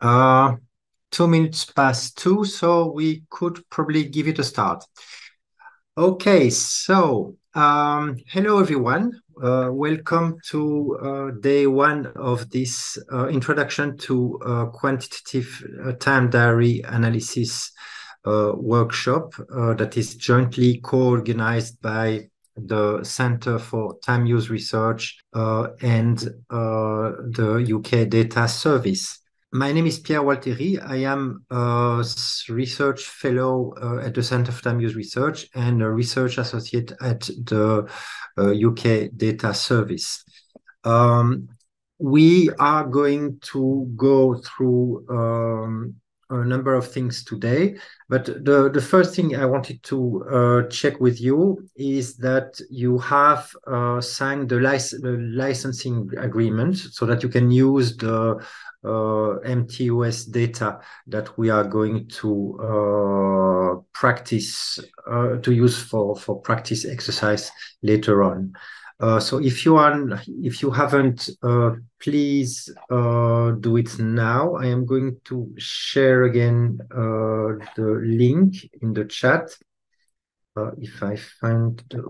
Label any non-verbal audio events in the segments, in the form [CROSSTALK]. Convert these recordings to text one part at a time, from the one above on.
Uh, two minutes past two, so we could probably give it a start. Okay, so um, hello everyone. Uh, welcome to uh, day one of this uh, introduction to uh, quantitative uh, time diary analysis uh, workshop that is jointly co-organized by the Center for Time Use Research and the UK Data Service. My name is Pierre Walthery. I am a research fellow uh, at the Center for Time Use Research and a research associate at the uh, UK Data Service. Um, we are going to go through um, a number of things today, but the, the first thing I wanted to uh, check with you is that you have uh, signed the, lic the licensing agreement so that you can use the uh, MTUS data that we are going to uh, practice uh, to use for for practice exercise later on. Uh, so if you are if you haven't, uh, please uh, do it now. I am going to share again the link in the chat. if I find the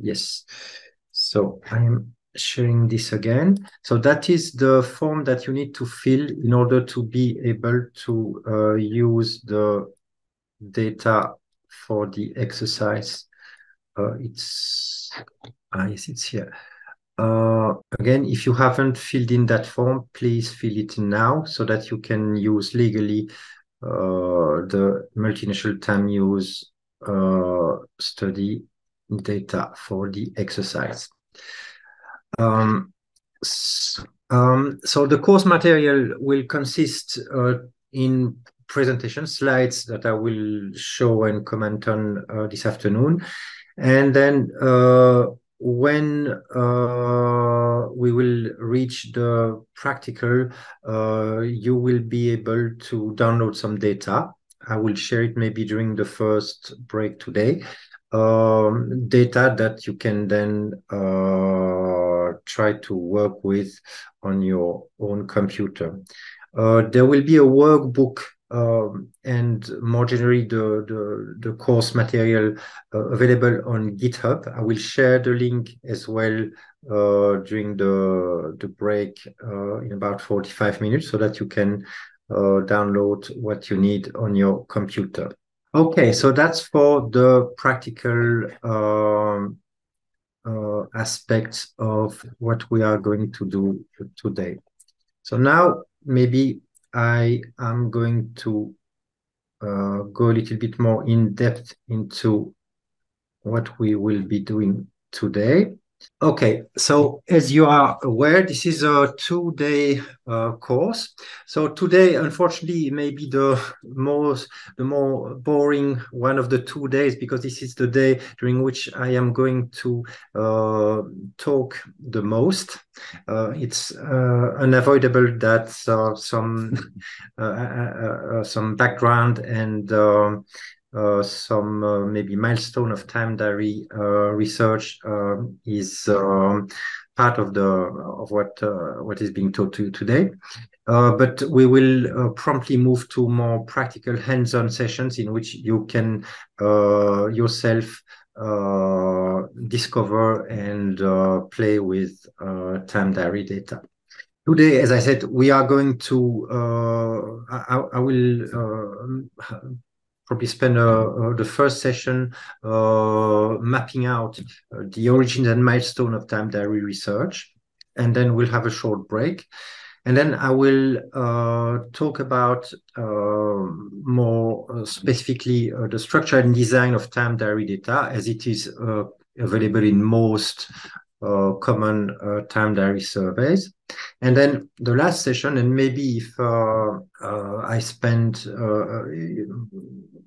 yes. So I am sharing this again. So that is the form that you need to fill in order to be able to uh, use the data for the exercise. Uh, it's, ah, yes, it's here. Uh, again, if you haven't filled in that form, please fill it now so that you can use legally uh, the multinational time use uh, study data for the exercise. Um, um, so the course material will consist uh, in presentation slides that I will show and comment on uh, this afternoon. And then uh, when uh, we will reach the practical, uh, you will be able to download some data. I will share it maybe during the first break today. Um, data that you can then uh, try to work with on your own computer. Uh, there will be a workbook um, and more generally the, the, the course material uh, available on GitHub. I will share the link as well uh, during the, the break uh, in about 45 minutes so that you can uh, download what you need on your computer. Okay, so that's for the practical um, uh, aspects of what we are going to do today. So now maybe I am going to uh, go a little bit more in depth into what we will be doing today. Okay, so as you are aware, this is a two-day uh, course. So today, unfortunately, may be the most, the more boring one of the two days because this is the day during which I am going to uh, talk the most. Uh, it's uh, unavoidable that uh, some [LAUGHS] uh, some background and um, some uh, maybe milestone of time diary uh, research um, is um, part of the of what uh, what is being taught to you today. Uh, but we will promptly move to more practical hands-on sessions in which you can yourself discover and play with time diary data. Today, as I said, we are going to, uh, I, I, will uh, probably spend uh, uh, the first session uh, mapping out the origins and milestone of time diary research. And then we'll have a short break. And then I will uh, talk about uh, more uh, specifically the structure and design of time diary data as it is available in most common time diary surveys. And then the last session, and maybe if I spend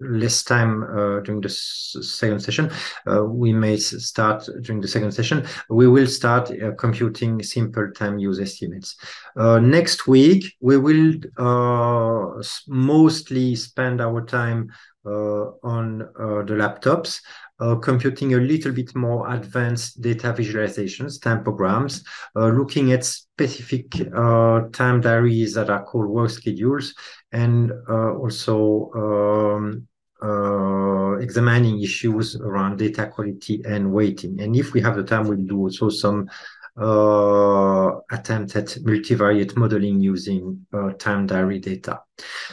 less time uh, during the second session. Uh, we may start during the second session. We will start uh, computing simple time use estimates. Uh, next week, we will uh, mostly spend our time uh, on the laptops. Uh, computing a little bit more advanced data visualizations, tempograms, uh, looking at specific uh, time diaries that are called work schedules, and uh, also um, uh, examining issues around data quality and weighting. And if we have the time, we'll do also some uh, attempt at multivariate modeling using uh, time diary data.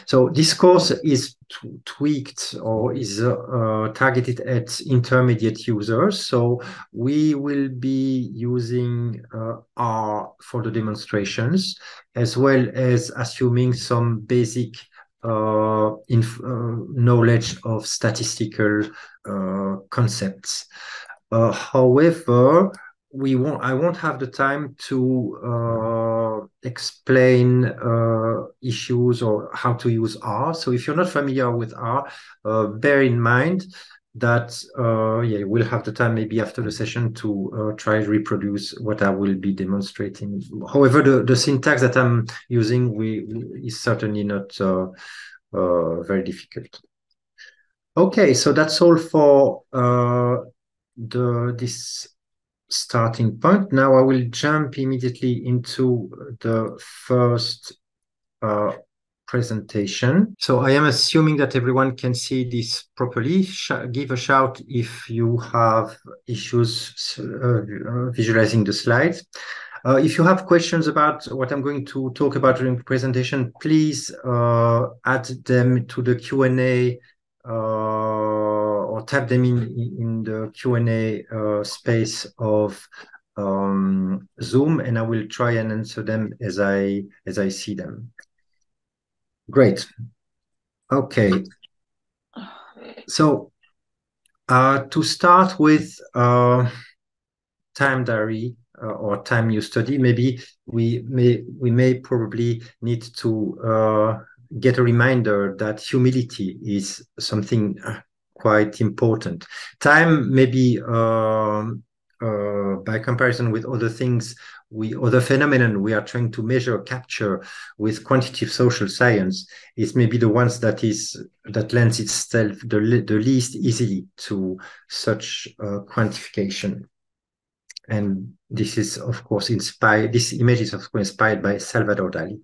So this course is tweaked or is uh, targeted at intermediate users. So we will be using uh, R for the demonstrations, as well as assuming some basic uh, inf- uh, knowledge of statistical concepts. however, we won't i won't have the time to uh, explain uh, issues or how to use r. So if you're not familiar with r uh, bear in mind that uh, yeah we'll have the time maybe after the session to uh, try reproduce what i will be demonstrating. However the, the syntax that i'm using we, is certainly not uh, very difficult. Okay so that's all for the this starting point. Now I will jump immediately into the first uh, presentation. So I am assuming that everyone can see this properly. Sh give a shout if you have issues uh, visualizing the slides. Uh, if you have questions about what I'm going to talk about during the presentation, please uh, add them to the Q&A or type them in in the Q&A uh, space of um, Zoom, and I will try and answer them as I as I see them. Great. Okay. So uh, to start with uh, time diary uh, or time you study, maybe we may we may probably need to uh, get a reminder that humility is something uh, quite important. Time maybe um, uh, by comparison with other things, we other phenomenon we are trying to measure, capture with quantitative social science is maybe the ones that is that lends itself the, the least easily to such uh, quantification. And this is of course inspired. This image is of course inspired by Salvador Dali.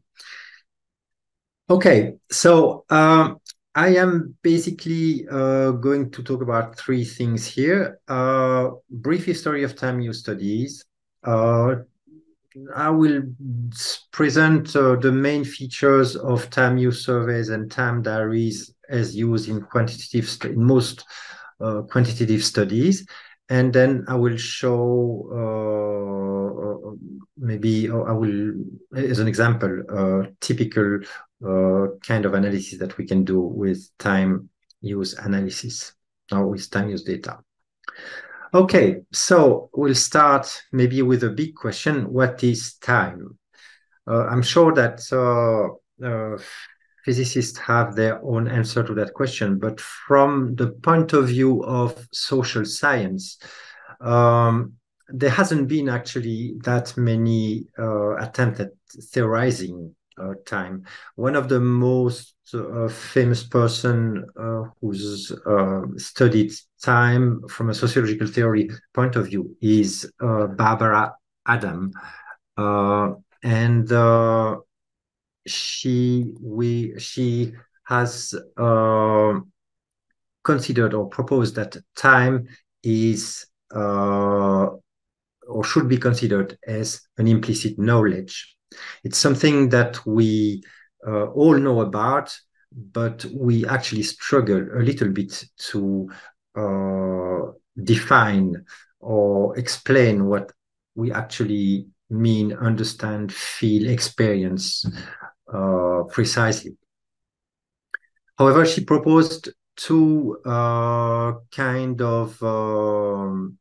Okay, so um, I am basically uh, going to talk about three things here. Uh, brief history of time use studies. Uh, I will present uh, the main features of time use surveys and time diaries as used in quantitative in most uh, quantitative studies, and then I will show uh, maybe I will, as an example, typical uh, kind of analysis that we can do with time use analysis or with time use data. Okay, so we'll start maybe with a big question. What is time? Uh, I'm sure that uh, uh, physicists have their own answer to that question, but from the point of view of social science, um, there hasn't been actually that many uh, attempts at theorizing uh, time. One of the most uh, famous person uh, who's uh, studied time from a sociological theory point of view is uh, Barbara Adam, and she we she has considered or proposed that time is or should be considered as an implicit knowledge. It's something that we uh, all know about, but we actually struggle a little bit to uh, define or explain what we actually mean, understand, feel, experience uh, precisely. However, she proposed two uh, kind of um,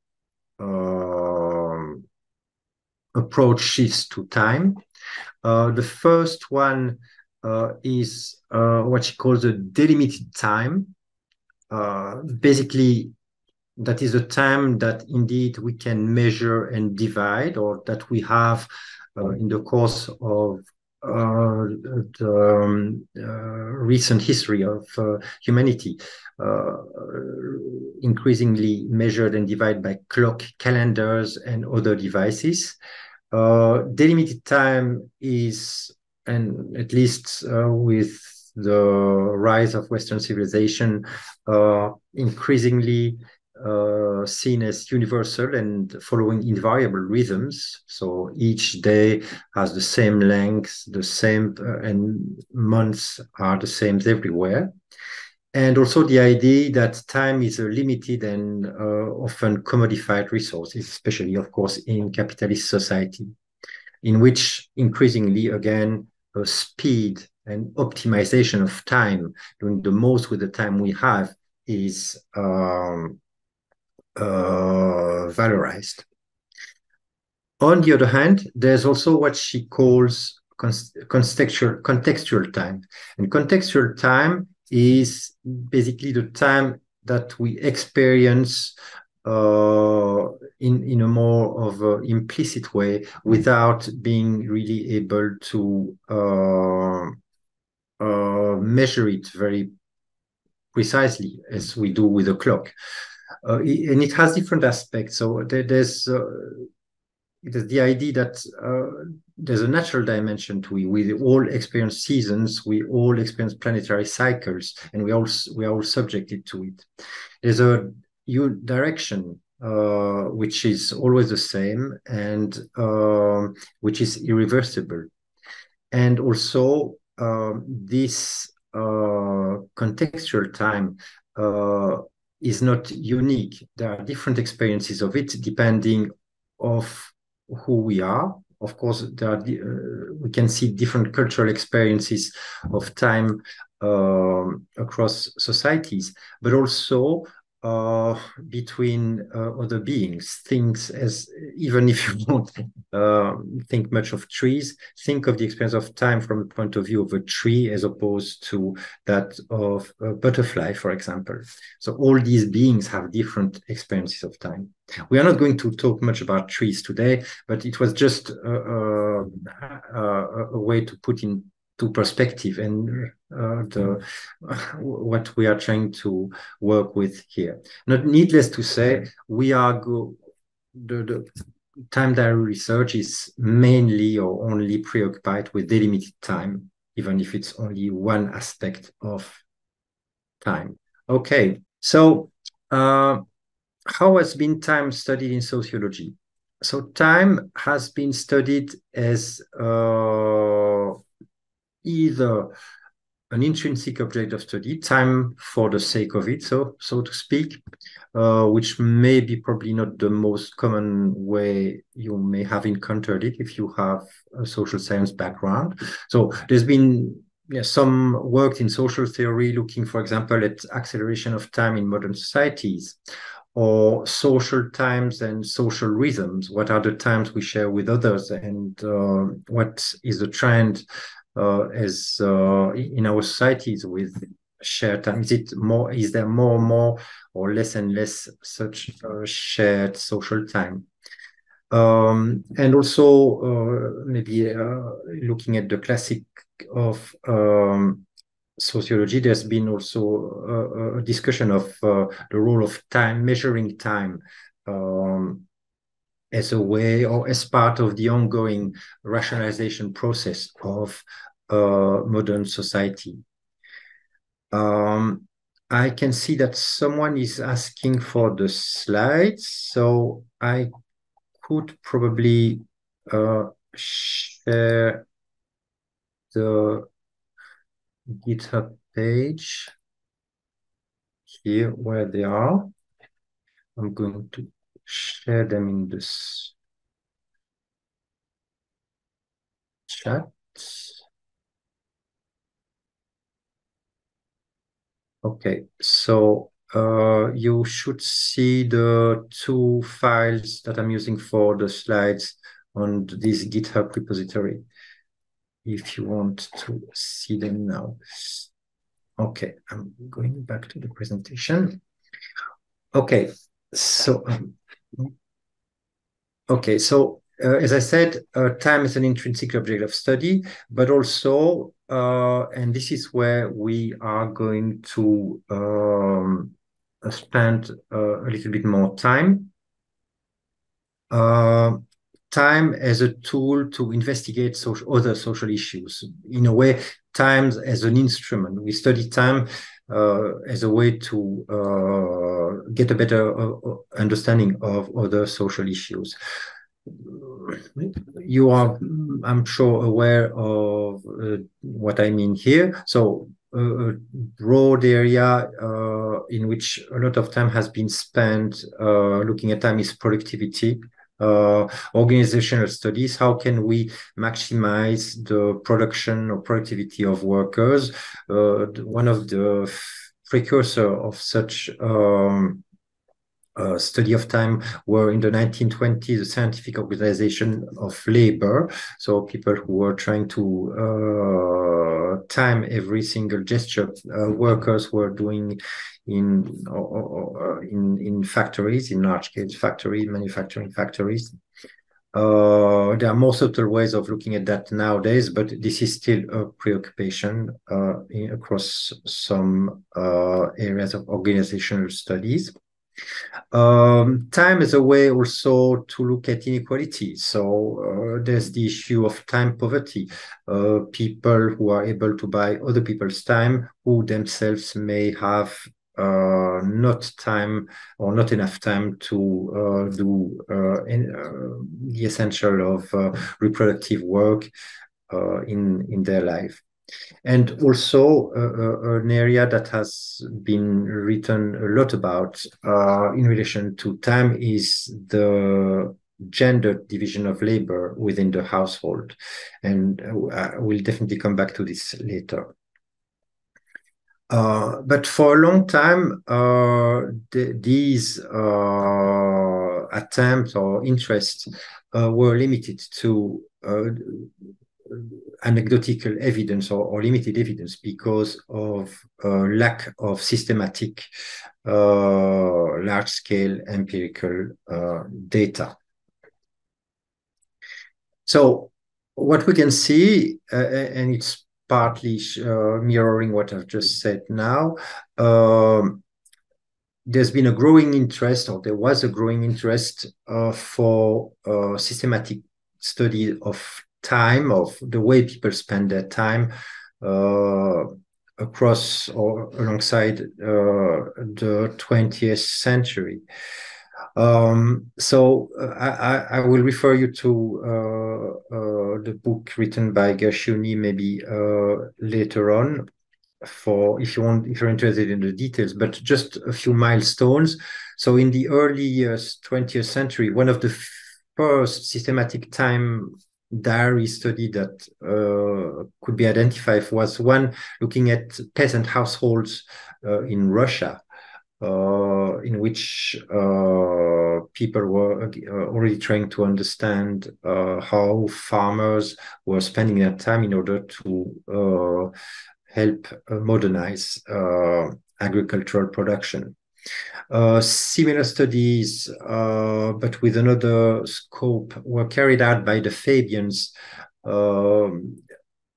uh, approaches to time. Uh, the first one uh, is what she calls a delimited time. Basically, that is a time that indeed we can measure and divide, or that we have uh, in the course of the um, uh, recent history of uh, humanity, increasingly measured and divided by clock, calendars, and other devices. delimited time is, and at least with the rise of Western civilization, increasingly uh, seen as universal and following invariable rhythms. So each day has the same length, the same, uh, and months are the same everywhere. And also the idea that time is a limited and uh, often commodified resource, especially, of course, in capitalist society, in which increasingly, again, speed and optimization of time, doing the most with the time we have, is um, valorized. On the other hand, there's also what she calls contextual, contextual time. And contextual time is basically the time that we experience uh, in, in a more of an implicit way without being really able to uh, uh, measure it very precisely as we do with a clock uh, and it has different aspects. So there, there's uh, there's the idea that uh, there's a natural dimension to it. We all experience seasons, we all experience planetary cycles, and we all we are all subjected to it. There's a new direction uh, which is always the same and uh, which is irreversible, and also um, this uh, contextual time uh, is not unique. There are different experiences of it depending of who we are. Of course, there are, uh, we can see different cultural experiences of time um, across societies, but also uh, between uh, other beings. Things as even if [LAUGHS] you don't uh, think much of trees, think of the experience of time from the point of view of a tree as opposed to that of a butterfly, for example. So all these beings have different experiences of time. We are not going to talk much about trees today, but it was just a, a, a way to put in to perspective and uh, the [LAUGHS] what we are trying to work with here. Not needless to say, we are go the, the time diary research is mainly or only preoccupied with delimited time, even if it's only one aspect of time. Okay, so uh, how has been time studied in sociology? So time has been studied as uh, either an intrinsic object of study, time for the sake of it, so so to speak, uh, which may be probably not the most common way you may have encountered it if you have a social science background. So there's been yeah, some work in social theory looking, for example, at acceleration of time in modern societies or social times and social rhythms. What are the times we share with others and uh, what is the trend as uh, in our societies with shared time? Is it more? Is there more and more, or less and less such uh, shared social time? Um, and also uh, maybe uh, looking at the classic of um, sociology, there's been also a, a discussion of uh, the role of time, measuring time um, as a way or as part of the ongoing rationalization process of uh, modern society. Um, I can see that someone is asking for the slides, so I could probably uh, share the GitHub page here where they are. I'm going to share them in this chat. Okay, so uh, you should see the two files that I'm using for the slides on this GitHub repository if you want to see them now. Okay, I'm going back to the presentation. Okay, so okay, so uh, as I said, uh, time is an intrinsic object of study, but also, uh, and this is where we are going to um, spend uh, a little bit more time. Uh, time as a tool to investigate social, other social issues. In a way, time as an instrument. We study time as a way to uh, get a better uh, understanding of other social issues. You are, I'm sure, aware of uh, what I mean here. So, a broad area uh, in which a lot of time has been spent uh, looking at time is productivity uh, organizational studies. How can we maximize the production or productivity of workers? Uh, one of the precursor of such um, uh, study of time were in the 1920s the scientific organization of labor so people who were trying to uh, time every single gesture uh, workers were doing in or, in in factories, in large scale factory manufacturing factories. Uh, there are more subtle ways of looking at that nowadays, but this is still a preoccupation uh, in, across some uh, areas of organizational studies. Um, time is a way also to look at inequality. So uh, there's the issue of time poverty. Uh, people who are able to buy other people's time, who themselves may have uh, not time or not enough time to uh, do uh, in, uh, the essential of uh, reproductive work uh, in in their life. And also an area that has been written a lot about in relation to time is the gender division of labor within the household. And we'll definitely come back to this later uh, but for a long time, uh, the, these uh, attempts or interests uh, were limited to uh, anecdotal evidence or, or, limited evidence because of a lack of systematic, large-scale empirical data. So what we can see, and it's partly uh, mirroring what I've just said now. Um, there's been a growing interest, or there was a growing interest uh, for uh, systematic study of time, of the way people spend their time uh, across or alongside uh, the 20th century. Um, so uh, I, I, will refer you to uh, uh, the book written by Gershuny maybe uh, later on for if you want if you're interested in the details but just a few milestones. So in the early 20th century one of the first systematic time diary study that uh, could be identified was one looking at peasant households uh, in Russia uh, in which uh, people were uh, already trying to understand uh, how farmers were spending their time in order to uh, help uh, modernize agricultural production. similar studies, but with another scope, were carried out by the Fabians um,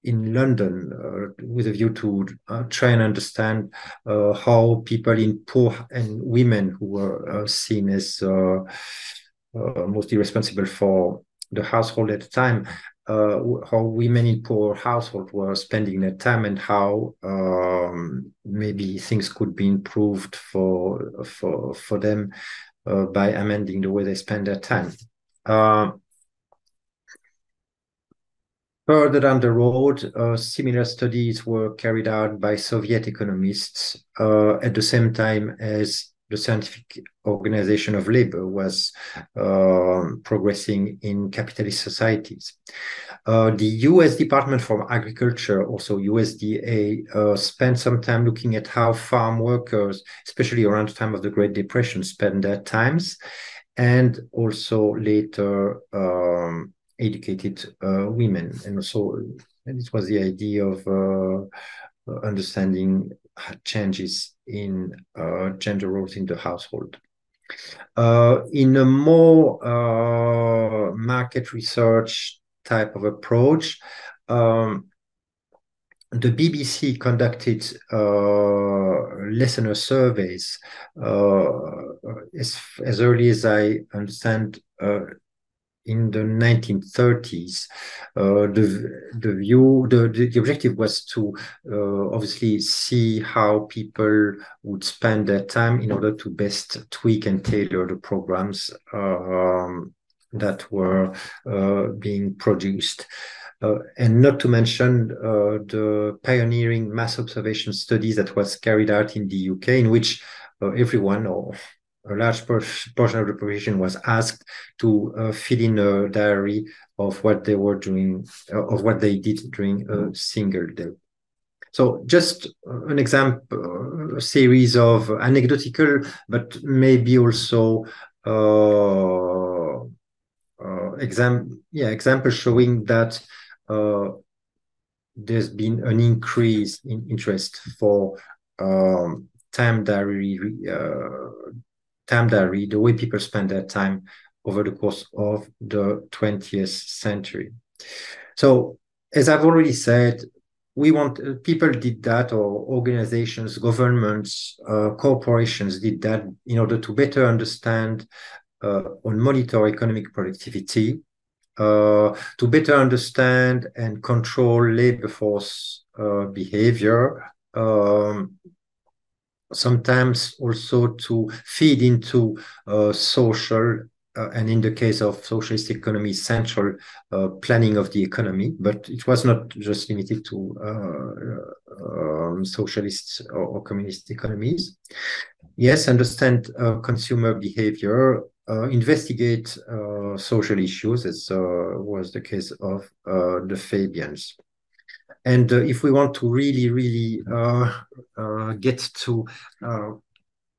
in London uh, with a view to uh, try and understand uh, how people in poor and women who were uh, seen as uh, uh, mostly responsible for the household at the time, how women in poor households were spending their time and how um, maybe things could be improved for for for them by amending the way they spend their time. Further down the road, uh, similar studies were carried out by Soviet economists uh, at the same time as the scientific organization of labor was uh, progressing in capitalist societies. Uh, the US Department for Agriculture, also USDA, uh, spent some time looking at how farm workers, especially around the time of the Great Depression, spend their times, and also later um, educated uh, women. And so it was the idea of uh, understanding changes in uh, gender roles in the household. Uh, in a more uh, market research type of approach, um, the BBC conducted uh, listener surveys uh, as, as early as I understand uh, in the 1930s. Uh, the the view the, the objective was to uh, obviously see how people would spend their time in order to best tweak and tailor the programs um, that were uh, being produced. Uh, and not to mention uh, the pioneering mass observation studies that was carried out in the UK, in which uh, everyone or a large portion of the population was asked to uh, fill in a diary of what they were doing, uh, of what they did during a single day. So just an example, a series of anecdotal, but maybe also uh, uh, exam, yeah, examples showing that uh, there's been an increase in interest for um, time diary, uh, time diary, the way people spend their time over the course of the 20th century. So, as I've already said, we want uh, people did that, or organizations, governments, uh, corporations did that in order to better understand uh, and monitor economic productivity uh, to better understand and control labor force uh, behavior, um, sometimes also to feed into uh, social uh, and in the case of socialist economy, central uh, planning of the economy, but it was not just limited to uh, um, socialist or, or, communist economies. Yes, understand consumer behavior, uh, investigate uh, social issues, as uh, was the case of the Fabians. And if we want to really, really get to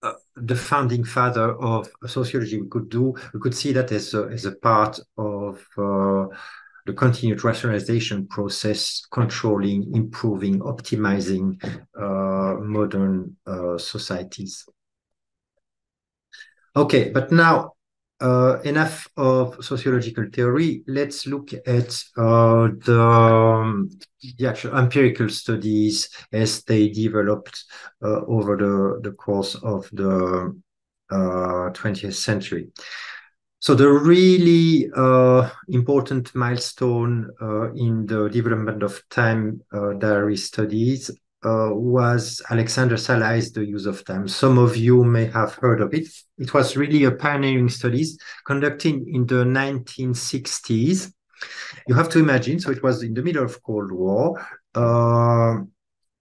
uh, the founding father of sociology we could do we could see that as a, as a part of uh, the continued rationalization process controlling improving optimizing uh, modern societies. Okay but now uh, enough of sociological theory. Let's look at uh, the, um, the actual empirical studies as they developed uh, over the, the course of the 20th uh, century. So the really uh, important milestone uh, in the development of time diary studies uh, was Alexander Szalai's The Use of Time. Some of you may have heard of it. It was really a pioneering studies conducted in the 1960s. You have to imagine, so it was in the middle of Cold War, uh,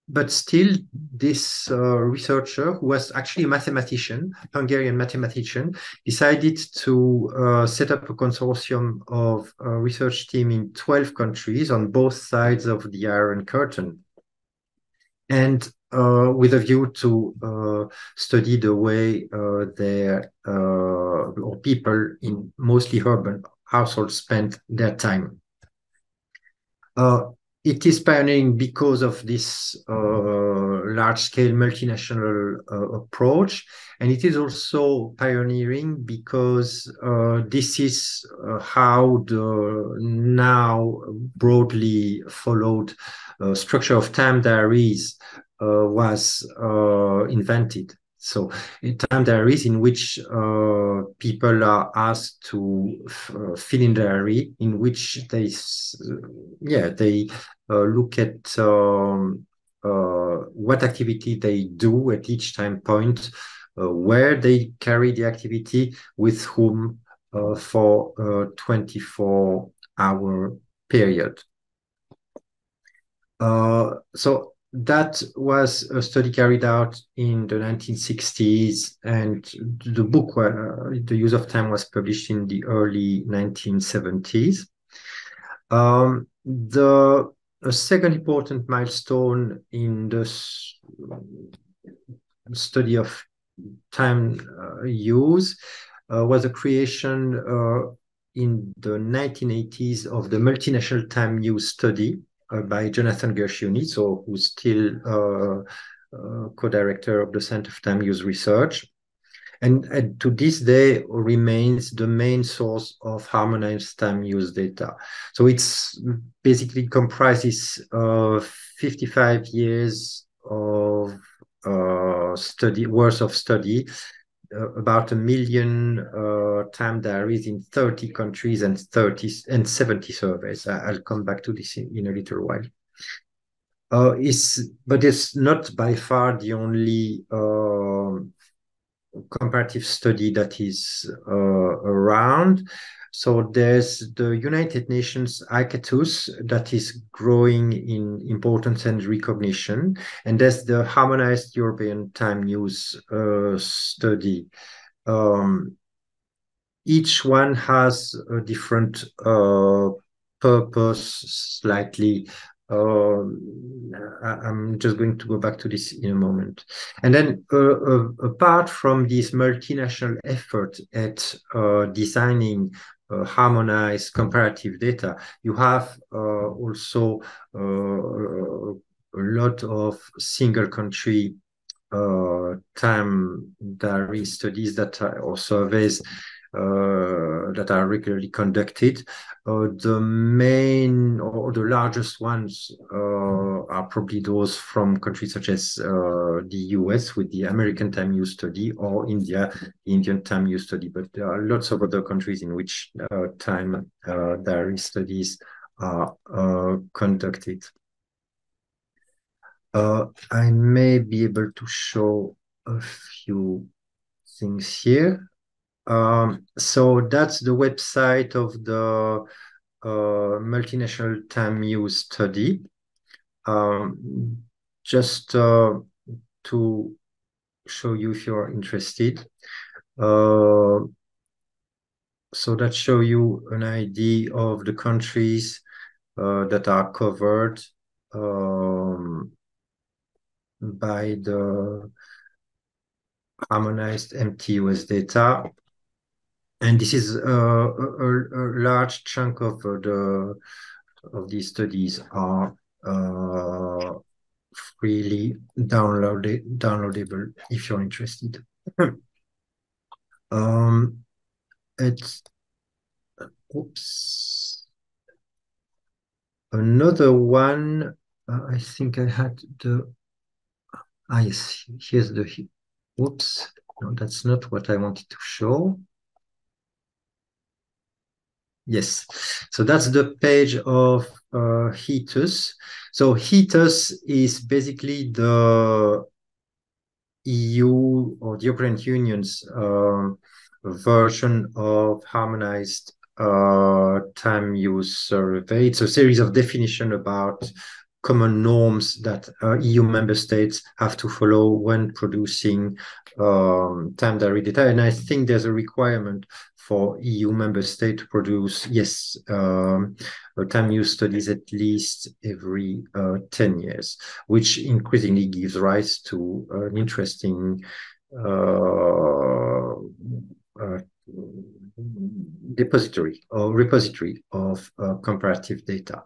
but still this uh, researcher who was actually a mathematician, Hungarian mathematician, decided to uh, set up a consortium of a research team in 12 countries on both sides of the Iron Curtain and uh, with a view to uh, study the way uh, their uh, or people in mostly urban households spend their time. Uh, it is pioneering because of this uh, large-scale multinational approach, and it is also pioneering because this is how the now broadly followed uh, structure of time diaries uh, was uh, invented. So, in time diaries in which uh, people are asked to uh, fill in diary, in which they, uh, yeah, they look at um, what activity they do at each time point, where they carry the activity, with whom for a 24 hour period. Uh, so that was a study carried out in the 1960s, and the book, uh, The Use of Time, was published in the early 1970s. Um, the a second important milestone in the study of time uh, use uh, was the creation uh, in the 1980s of the multinational time use study, by Jonathan Gershuny, so who's still uh, uh, co-director of the Center for Time Use Research. and, and, to this day remains the main source of harmonized time use data. So it's basically comprises of 55 years of uh, study worth of study, uh, about a million uh, time diaries in 30 countries and 30 and 70 surveys. I'll come back to this in, in a little while. Uh, is but it's not by far the only uh, comparative study that is uh, around. So there's the United Nations ICATUS that is growing in importance and recognition. And there's the Harmonized European Time Use uh, study. Um, each one has a different uh, purpose, slightly um, I'm just going to go back to this in a moment. And then, uh, uh, apart from this multinational effort at uh, designing uh, harmonized comparative data, you have uh, also uh, a lot of single country time diary studies that are, or surveys uh, that are regularly conducted. Uh, the main or the largest ones uh, are probably those from countries such as the US with the American Time Use Study or India, the Indian Time Use Study. But there are lots of other countries in which time diary studies are conducted. Uh, I may be able to show a few things here. Um, so that's the website of the uh, multinational time use study. Um, just uh, to show you if you're interested. Uh, so that show you an idea of the countries uh, that are covered um, by the harmonized MTUS data and this is uh, a, a, large chunk of uh, the of these studies are uh, freely downloaded downloadable if you're interested. [CLEARS THROAT] um, it's oops. Another one. Uh, I think I had the. Ah here's the. Whoops. No, that's not what I wanted to show. Yes, so that's the page of uh, HETUS. So HETUS is basically the EU or the European Union's uh, version of harmonized uh, time use survey. It's a series of definition about common norms that uh, EU member states have to follow when producing um, time diary data. And I think there's a requirement for EU member state to produce, yes, um, time use studies at least every uh, 10 years, which increasingly gives rise to an interesting uh, uh, depository or repository of uh, comparative data.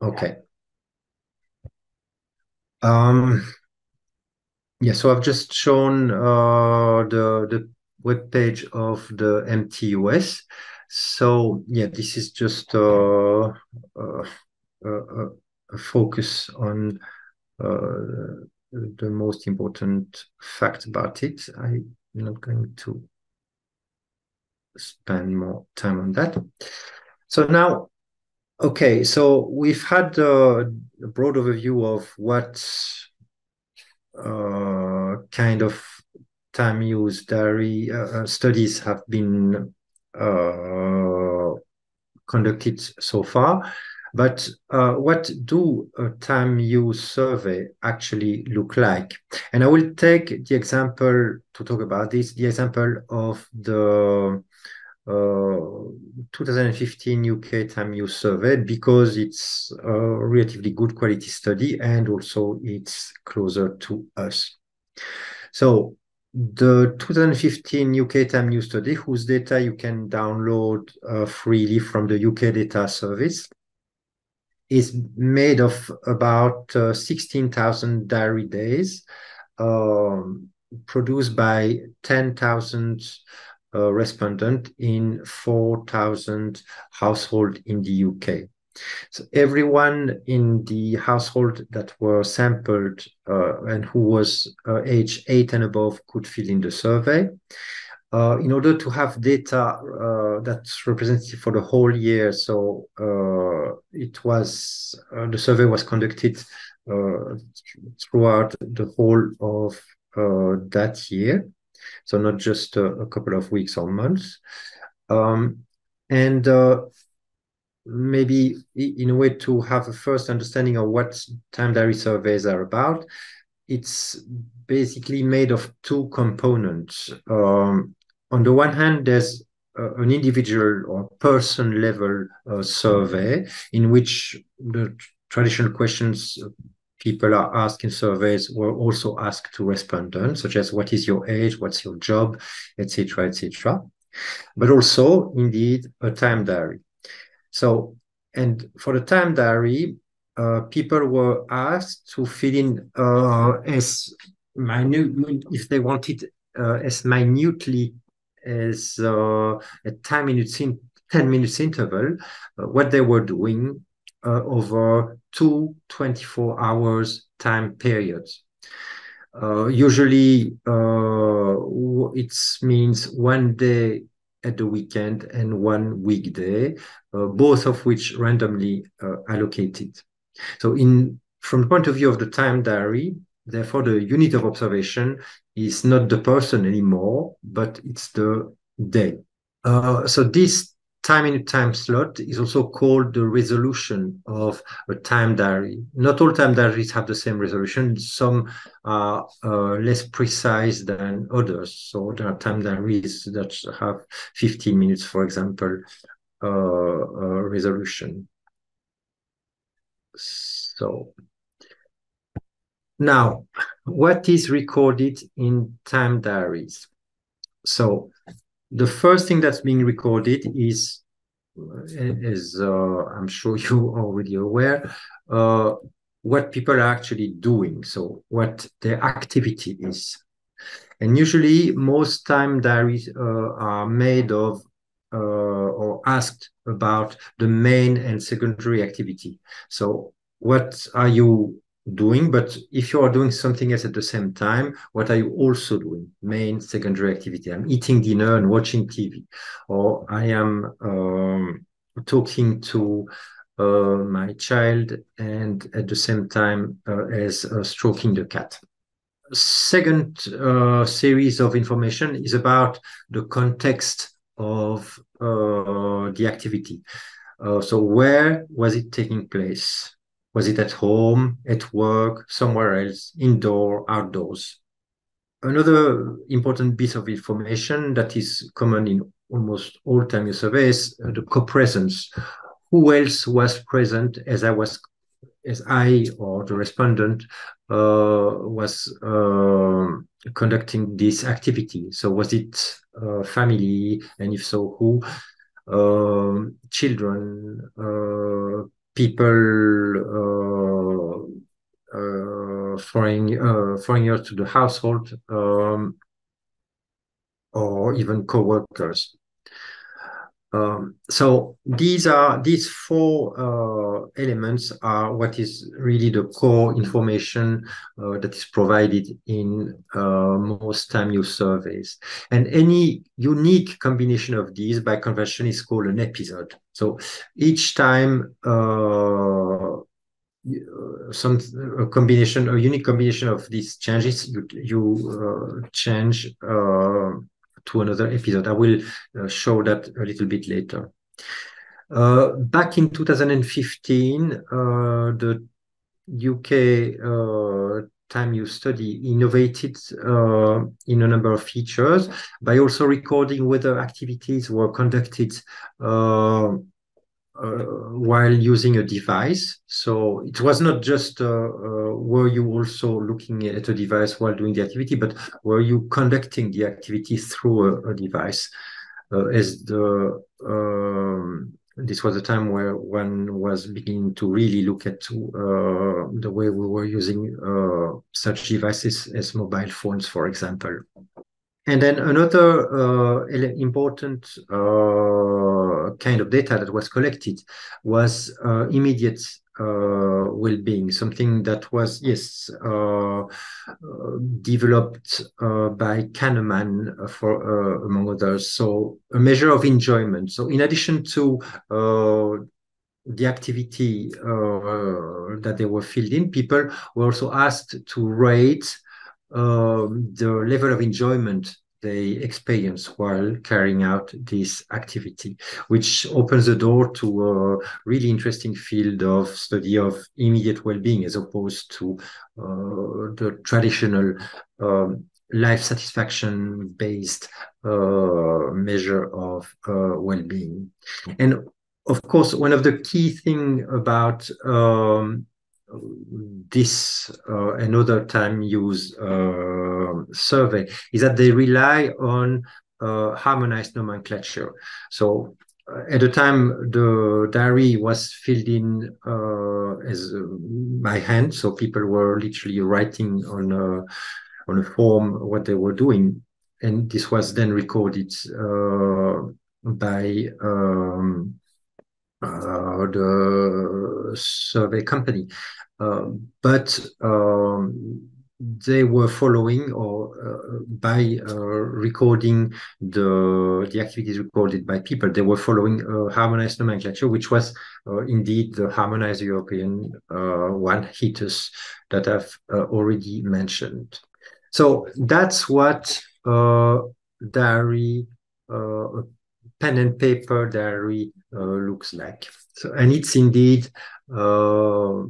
Okay. Um, yeah, so I've just shown uh, the the web page of the MTUS. So yeah, this is just uh, uh, uh, a focus on uh, the most important fact about it. I'm not going to spend more time on that. So now, okay, so we've had uh, a broad overview of what uh, kind of time use diary uh, uh, studies have been uh, conducted so far. But uh, what do a time use survey actually look like? And I will take the example to talk about this, the example of the 2015 UK time use survey because it's a relatively good quality study and also it's closer to us. So the 2015 UK Time Use Study, whose data you can download uh, freely from the UK Data Service, is made of about uh, 16,000 diary days um, produced by 10,000 uh, respondents in 4,000 households in the UK. So everyone in the household that were sampled uh, and who was uh, age eight and above could fill in the survey. Uh, in order to have data uh, that's representative for the whole year, so uh, it was uh, the survey was conducted throughout the whole of that year, so not just a couple of weeks or months. Um, and maybe in a way to have a first understanding of what time diary surveys are about, it's basically made of two components. Um, on the one hand, there's uh, an individual or person level uh, survey in which the traditional questions people are asking surveys were also asked to respondents, such as what is your age, what's your job, etc., etc. But also, indeed, a time diary. So, and for the time diary, uh, people were asked to fill in uh, as minute, if they wanted, uh, as minutely as uh, a 10 minutes in 10 minutes interval, uh, what they were doing uh, over two 24 hours time periods. usually, it means one day at the weekend and one weekday, uh, both of which randomly uh, allocated. So in from the point of view of the time diary, therefore the unit of observation is not the person anymore, but it's the day. Uh, so this time in a time slot is also called the resolution of a time diary. Not all time diaries have the same resolution. Some are uh, less precise than others. So there are time diaries that have 15 minutes, for example, uh, uh, resolution. So now, what is recorded in time diaries? So the first thing that's being recorded is, as uh, I'm sure [LAUGHS] you are already aware, uh, what people are actually doing. So what their activity is. And usually most time diaries uh, are made of uh, or asked about the main and secondary activity. So what are you doing, but if you are doing something else at the same time, what are you also doing? Main, secondary activity. I'm eating dinner and watching TV, or I am um, talking to uh, my child and at the same time uh, as uh, stroking the cat. Second uh, series of information is about the context of uh, the activity. Uh, so where was it taking place? Was it at home, at work, somewhere else, indoor, outdoors? Another important piece of information that is common in almost all time surveys, uh, the co-presence. Who else was present as I was, as I or the respondent uh, was uh, conducting this activity? So was it uh, family, and if so, who? Um, children, uh, people uh, uh, foreign uh, foreigners to the household um, or even co-workers. Um, so these are these four uh, elements are what is really the core information uh, that is provided in uh, most time use surveys. And any unique combination of these by convention is called an episode. So each time uh, some a combination, a unique combination of these changes, you, you uh, change uh, to another episode. I will uh, show that a little bit later. Uh, back in 2015, uh, the UK time use study innovated uh, in a number of features by also recording whether activities were conducted uh, while using a device. So it was not just uh, uh, were you also looking at a device while doing the activity, but were you conducting the activity through a, a device? as the um, this was a time where one was beginning to really look at uh, the way we were using uh, such devices as mobile phones, for example. And then another uh, important uh, kind of data that was collected was uh, immediate uh, well-being, something that was, yes, uh, developed uh, by Kahneman for, among others. So a measure of enjoyment. So in addition to the activity that they were filled in, people were also asked to rate uh, the level of enjoyment they experience while carrying out this activity, which opens the door to a really interesting field of study of immediate well-being as opposed to uh, the traditional um, life satisfaction based uh, measure of uh, well-being. And of course, one of the key thing about um, this uh, another time use uh, survey is that they rely on uh, harmonized nomenclature. So uh, at the time, the diary was filled in uh, as uh, by hand, so people were literally writing on a on a form what they were doing, and this was then recorded by um, the survey company. Um, but um, they were following or uh, by uh, recording the the activities recorded by people they were following a harmonized nomenclature which was uh, indeed the harmonized european uh, one HETUS that i've uh, already mentioned so that's what uh, diary pen and paper diary looks like so and it's indeed uh,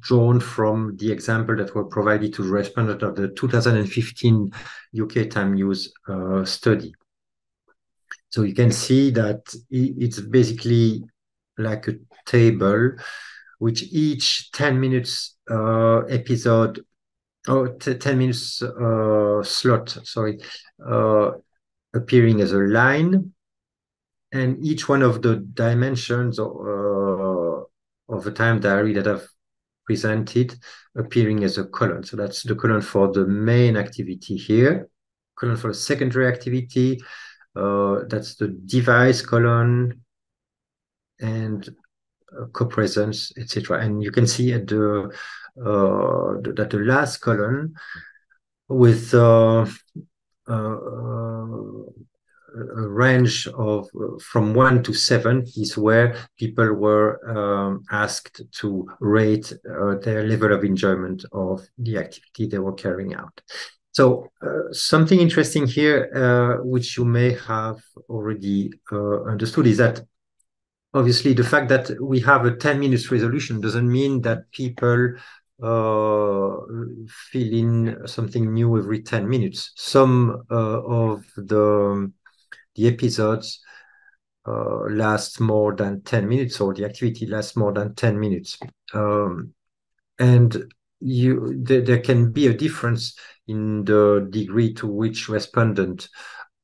drawn from the example that were provided to the respondent of the 2015 UK Time Use uh, study. So you can see that it's basically like a table which each 10 minutes uh, episode or 10 minutes uh, slot, sorry, uh, appearing as a line. And each one of the dimensions uh, of a time diary that I've presented appearing as a column. So that's the column for the main activity here, column for the secondary activity. Uh, that's the device column and uh, co-presence, etc. And you can see at the uh, that the last column with uh, uh, range of from one to seven is where people were um, asked to rate uh, their level of enjoyment of the activity they were carrying out. So uh, something interesting here, uh, which you may have already uh, understood, is that obviously the fact that we have a 10 minutes resolution doesn't mean that people uh, fill in something new every 10 minutes. Some uh, of the the episodes uh, last more than 10 minutes or the activity lasts more than 10 minutes. Um, and you th there can be a difference in the degree to which respondent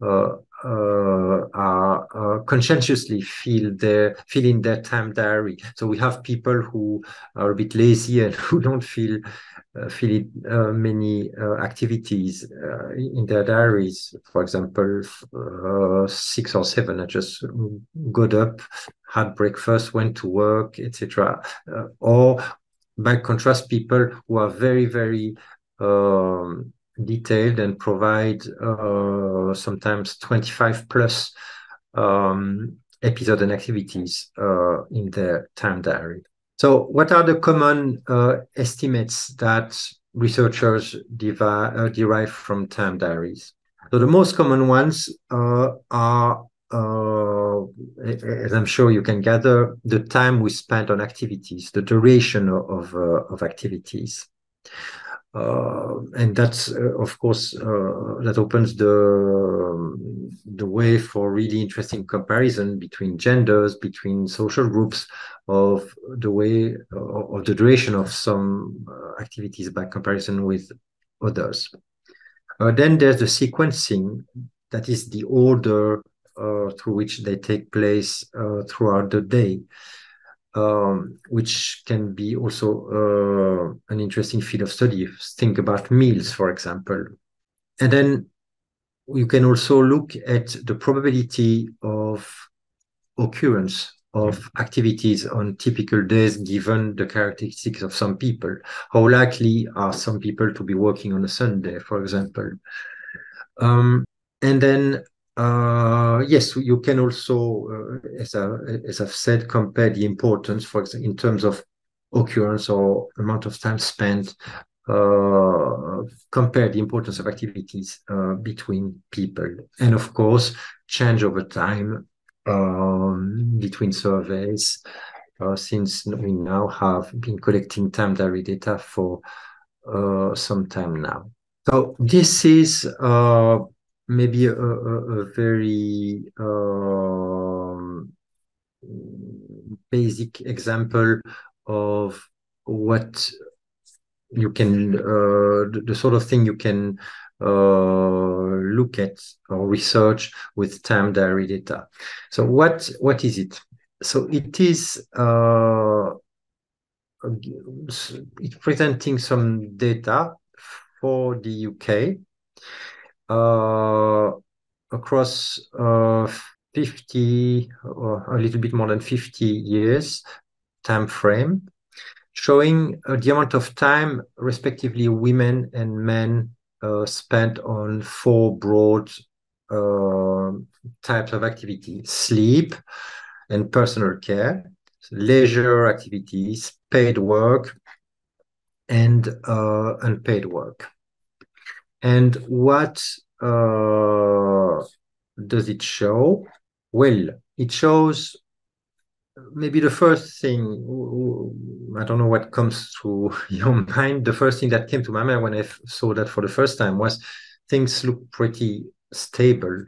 uh, uh, are uh, conscientiously feel their fill in their time diary. So we have people who are a bit lazy and [LAUGHS] who don't feel uh, fill uh, many uh, activities uh, in their diaries. For example, uh, six or seven. I just got up, had breakfast, went to work, etc. Uh, or by contrast, people who are very very um, detailed and provide uh, sometimes 25 plus um, episode and activities uh, in their time diary. So what are the common uh, estimates that researchers uh, derive from time diaries? So the most common ones uh, are uh, as I'm sure you can gather, the time we spent on activities, the duration of, of activities. Uh, and that's uh, of course uh, that opens the the way for really interesting comparison between genders between social groups of the way uh, of the duration of some uh, activities by comparison with others. Uh, then there's the sequencing. That is the order through which they take place throughout the day, um, which can be also uh, an interesting field of study. Think about meals, for example. And then you can also look at the probability of occurrence of activities on typical days given the characteristics of some people. How likely are some people to be working on a Sunday, for example? Um, and then, uh, yes, you can also, uh, as, I, as I've said, compare the importance, for example, in terms of occurrence or amount of time spent, uh, compare the importance of activities uh, between people. And of course, change over time um, between surveys uh, since we now have been collecting time diary data for some time now. So this is maybe a, a, a very um, basic example of what you can uh, the, the, sort of thing you can uh, look at or research with time diary data. So what what is it? So it is uh, presenting some data for the UK across uh, 50 or a little bit more than 50 years time frame showing uh, the amount of time respectively women and men uh, spent on four broad uh, types of activity sleep and personal care, leisure activities, paid work, and uh, unpaid work. And what uh, does it show? Well, it shows maybe the first thing I don't know what comes to [LAUGHS] your mind. The first thing that came to my mind when I saw that for the first time was things look pretty stable.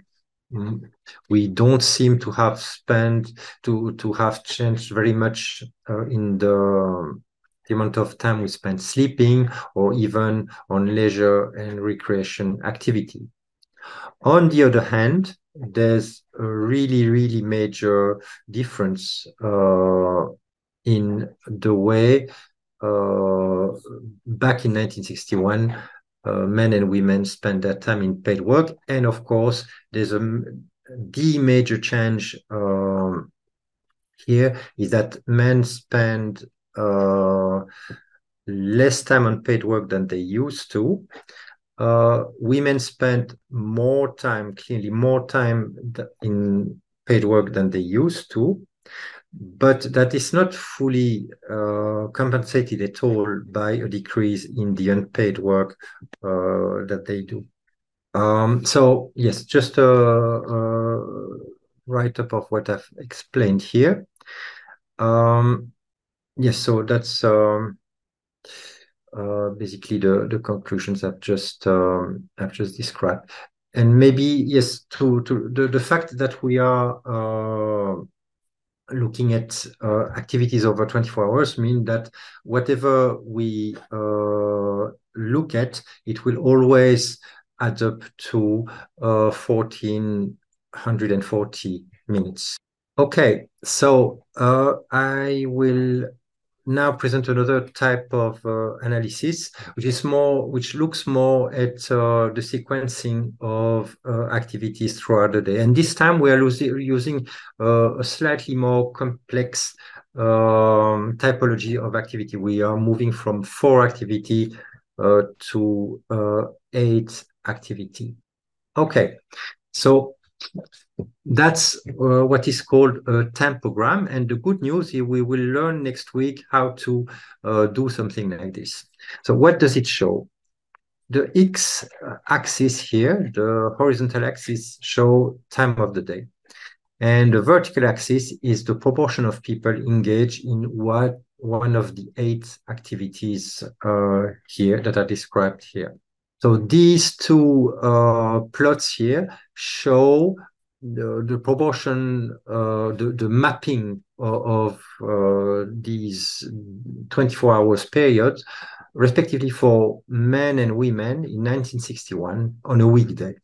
Mm. We don't seem to have spent to to have changed very much uh, in the the amount of time we spend sleeping or even on leisure and recreation activity. On the other hand, there's a really, really major difference uh, in the way uh, back in 1961 uh, men and women spend their time in paid work. And of course, there's a the major change um, here is that men spend less time on paid work than they used to uh, women spend more time, clearly more time in paid work than they used to, but that is not fully uh, compensated at all by a decrease in the unpaid work uh, that they do. Um, so yes, just a, a write-up of what I've explained here. Um, yes, so that's um, uh, basically the the conclusions I've just um, I've just described. And maybe yes, to to the, the fact that we are uh, looking at uh, activities over 24 hours mean that whatever we uh, look at, it will always add up to 1440 uh, minutes. Okay, so uh, I will now present another type of uh, analysis, which is more, which looks more at uh, the sequencing of uh, activities throughout the day. And this time we are using uh, a slightly more complex um, typology of activity. We are moving from four activity uh, to uh, eight activity. Okay, so that's uh, what is called a tempogram. And the good news is we will learn next week how to uh, do something like this. So what does it show? The x axis here, the horizontal axis show time of the day. And the vertical axis is the proportion of people engaged in what one of the eight activities uh, here that are described here. So these two uh, plots here show the, the proportion, uh, the, the mapping of, of uh, these 24 hours period, respectively for men and women in 1961 on a weekday.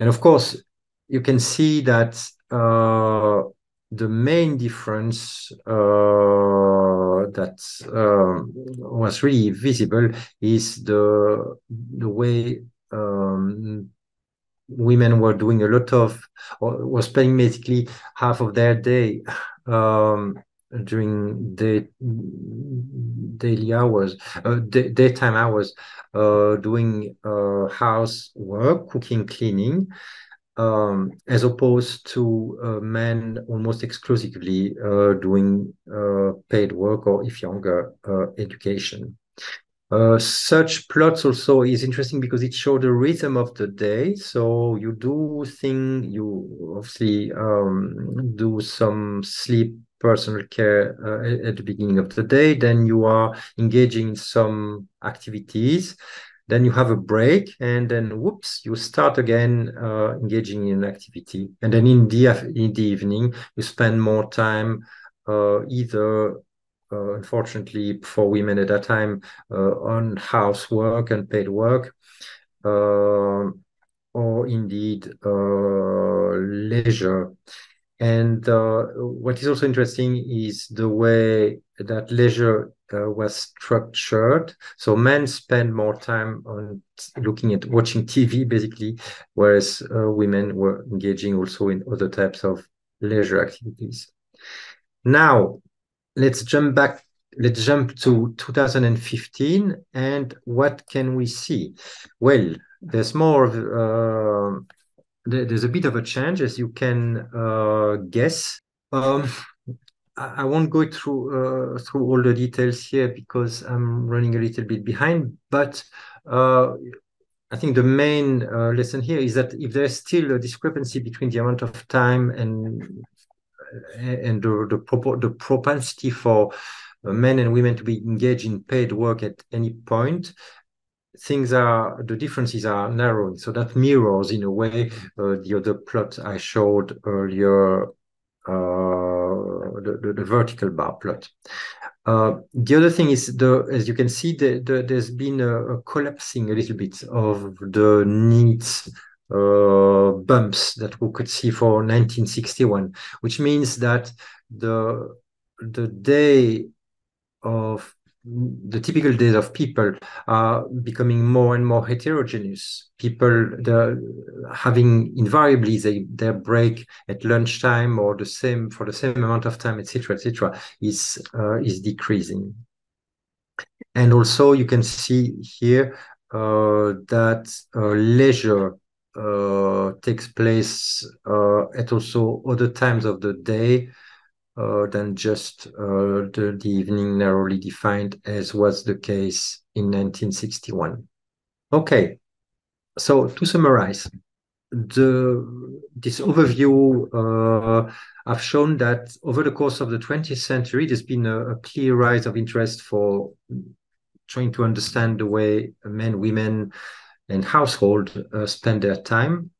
And of course, you can see that uh, the main difference uh, that um, was really visible is the the way um, women were doing a lot of or were spending basically half of their day um, during the daily hours, uh, day, daytime hours, uh, doing uh, housework, cooking, cleaning, um, as opposed to uh, men almost exclusively uh, doing uh, paid work or, if younger, education. Uh, such plots also is interesting because it shows the rhythm of the day. So you do thing, you obviously um, do some sleep, personal care uh, at the beginning of the day. Then you are engaging in some activities. Then you have a break, and then whoops, you start again uh, engaging in activity. And then in the in the evening, you spend more time uh, either unfortunately for women at that time uh, on housework and paid work uh, or indeed leisure and uh, what is also interesting is the way that leisure uh, was structured. So men spend more time on looking at watching TV, basically, whereas uh, women were engaging also in other types of leisure activities. Now, let's jump back let's jump to 2015 and what can we see? Well there's more of uh, there's a bit of a change as you can uh, guess. Um, I won't go through uh, through all the details here because I'm running a little bit behind but uh, I think the main uh, lesson here is that if there's still a discrepancy between the amount of time and and the the, the propensity for men and women to be engaged in paid work at any point things are the differences are narrowing. So that mirrors in a way uh, the other plot i showed earlier uh, the, the, the, vertical bar plot. Uh, the other thing is the as you can see the, there's been a, a, collapsing a little bit of the needs uh, bumps that we could see for 1961, which means that the the day of the typical days of people are becoming more and more heterogeneous. People having invariably they, their break at lunchtime or the same for the same amount of time, etc., etc., is uh, is decreasing. And also, you can see here uh, that uh, leisure takes place uh, at also other times of the day uh, than just uh, the, the, evening narrowly defined as was the case in 1961. Okay, so to summarize, the, this overview uh, I've shown that over the course of the 20th century, there's been a, a clear rise of interest for trying to understand the way men, women, and household uh, spend their time.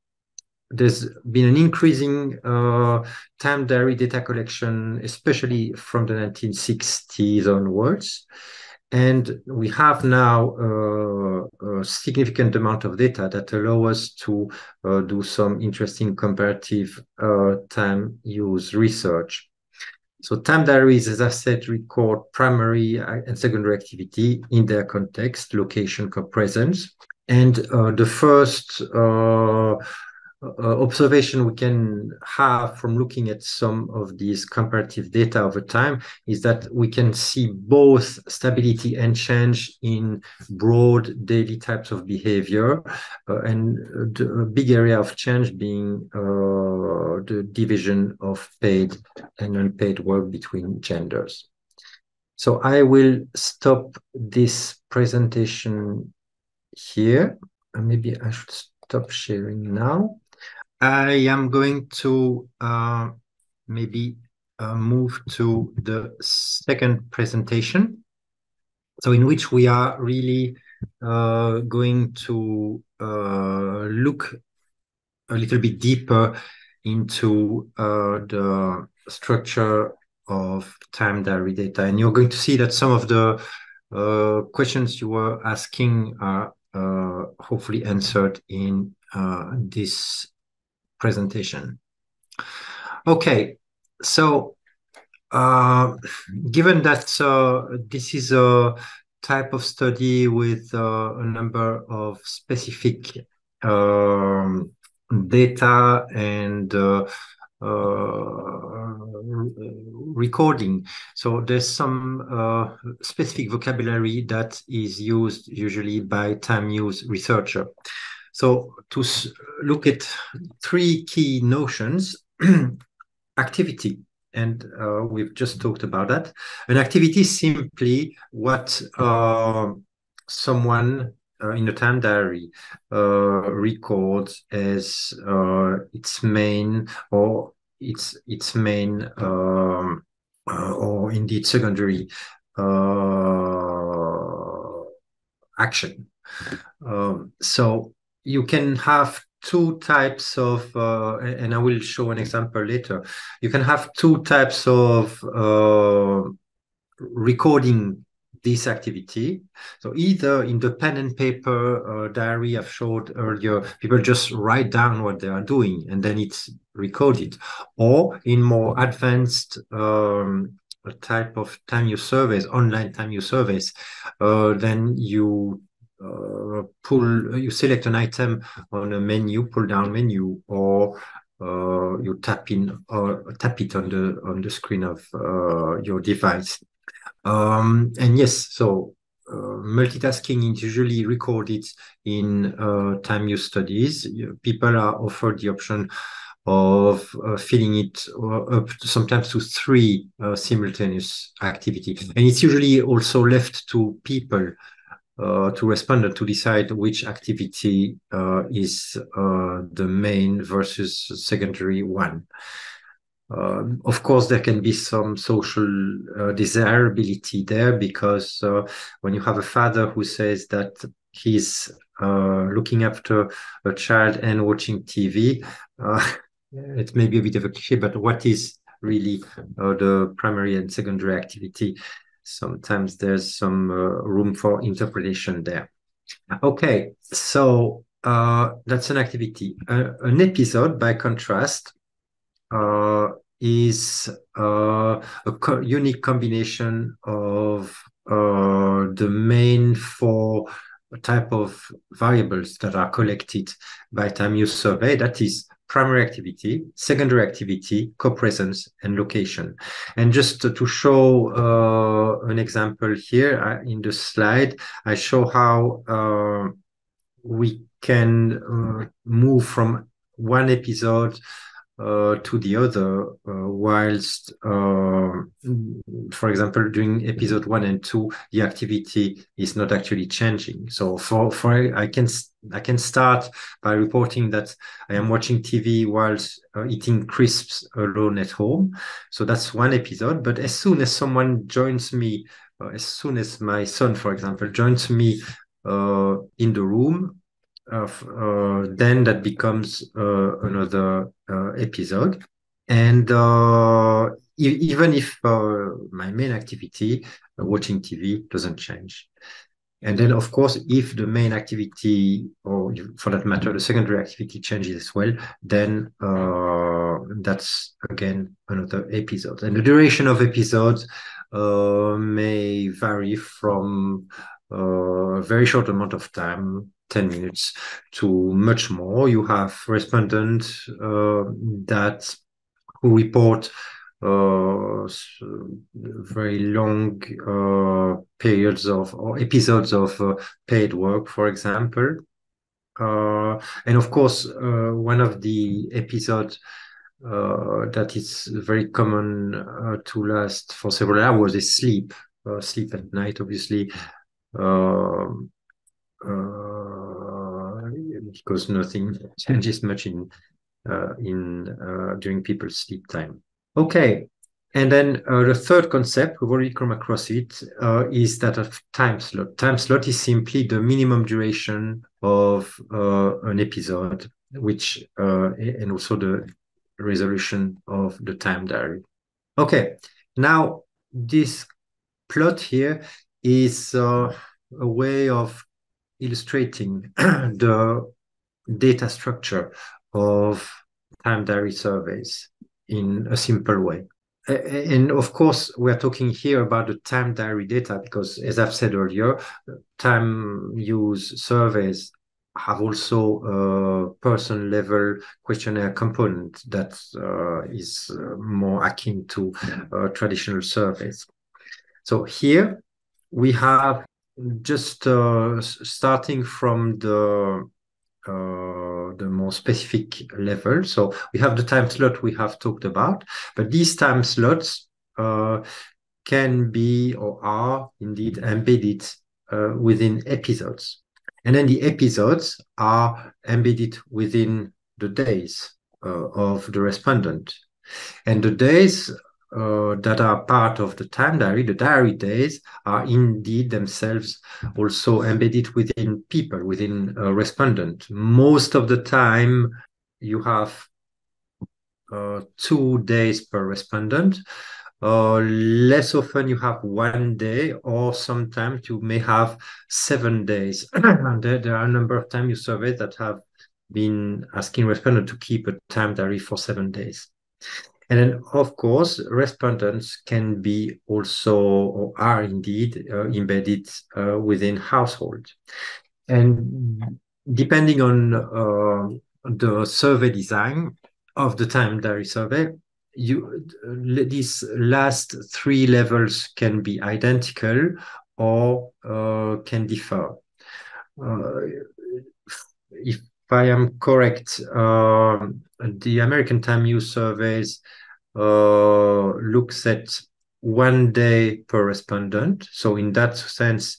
There's been an increasing uh, time diary data collection, especially from the 1960s onwards. And we have now uh, a significant amount of data that allow us to uh, do some interesting comparative uh, time use research. So time diaries, as I said, record primary and secondary activity in their context, location, presence. And uh, the first uh, uh, observation we can have from looking at some of these comparative data over time is that we can see both stability and change in broad daily types of behavior uh, and the big area of change being uh, the division of paid and unpaid work between genders. So I will stop this presentation here. And maybe I should stop sharing now. I am going to uh, maybe uh, move to the second presentation. So in which we are really uh, going to uh, look a little bit deeper into uh, the structure of time diary data. And you're going to see that some of the uh, questions you were asking are uh, hopefully answered in uh, this presentation. Okay, so uh, given that uh, this is a type of study with uh, a number of specific um, data and uh, uh, recording. So there's some uh, specific vocabulary that is used usually by time use researcher. So to look at three key notions, [CLEARS THROAT] activity, and uh, we've just talked about that. An activity is simply what uh, someone uh, in a time diary uh, records as uh, its main or its its main um, uh, or indeed secondary action. Um, so you can have two types of, uh, and I will show an example later. You can have two types of uh, recording this activity. So either in the pen and paper uh, diary I've showed earlier, people just write down what they are doing and then it's recorded, or in more advanced um, type of time use surveys, online time use surveys, uh, then you uh, pull, you select an item on a menu, pull down menu, or uh, you tap in or tap it on the on the screen of uh, your device. Um, and yes, so uh, multitasking is usually recorded in uh, time use studies. People are offered the option of uh, filling it up to sometimes to three simultaneous activities. And it's usually also left to people uh, to respondent to decide which activity uh, is uh, the main versus secondary one. Um, of course, there can be some social uh, desirability there because uh, when you have a father who says that he's looking after a child and watching TV, [LAUGHS] it may be a bit of a cliche, but what is really the primary and secondary activity? sometimes there's some uh, room for interpretation there. Okay, so uh, that's an activity. Uh, an episode, by contrast, uh, is uh, a co unique combination of uh, the main four type of variables that are collected by time use survey. That is primary activity, secondary activity, co-presence, and location. And just to show uh, an example here uh, in the slide, I show how uh, we can uh, move from one episode uh, to the other, uh, whilst, uh, for example, during episode one and two, the activity is not actually changing. So for for I can I can start by reporting that I am watching TV whilst uh, eating crisps alone at home. So that's one episode. But as soon as someone joins me, uh, as soon as my son, for example, joins me uh, in the room, uh, then that becomes uh, another uh, episode. And even if my main activity, watching TV, doesn't change. And then, of course, if the main activity, or for that matter, the secondary activity changes as well, then uh, that's again another episode. And the duration of episodes uh, may vary from a very short amount of time 10 minutes to much more. You have respondents uh, that who report uh, very long uh, periods of or episodes of uh, paid work, for example. Uh, and of course, uh, one of the episodes that is very common to last for several hours is sleep. sleep at night, obviously. Um, because nothing [LAUGHS] changes much in uh, in uh, during people's sleep time. Okay, and then uh, the third concept we've already come across it uh, is that of time slot. Time slot is simply the minimum duration of uh, an episode, which uh, and also the resolution of the time diary. Okay, now this plot here is a way of illustrating [CLEARS THROAT] the data structure of time diary surveys in a simple way. And of course, we're talking here about the time diary data because, as I've said earlier, time use surveys have also a person level questionnaire component that uh, is uh, more akin to uh, traditional surveys. So here we have just uh, starting from the uh, the more specific level. So we have the time slot we have talked about, but these time slots uh, can be or are indeed embedded uh, within episodes. And then the episodes are embedded within the days uh, of the respondent. And the days uh, that are part of the time diary, the diary days, are indeed themselves also embedded within people, within a respondent. Most of the time, you have uh, two days per respondent. Uh, less often you have one day, or sometimes you may have seven days. [CLEARS THROAT] there, there, are a number of times you survey that have been asking respondents to keep a time diary for seven days. And then, of course, respondents can be also or are indeed uh, embedded uh, within households. And depending on uh, the survey design of the time diary survey, you these last three levels can be identical or uh, can differ. Uh, if I am correct, uh, the American Time Use surveys uh, looks at one day per respondent. So in that sense,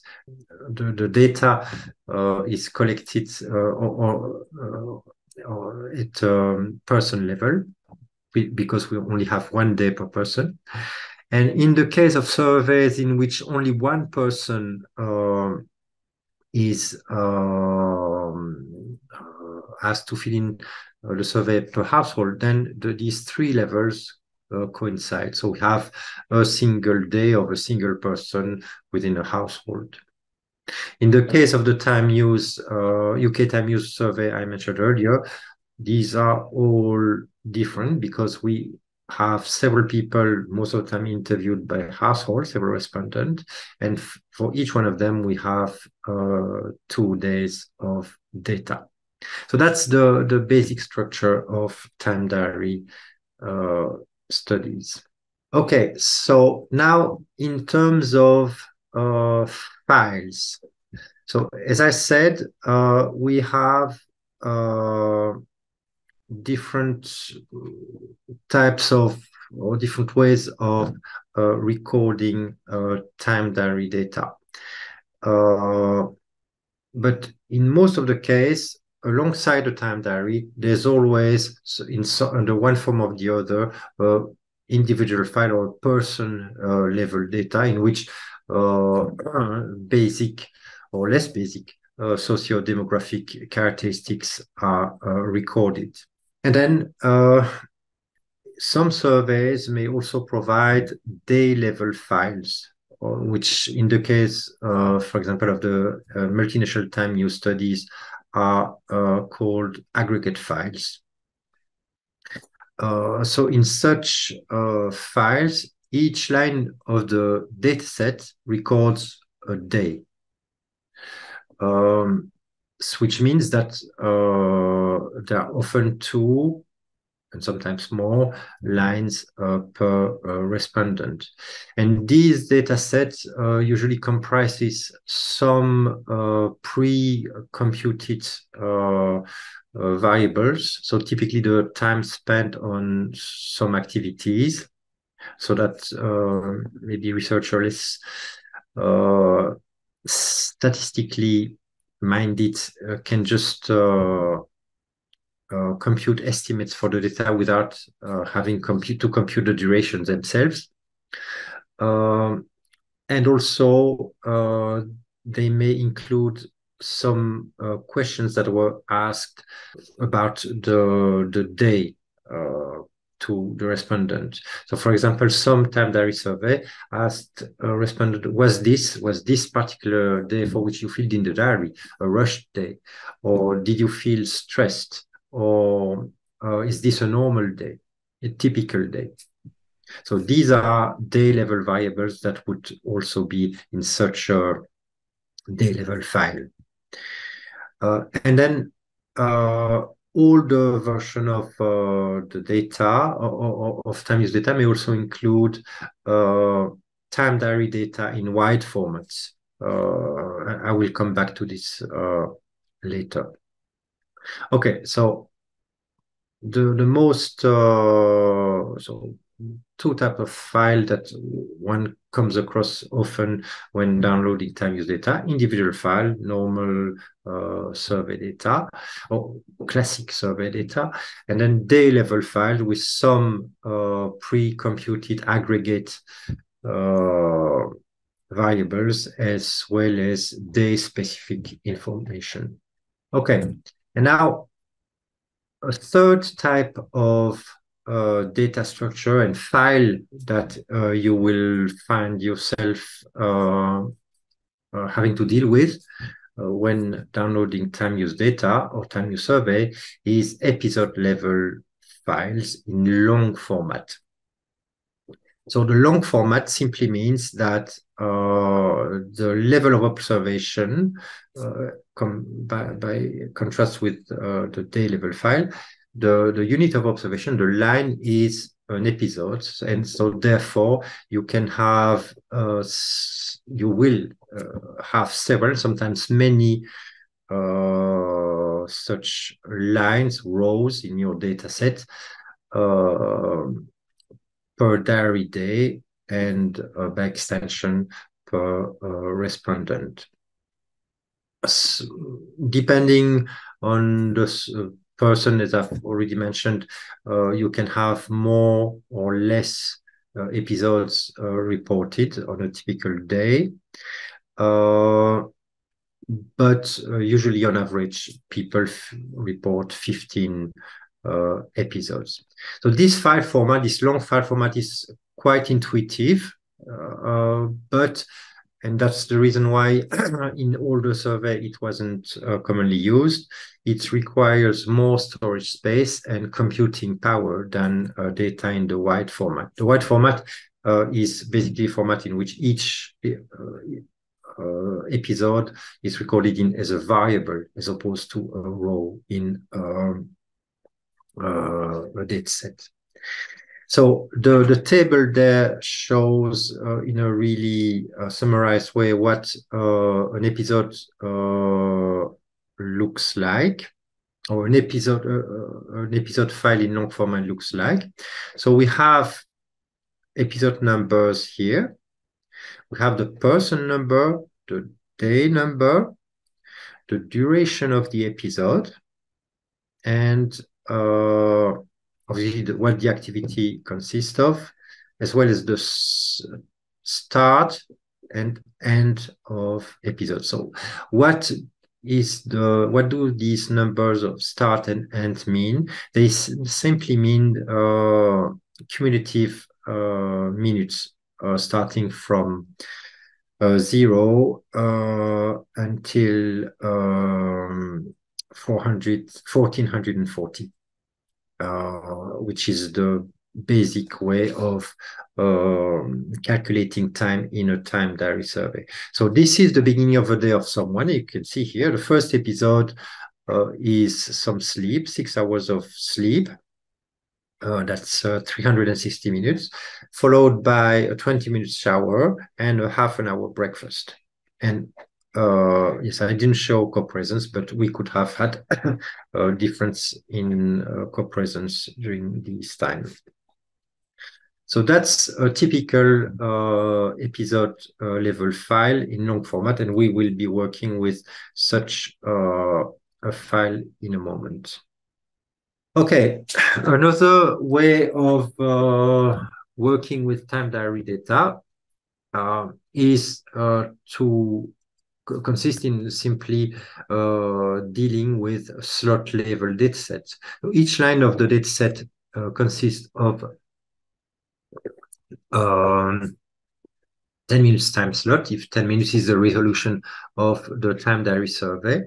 the, the data uh, is collected uh, or, or, or, at um, person level because we only have one day per person. And in the case of surveys in which only one person uh, is um, uh, asked to fill in uh, the survey per household, then the, these three levels uh, coincide. So we have a single day of a single person within a household. In the case of the time use, uh, UK time use survey I mentioned earlier, these are all different because we have several people most of the time interviewed by household, several respondents, and for each one of them we have uh, two days of data. So that's the the basic structure of time diary uh, studies. Okay, so now in terms of uh, files, so as I said, uh, we have uh, different types of or different ways of uh, recording uh, time diary data. Uh, but in most of the case, alongside the time diary, there's always in under one form or the other uh, individual file or person uh, level data in which uh, [CLEARS THROAT] basic or less basic uh, socio-demographic characteristics are uh, recorded. And then uh, some surveys may also provide day level files which in the case, uh, for example, of the uh, multinational time use studies, are uh, called aggregate files. Uh, so in such uh, files, each line of the dataset records a day, um, which means that uh, there are often two and sometimes more lines uh, per uh, respondent. And these data sets uh, usually comprises some uh, pre-computed uh, uh, variables. So typically the time spent on some activities so that maybe researchers statistically minded can just uh, compute estimates for the data without uh, having compute to compute the durations themselves. Um, and also, uh, they may include some uh, questions that were asked about the the day uh, to the respondent. So, for example, some time diary survey asked a respondent, "Was this was this particular day for which you filled in the diary a rushed day, or did you feel stressed?" Or uh, is this a normal day, a typical day? So these are day level variables that would also be in such a day level file. Uh, and then uh, all the version of uh, the data of time use data may also include uh, time diary data in wide formats. Uh, I will come back to this later. Okay, so the the most so two type of file that one comes across often when downloading time use data individual file normal uh, survey data or classic survey data and then day level file with some uh, pre-computed aggregate uh, variables as well as day specific information. Okay and now a third type of uh, data structure and file that uh, you will find yourself uh, uh having to deal with uh, when downloading time use data or time use survey is episode level files in long format. So the long format simply means that uh, the level of observation, by, by, contrast with the day level file, the, the unit of observation, the line is an episode. And so therefore you can have, uh, you will uh, have several, sometimes many uh, such lines, rows in your data set uh, per diary day and uh, by extension per uh, respondent. depending on the person, as I've already mentioned, uh, you can have more or less uh, episodes uh, reported on a typical day. Uh, but uh, usually on average, people report 15 uh, episodes. So this file format, this long file format is quite intuitive, but and that's the reason why [CLEARS THROAT] in older survey it wasn't uh, commonly used. It requires more storage space and computing power than uh, data in the wide format. The wide format uh, is basically a format in which each uh, uh, episode is recorded in as a variable as opposed to a row in um, uh, a data set. So the, the table there shows uh, in a really uh, summarized way what uh, an episode uh, looks like, or an episode uh, uh, an episode file in long format looks like. So we have episode numbers here. We have the person number, the day number, the duration of the episode, and obviously the, what the activity consists of, as well as the start and end of episodes. So what is the what do these numbers of start and end mean? They simply mean uh, cumulative uh, minutes uh, starting from uh, zero uh, until um, 400, 1440 uh, which is the basic way of um, calculating time in a time diary survey. So this is the beginning of a day of someone. You can see here the first episode uh, is some sleep, six hours of sleep. Uh, that's uh, 360 minutes, followed by a 20 minute shower and a half an hour breakfast. And uh, yes, I didn't show co-presence, but we could have had [COUGHS] a difference in uh, co-presence during this time. So that's a typical uh, episode uh, level file in long format, and we will be working with such uh, a file in a moment. Okay, [COUGHS] another way of uh, working with time diary data is to consist in simply uh, dealing with slot level datasets. So each line of the dataset uh, consists of um, 10 minutes time slot, if 10 minutes is the resolution of the time diary survey.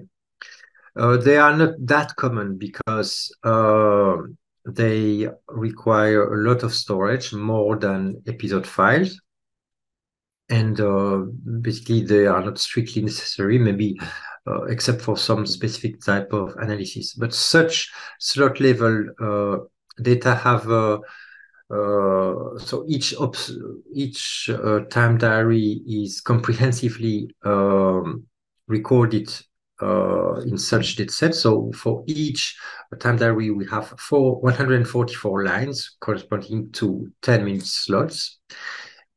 Uh, they are not that common because uh, they require a lot of storage, more than episode files. And uh, basically, they are not strictly necessary, maybe uh, except for some specific type of analysis. But such slot level uh, data have uh, uh, so each each uh, time diary is comprehensively um, recorded in such dataset. So for each time diary, we have four 144 lines corresponding to 10 minute slots.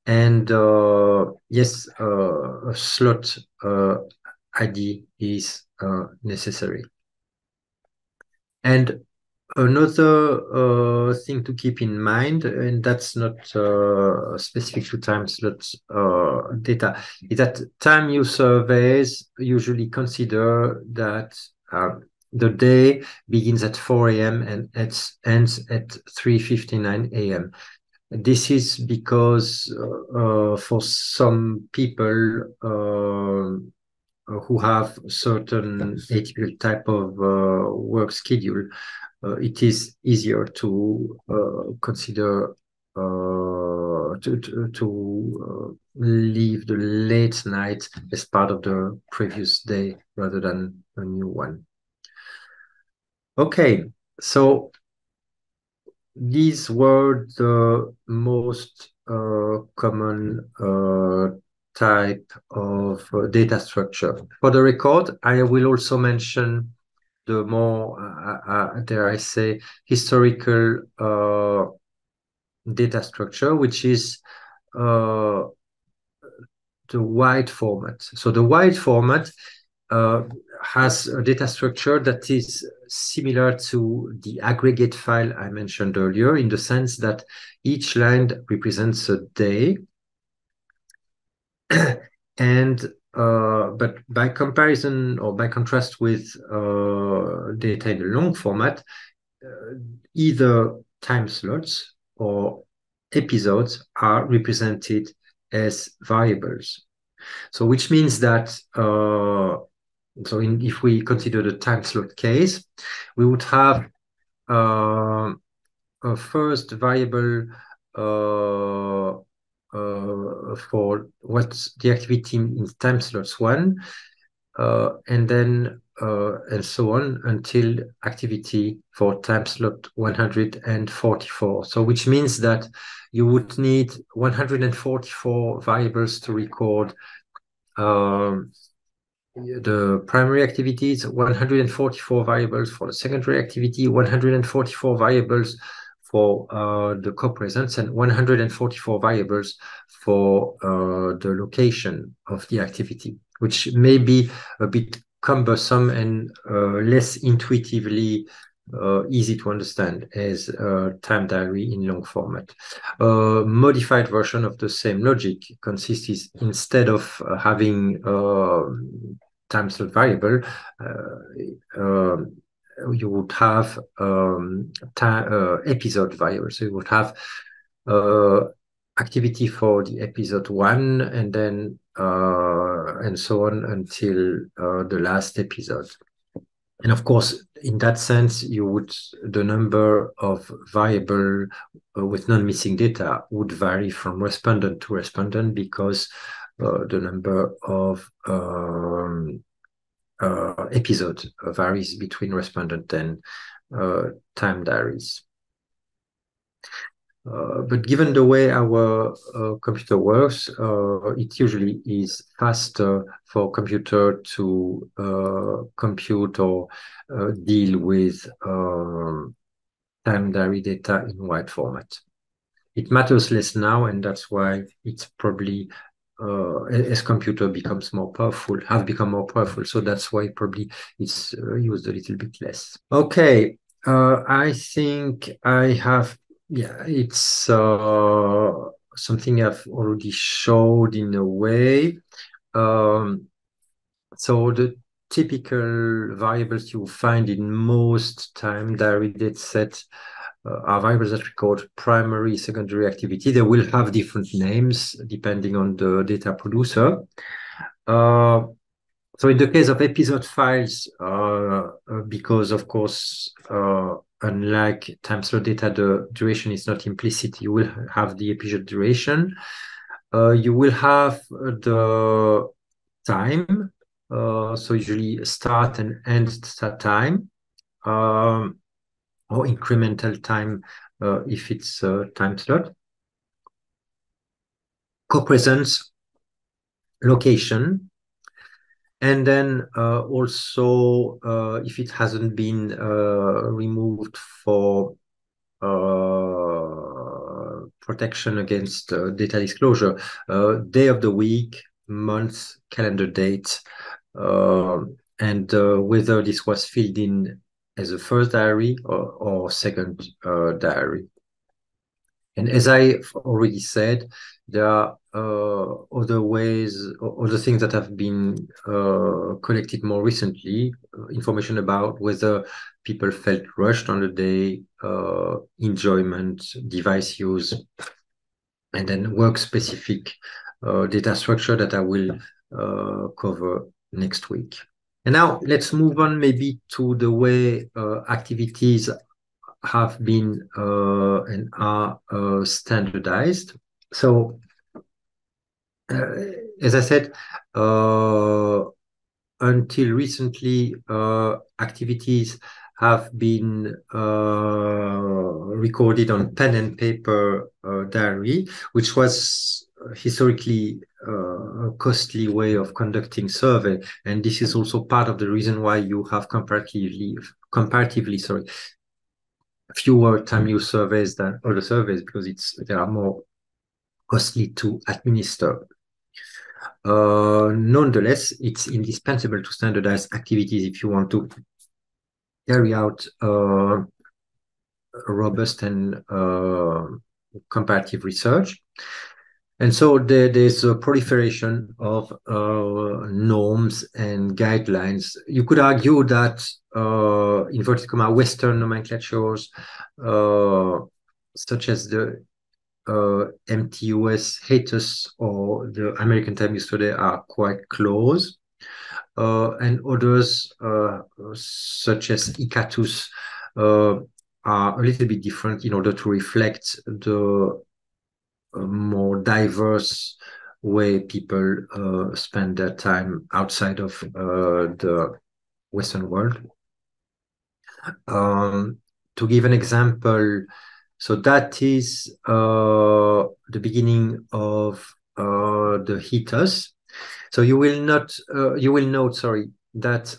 And uh, yes, uh, a slot uh, ID is necessary. And Another uh, thing to keep in mind, and that's not uh, specific to time slot uh, data, is that time use surveys usually consider that um, the day begins at 4 a.m. and ends at 3.59 a.m. This is because uh, for some people uh, who have certain atypical type of uh, work schedule, uh, it is easier to uh, consider uh, to to, to leave the late night as part of the previous day rather than a new one. Okay, so these were the most uh, common uh, type of uh, data structure. For the record, I will also mention the more, uh, uh, dare I say, historical uh, data structure, which is the wide format. So the wide format uh, has a data structure that is similar to the aggregate file I mentioned earlier, in the sense that each line represents a day. [CLEARS THROAT] and uh, but by comparison or by contrast with uh, data in a long format, uh, either time slots or episodes are represented as variables. So which means that, uh, so in, if we consider the time slot case, we would have uh, a first variable uh, uh, for what's the activity in time slots one, uh, and then uh, and so on until activity for time slot 144. So which means that you would need 144 variables to record um, the primary activities, 144 variables. For the secondary activity, 144 variables for uh, the co-presence and 144 variables for uh, the location of the activity, which may be a bit cumbersome and uh, less intuitively uh, easy to understand as a time diary in long format. A modified version of the same logic consists instead of uh, having a time slot variable, uh, um, you would have um, uh, episode variable. So you would have uh, activity for the episode one, and then uh, and so on until uh, the last episode. And of course, in that sense, you would the number of variable uh, with non-missing data would vary from respondent to respondent because uh, the number of um, uh, episode varies between respondent and uh, time diaries. Uh, but given the way our uh, computer works, uh, it usually is faster for computer to compute or deal with um, time diary data in wide format. It matters less now, and that's why it's probably uh, as computer becomes more powerful, have become more powerful. So that's why probably it's uh, used a little bit less. Okay, uh, I think I have, yeah, it's uh, something I've already showed in a way. Um, so the typical variables you find in most time diary data sets uh, are variables that record primary, secondary activity. They will have different names depending on the data producer. Uh, so in the case of episode files, uh, uh because of course uh, unlike time slot data, the duration is not implicit. You will have the episode duration. Uh, you will have the time, uh, so usually start and end start time, um, or incremental time uh, if it's a time slot. Co-presence, location, and then uh, also uh, if it hasn't been uh, removed for protection against data disclosure, day of the week, month, calendar date, and whether this was filled in as a first diary or, or second diary. And as I already said, there are uh, other ways, other things that have been uh, collected more recently, uh, information about whether people felt rushed on the day, uh, enjoyment, device use, and then work-specific uh, data structure that I will uh, cover next week. And now let's move on maybe to the way activities have been and are standardized. So, uh, as I said, until recently, activities have been uh, recorded on pen and paper uh, diary, which was historically uh, a costly way of conducting survey. And this is also part of the reason why you have comparatively, comparatively, sorry, fewer time use surveys than other surveys because it's they are more costly to administer. Uh, nonetheless, it's indispensable to standardize activities if you want to carry out uh, robust and uh, comparative research. And so there, there's a proliferation of uh, norms and guidelines. You could argue that uh, inverted comma Western nomenclatures, uh, such as the uh, MTUS, HETUS, or the American Time Today, are quite close. Uh, and others, uh, such as ICATUS, uh, are a little bit different in order to reflect the more diverse way people uh, spend their time outside of uh, the Western world. Um, to give an example, so that is uh, the beginning of uh, the HETUS. So you will not, uh, you will note, sorry, that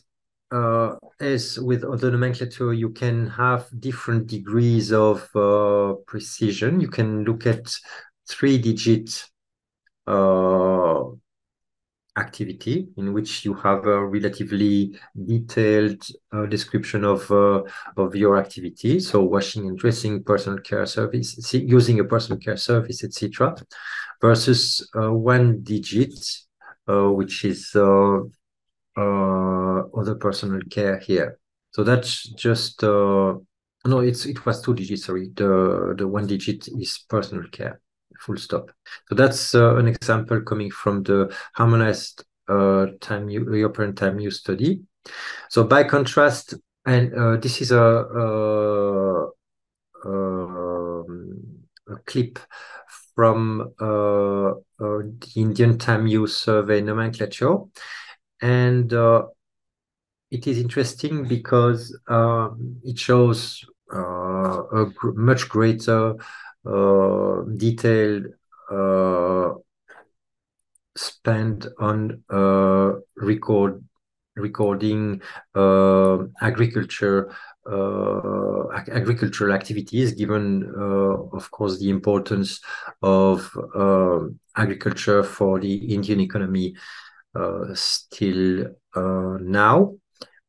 uh, as with other nomenclature, you can have different degrees of uh, precision. You can look at three digit uh, activity in which you have a relatively detailed uh, description of uh, of your activity. So washing and dressing personal care service using a personal care service etc versus uh, one digit uh, which is uh, uh, other personal care here. So that's just no it's it was two digits sorry. The the one digit is personal care full stop. So that's uh, an example coming from the harmonized uh, time reoperant time use study. So by contrast, and uh, this is a, a, um, a clip from uh, uh, the Indian time use survey nomenclature, and uh, it is interesting because um, it shows a gr much greater uh, detailed uh, spend on uh, record recording agriculture uh, agricultural activities, given, uh, of course, the importance of uh, agriculture for the Indian economy still now.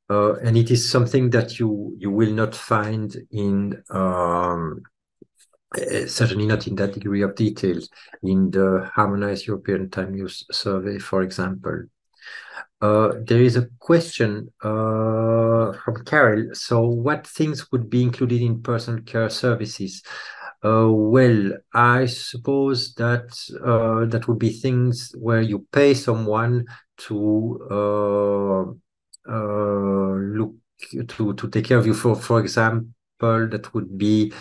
and it is something that you you will not find in um, uh, certainly not in that degree of detail in the harmonized European time use survey, for example. Uh, there is a question uh, from Carol. So, what things would be included in personal care services? Uh, well, I suppose that uh, that would be things where you pay someone to uh, look to to take care of you. For for example, that would be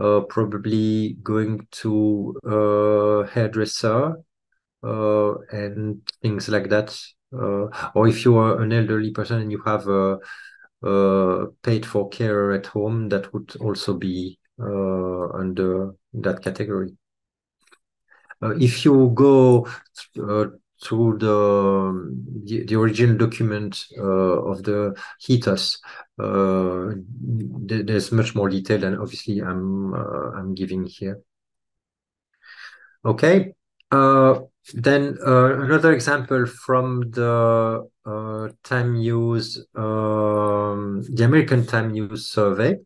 uh, probably going to a hairdresser uh, and things like that. Uh, or if you are an elderly person and you have a, a paid for care at home, that would also be uh, under that category. Uh, if you go uh, through the, the, the original document uh, of the HETUS, uh, th there's much more detail than obviously I'm uh, I'm giving here. Okay, uh, then another example from the time use, um, the American time use survey.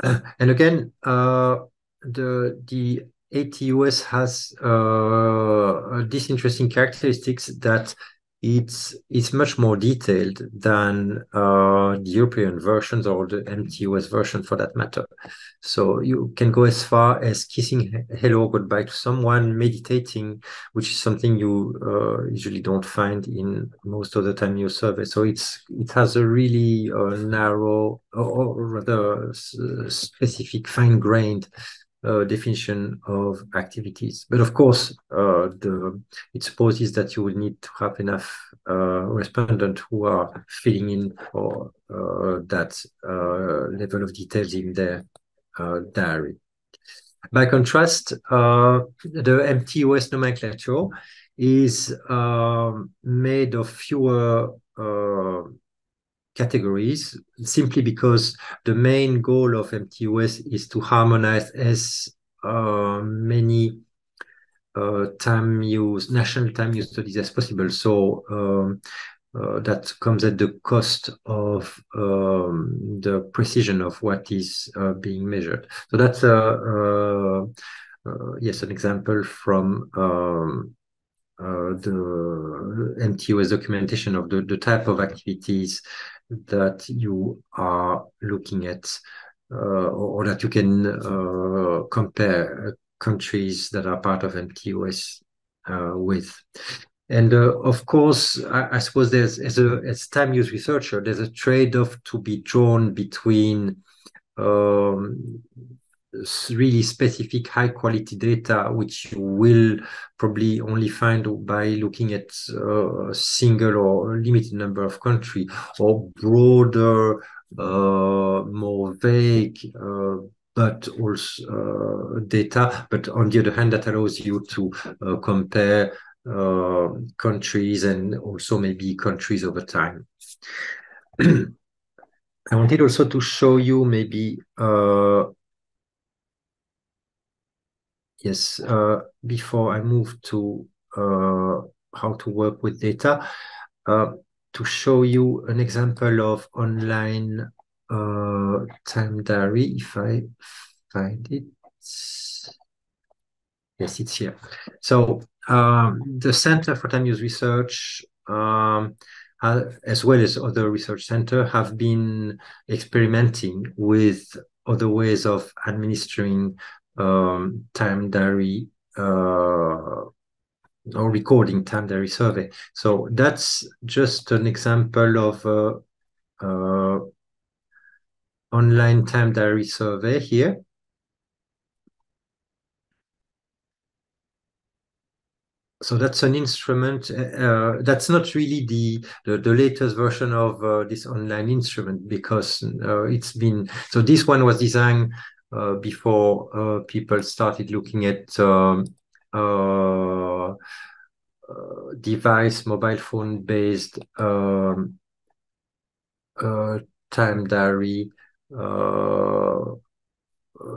[COUGHS] and again, the the ATUS has uh, this interesting characteristics that it's it's much more detailed than uh, the European versions or the MTUS version for that matter. So you can go as far as kissing hello goodbye to someone, meditating, which is something you uh, usually don't find in most of the time you survey. So it's it has a really uh, narrow or rather specific, fine-grained uh, definition of activities. But of course, uh, the, it supposes that you will need to have enough uh, respondents who are filling in for uh, that uh, level of details in their uh, diary. By contrast, the MTUS nomenclature is um, made of fewer categories simply because the main goal of MTUS is to harmonize as uh, many uh, time use, national time use studies as possible. So um, uh, that comes at the cost of um, the precision of what is uh, being measured. So that's a, uh, uh, yes, an example from um, the MTUS documentation of the, the type of activities that you are looking at uh, or, that you can uh, compare countries that are part of MTUS uh, with. And uh, of course, I, I, suppose there's as a as time use researcher, there's a trade-off to be drawn between um, really specific high quality data, which you will probably only find by looking at uh, a single or limited number of countries, or broader, uh, more vague, uh, but also uh, data. But on the other hand, that allows you to uh, compare uh, countries and also maybe countries over time. [CLEARS THROAT] I wanted also to show you maybe uh, yes, uh, before I move to uh, how to work with data, uh, to show you an example of online uh, time diary, if I find it. Yes, it's here. So um, the Center for Time Use Research, um, as well as other research center, have been experimenting with other ways of administering um, time diary uh, or recording time diary survey. So that's just an example of uh, uh, online time diary survey here. so that's an instrument uh, uh, that's not really the, the, the latest version of uh, this online instrument because uh, it's been so this one was designed uh, before uh, people started looking at um, uh, device, mobile phone based um, time diary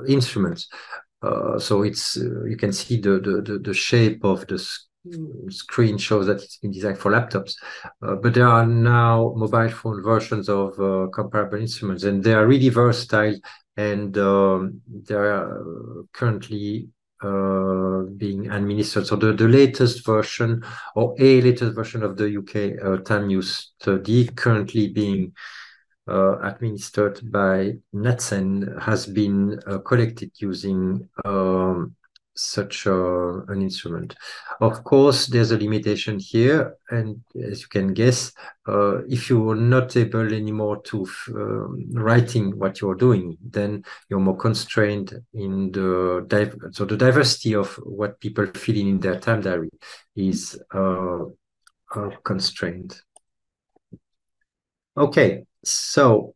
instruments. Uh, so it's uh, you can see the, the the shape of the screen shows that it's been designed for laptops, uh, but there are now mobile phone versions of comparable instruments, and they are really versatile and um, they are currently uh, being administered. So the, the latest version or a latest version of the UK uh, time use study currently being uh, administered by NatCen has been uh, collected using um, such an instrument. Of course, there's a limitation here, and as you can guess, uh, if you're not able anymore to um, writing what you're doing, then you're more constrained in the so the diversity of what people fill in in their time diary is uh, constrained. Okay, so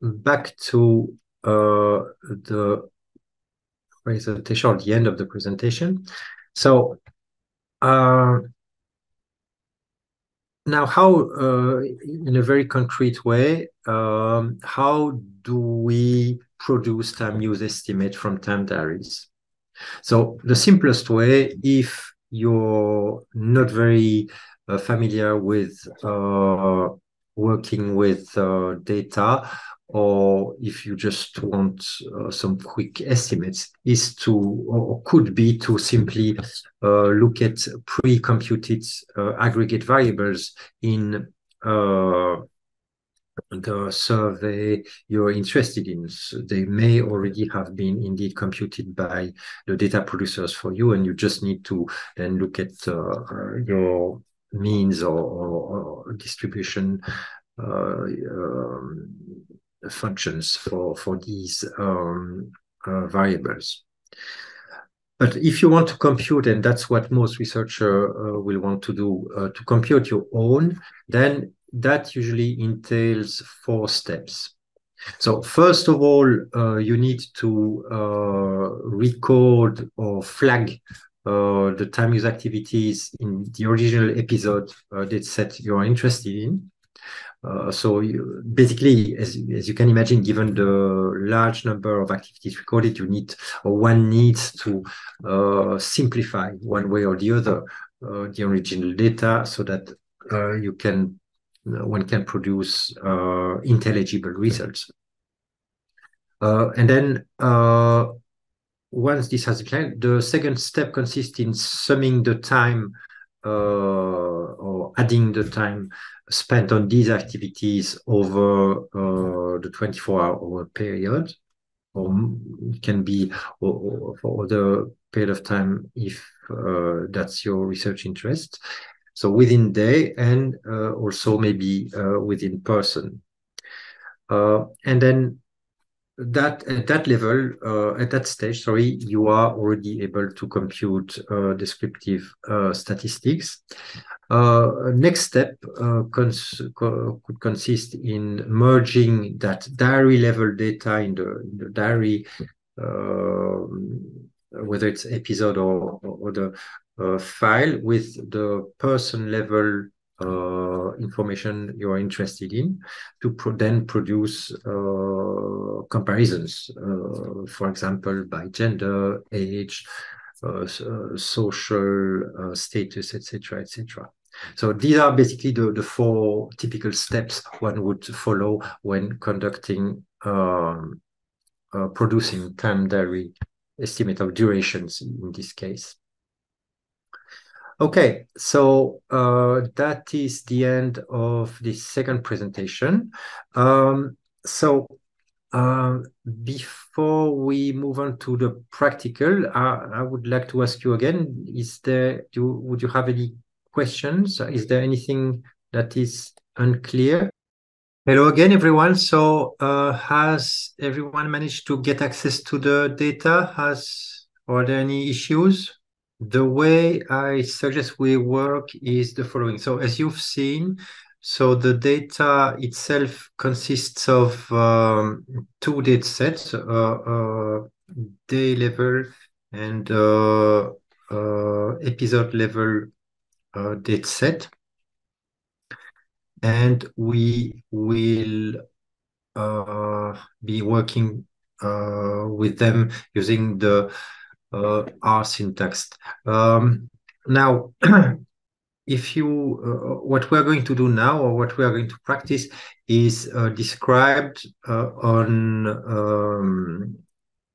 back to uh, the presentation or the end of the presentation. So uh, now how, uh, in a very concrete way, um, how do we produce time use estimate from time diaries? So the simplest way, if you're not very uh, familiar with uh, working with uh, data, or if you just want uh, some quick estimates, is to or could be to simply uh, look at pre-computed uh, aggregate variables in uh, the survey you're interested in. So they may already have been indeed computed by the data producers for you, and you just need to then look at uh, your means or, or, or distribution uh, um, functions for, for these um, uh, variables. But if you want to compute, and that's what most researchers uh, will want to do, uh, to compute your own, then that usually entails four steps. So first of all, uh, you need to uh, record or flag uh, the time use activities in the original episode that set you're interested in. Uh, so you, basically, as, as you can imagine, given the large number of activities recorded, you need or one needs to uh, simplify one way or the other uh, the original data so that uh, you can one can produce uh, intelligible results. and then once this has declined, the second step consists in summing the time or adding the time spent on these activities over uh, the 24 hour period or can be or, or for other period of time if uh, that's your research interest. So within day and uh, also maybe uh, within person. Uh, and then that at that level uh, at that stage sorry you are already able to compute descriptive statistics uh, next step uh, cons co could consist in merging that diary level data in the, in the diary, uh, whether it's episode or, or the uh, file with the person level uh, information you are interested in to pro then produce uh, comparisons, for example, by gender, age, social status, etc., etc. So these are basically the, the four typical steps one would follow when conducting um, uh, producing time diary estimate of durations in this case. Okay, so uh, that is the end of the second presentation. Um, so uh, before we move on to the practical, I would like to ask you again: Is there? Do would you have any questions? Is there anything that is unclear? Hello again, everyone. So uh, has everyone managed to get access to the data? Has Are there any issues? The way I suggest we work is the following. So as you've seen, so the data itself consists of um, two data sets, uh, uh, day level and uh, uh episode level uh, date set. And we will uh, be working uh, with them using the R syntax. Um, now, [CLEARS THROAT] if you, uh, what we're going to do now or what we are going to practice is uh, described on um,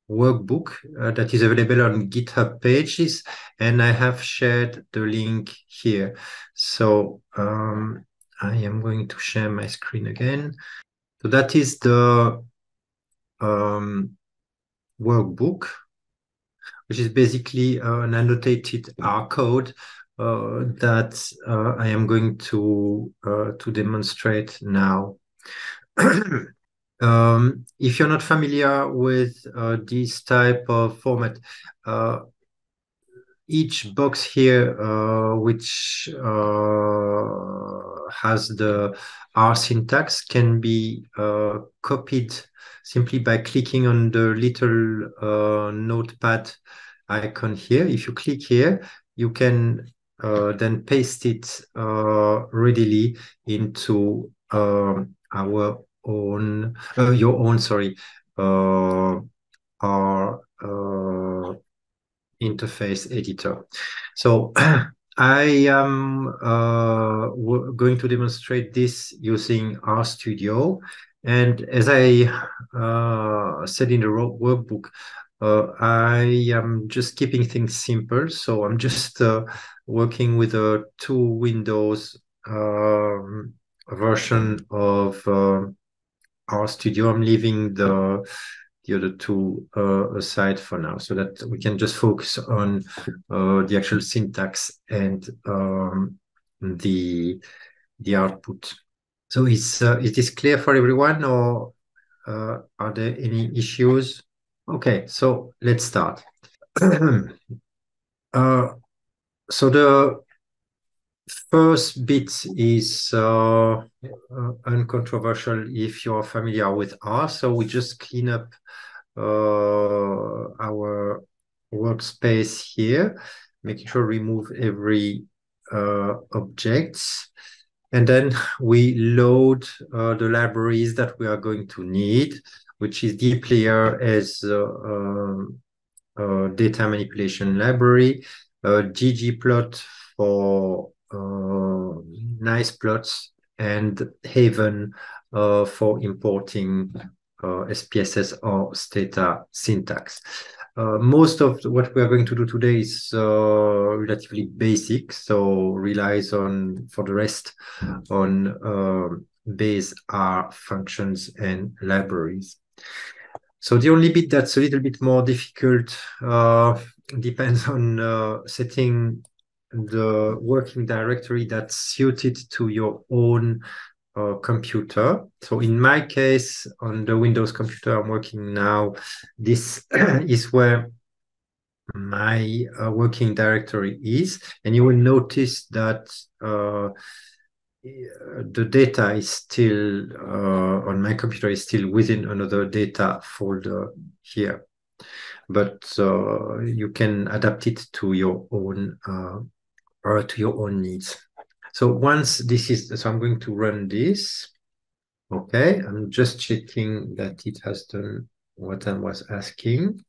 workbook uh, that is available on GitHub pages, and I have shared the link here. So um, I am going to share my screen again. So that is the um, workbook which is basically uh, an annotated R code uh, that uh, I am going to uh, to demonstrate now. [CLEARS THROAT] um, if you're not familiar with uh, this type of format, uh, each box here, uh, which uh, has the R syntax, can be uh, copied simply by clicking on the little uh, notepad icon here. If you click here, you can uh, then paste it uh, readily into um, our own, your own, sorry, our interface editor. So [CLEARS THROAT] I am uh, going to demonstrate this using RStudio. And as I uh, said in the workbook, uh, I am just keeping things simple. So I'm just uh, working with a two windows um, version of uh, studio, I'm leaving the the other two uh, aside for now so that we can just focus on uh, the actual syntax and um, the the output. So is uh, is this clear for everyone or uh, are there any issues? Okay, so let's start. [CLEARS THROAT] Uh, so the first bit is uh, uncontroversial if you're familiar with R. So we just clean up uh, our workspace here, making sure remove every uh, objects. And then we load uh, the libraries that we are going to need, which is dplyr as um, data manipulation library, ggplot for uh, nice plots and Haven uh, for importing uh, SPSS or Stata syntax. Uh, most of what we are going to do today is uh, relatively basic, so relies on, for the rest, on uh, base R functions and libraries. So the only bit that's a little bit more difficult uh, depends on uh, setting the working directory that's suited to your own uh, computer. So in my case, on the Windows computer I'm working now, this [CLEARS THROAT] is where my uh, working directory is. And you will notice that uh, the data is still uh, on my computer is still within another data folder here. But uh, you can adapt it to your own uh, or to your own needs. So once this is, so I'm going to run this. Okay, I'm just checking that it has done what I was asking.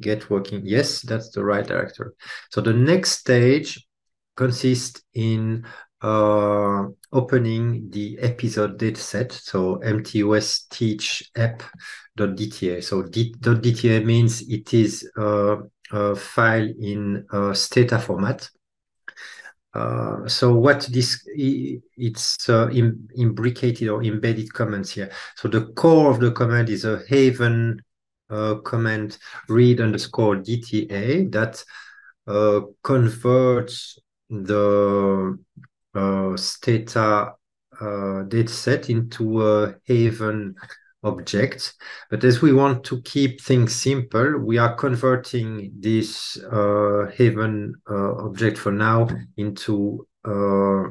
Get working. Yes, that's the right directory. So the next stage consists in uh, opening the episode dataset. So mtos teach app.dta. So .dta means it is uh, a file in a Stata format. Uh, so what this it's uh, in, imbricated or embedded commands here. So the core of the command is a Haven uh, command read underscore DTA that uh, converts the uh, Stata uh, dataset into a Haven object. But as we want to keep things simple, we are converting this uh, Haven uh, object for now into uh,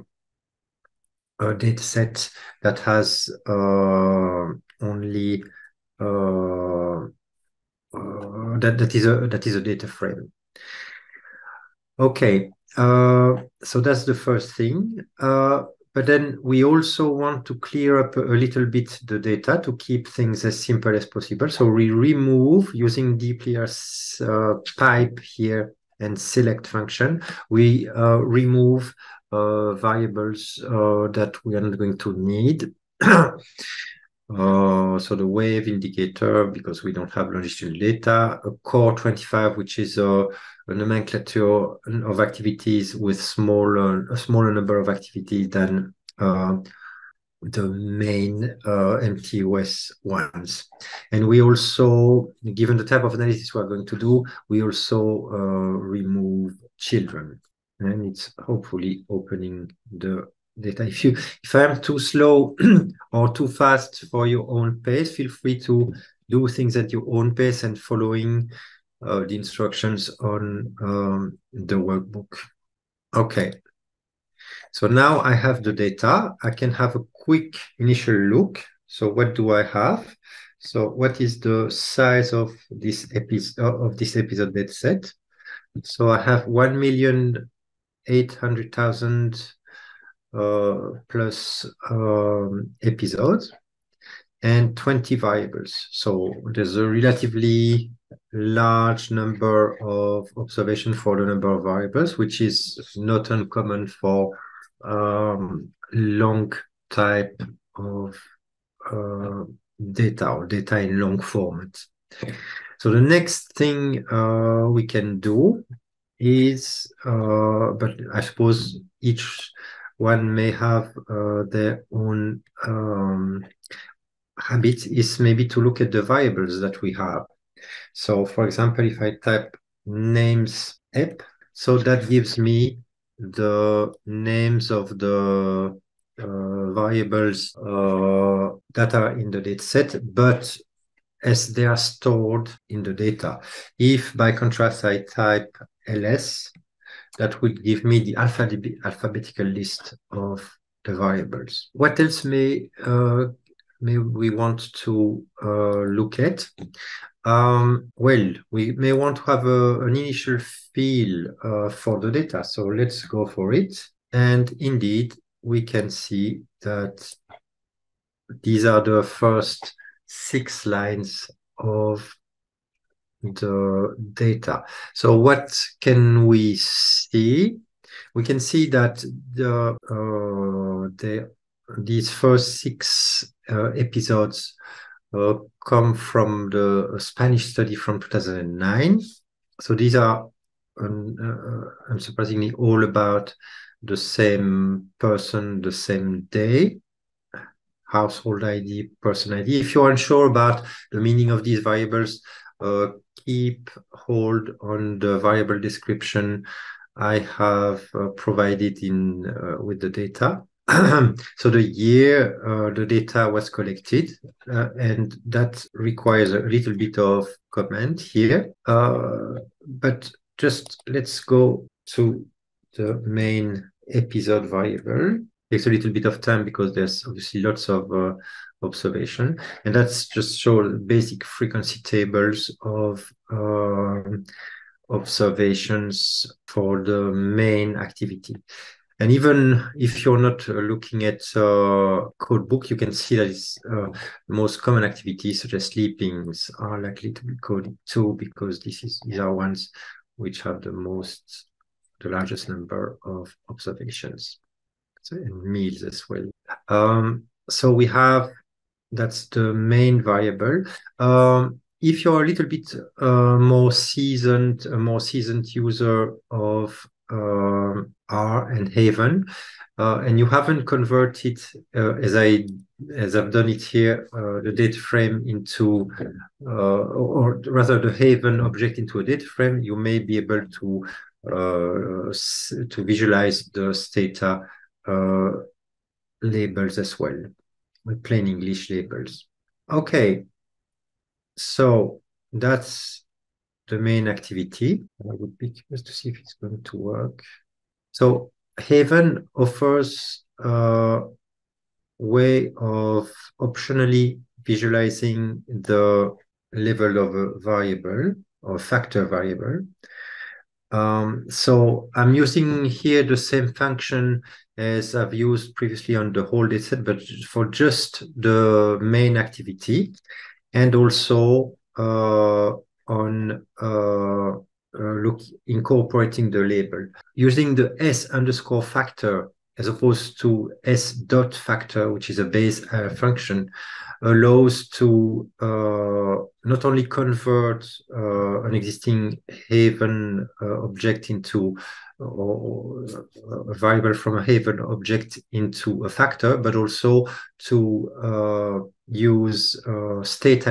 a data set that has uh, only uh, uh, that that is a that is a data frame. Okay, so that's the first thing. But then we also want to clear up a little bit the data to keep things as simple as possible. So we remove using dplyr's uh, pipe here and select function. We uh, remove uh, variables uh, that we are not going to need. [CLEARS THROAT] Uh, so the wave indicator, because we don't have longitudinal data, a core 25, which is a, a nomenclature of activities with smaller, a smaller number of activities than uh, the main uh, MTUS ones. And we also, given the type of analysis we're going to do, we also uh, remove children. And it's hopefully opening the data. If you if I'm too slow [CLEARS THROAT] or too fast for your own pace, feel free to do things at your own pace and following uh, the instructions on um, the workbook. Okay. So now I have the data. I can have a quick initial look. So what do I have? So what is the size of this episode of this episode data set? So I have one million eight hundred thousand uh, plus um, episodes and 20 variables. So there's a relatively large number of observation for the number of variables, which is not uncommon for um, long type of uh, data or data in long format. So the next thing uh, we can do is, uh, but I suppose each one may have uh, their own um, habit is maybe to look at the variables that we have. So for example, if I type names app, so that gives me the names of the uh, variables uh, that are in the data set, but as they are stored in the data. If by contrast I type ls, that would give me the alphabet alphabetical list of the variables. What else may uh, may we want to uh, look at? Um, well, we may want to have a, an initial feel uh, for the data. So let's go for it. And indeed, we can see that these are the first six lines of the data. So what can we see? We can see that the, uh, the these first six uh, episodes uh, come from the Spanish study from 2009. So these are um, uh, unsurprisingly all about the same person, the same day, household ID, person ID. If you're unsure about the meaning of these variables, uh, keep hold on the variable description I have uh, provided in uh, with the data. [CLEARS THROAT] so the year uh, the data was collected, and that requires a little bit of comment here. But just let's go to the main episode variable. Takes a little bit of time because there's obviously lots of uh, observation, and that's just show basic frequency tables of um, observations for the main activity. And even if you're not uh, looking at uh, code book, you can see that it's, uh, most common activities such as sleepings are likely to be coded too, because this is these are ones which have the most, the largest number of observations, and meals as well. Um, so we have that's the main variable. Um, if you're a little bit uh, more seasoned, a more seasoned user of uh, R and Haven, uh, and you haven't converted uh, as I as I've done it here uh, the data frame into uh, or rather the Haven object into a data frame, you may be able to to visualize the data labels as well with plain English labels. Okay, so that's the main activity. I would be curious to see if it's going to work. So Haven offers a way of optionally visualizing the level of a variable or factor variable. Um, so I'm using here the same function as I've used previously on the whole dataset, but for just the main activity and also uh, on uh, uh, look incorporating the label. Using the as underscore factor as opposed to as dot factor, which is a base uh, function, allows to uh, not only convert an existing Haven object into or a variable from a Haven object into a factor, but also to uh, use uh,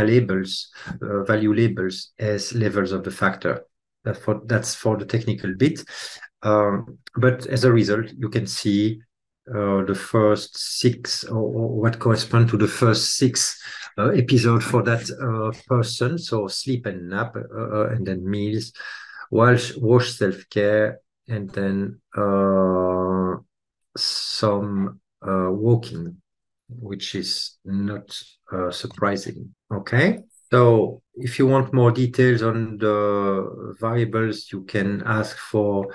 labels, uh, value labels as levels of the factor. That for, that's for the technical bit. Um, but as a result, you can see uh, the first six, or, or, what correspond to the first six uh, episode for that uh, person. So sleep and nap, and then meals, wash, wash self-care, and then uh, some uh, walking, which is not uh, surprising. Okay. So if you want more details on the variables, you can ask for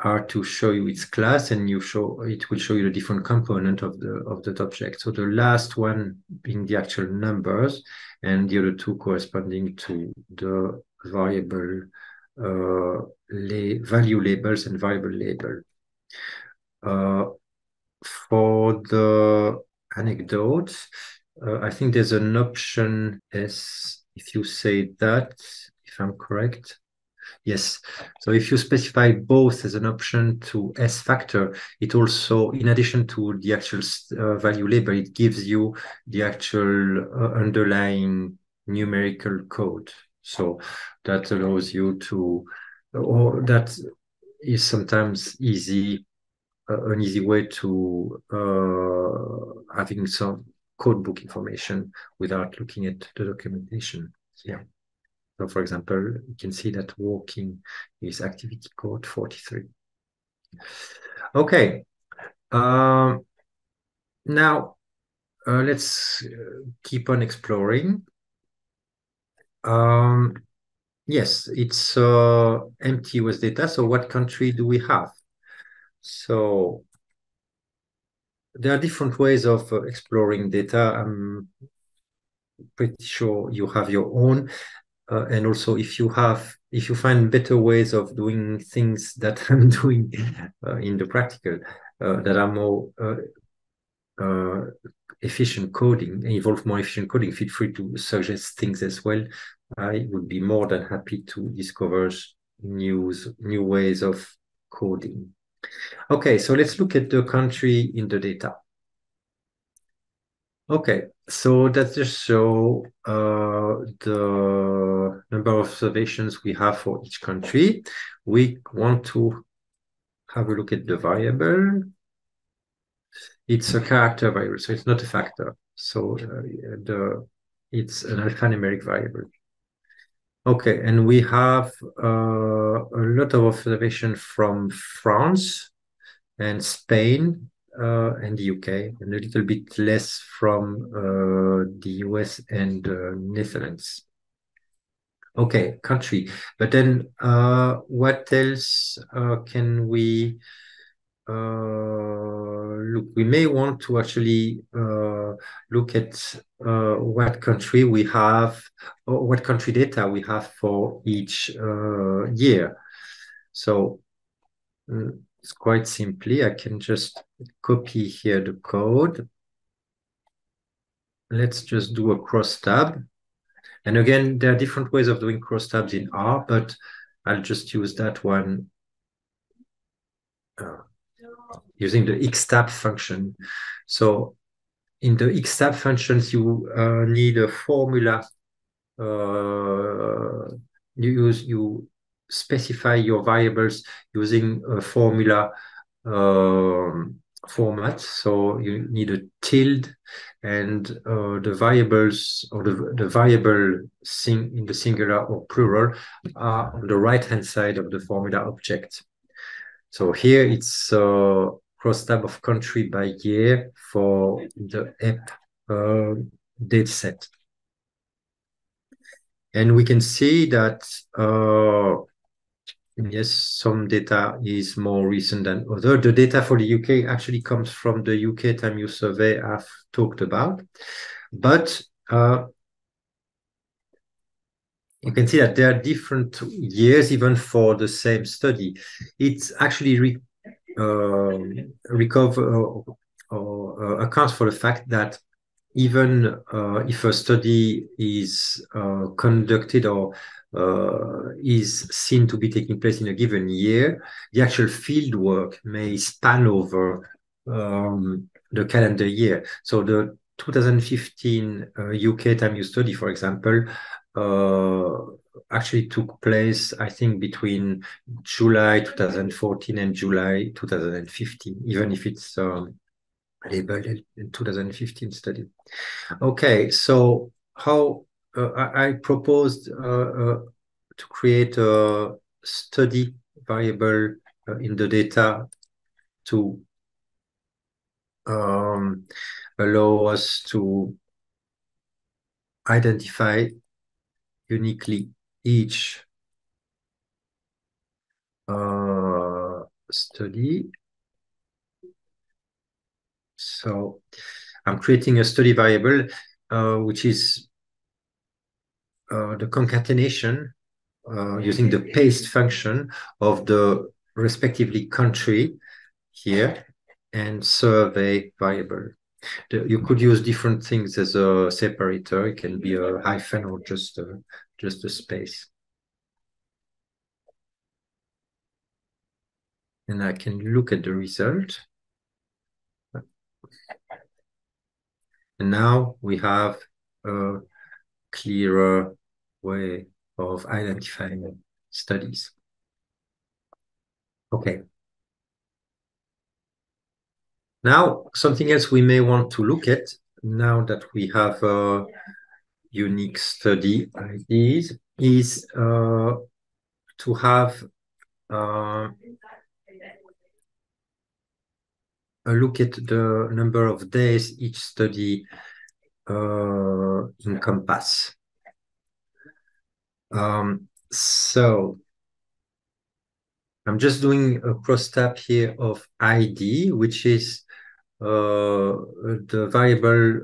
R to show you its class and you show it will show you the different component of the of that object. So the last one being the actual numbers and the other two corresponding to the variable uh, la value labels and variable label. Uh, for the anecdote, uh, I think there's an option S, if you say that, if I'm correct. Yes. So if you specify both as an option to S factor, it also, in addition to the actual uh, value label, it gives you the actual uh, underlying numerical code. So that allows you to, or that is sometimes easy, uh, an easy way to uh, having some code book information without looking at the documentation. Yeah. So for example, you can see that walking is activity code 43. Okay. Um, now, uh, let's uh, keep on exploring. Um, yes, it's uh, empty with data. So what country do we have? So there are different ways of uh, exploring data. I'm pretty sure you have your own. Uh, and also if you have, if you find better ways of doing things that [LAUGHS] I'm doing uh, in the practical, uh, that are more uh, uh, efficient coding, and involve more efficient coding, feel free to suggest things as well. I would be more than happy to discover news, new ways of coding. Okay, so let's look at the country in the data. Okay, so that just show uh, the number of observations we have for each country. We want to have a look at the variable it's a character variable, so it's not a factor. So uh, the it's an alphanumeric variable. Okay, and we have uh, a lot of observation from France and Spain uh, and the UK, and a little bit less from uh, the US and uh, Netherlands. Okay, country. But then uh, what else can we look, we may want to actually uh, look at uh, what country we have, or what country data we have for each year. So mm, it's quite simply, I can just copy here the code. Let's just do a cross tab. And again, there are different ways of doing cross tabs in R, but I'll just use that one uh, using the xtab function. So in the xtab functions, you uh, need a formula. Uh, you use you specify your variables using a formula um, format. So you need a tilde and uh, the variables or the, the variable sing in the singular or plural are on the right hand side of the formula object. So here it's uh, cross tab of country by year for the app uh, data set. And we can see that, uh, yes, some data is more recent than other. The data for the UK actually comes from the UK time use survey I've talked about. But uh, you can see that there are different years even for the same study. It's actually recover or, uh, accounts for the fact that even uh, if a study is uh, conducted or uh, is seen to be taking place in a given year, the actual field work may span over um, the calendar year. So the 2015 uh, UK time use study, for example, uh, actually took place, I think, between July 2014 and July 2015, even if it's um, labeled in 2015 study. Okay, so how uh, I, proposed uh, uh, to create a study variable uh, in the data to um, allow us to identify uniquely each uh, study. So I'm creating a study variable, uh, which is uh, the concatenation uh, using the paste function of the respectively country here and survey variable. You could use different things as a separator. It can be a hyphen or just a, just a space. And I can look at the result. And now we have a clearer way of identifying studies. Okay. Now, something else we may want to look at now that we have a unique study IDs is uh, to have uh, a look at the number of days each study uh, encompass. Um, so I'm just doing a cross tab here of ID, which is uh, the variable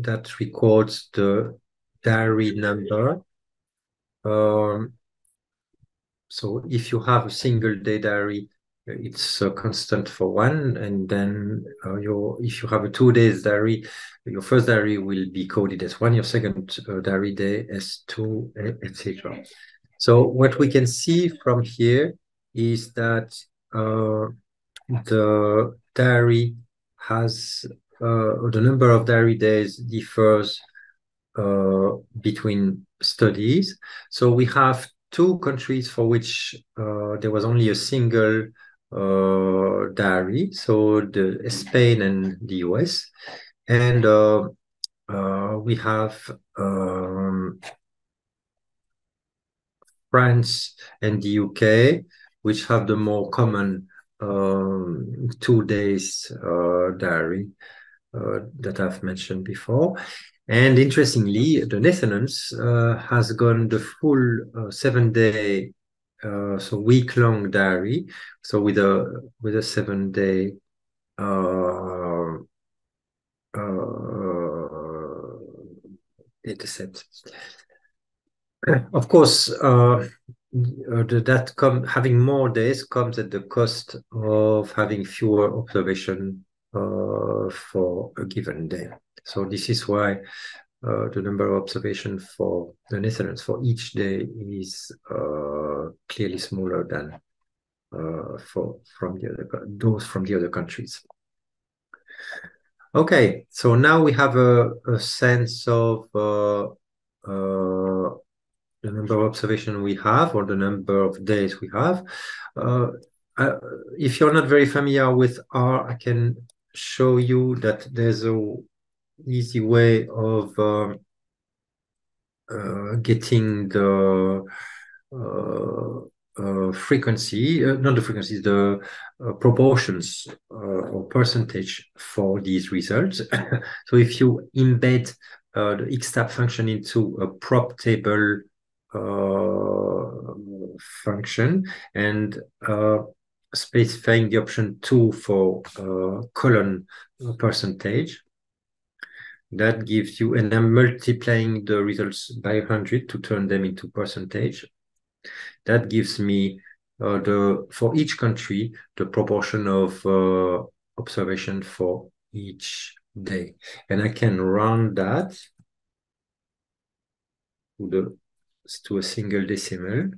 that records the diary number. Um, so if you have a single day diary, it's a constant for one, and then uh, your if you have a two days diary, your first diary will be coded as one, your second uh, diary day as two, etc. So what we can see from here is that uh, the diary has uh, the number of diary days differs uh, between studies. So we have two countries for which uh, there was only a single uh, diary, so the Spain and the US, and uh, uh, we have um, France and the UK, which have the more common um, two days uh, diary uh, that I've mentioned before. And interestingly, the Netherlands uh, has gone the full uh, seven day, uh, so week long diary. So with a with a seven day uh, data set. [CLEARS THROAT] Of course, uh, that come having more days comes at the cost of having fewer observation uh, for a given day. So this is why uh, the number of observation for the Netherlands for each day is uh, clearly smaller than uh, for from the other those from the other countries. Okay, so now we have a, a sense of uh, the number of observation we have or the number of days we have. Uh, uh, if you're not very familiar with R, I can show you that there's a easy way of um, uh, getting the uh, uh, frequency, uh, not the frequency, the proportions or percentage for these results. [COUGHS] so if you embed the xtab function into a prop table uh, function and uh, specifying the option two for uh, column percentage. That gives you, and I'm multiplying the results by 100 to turn them into percentage. That gives me uh, the for each country the proportion of uh, observation for each day, and I can run that to the to a single decimal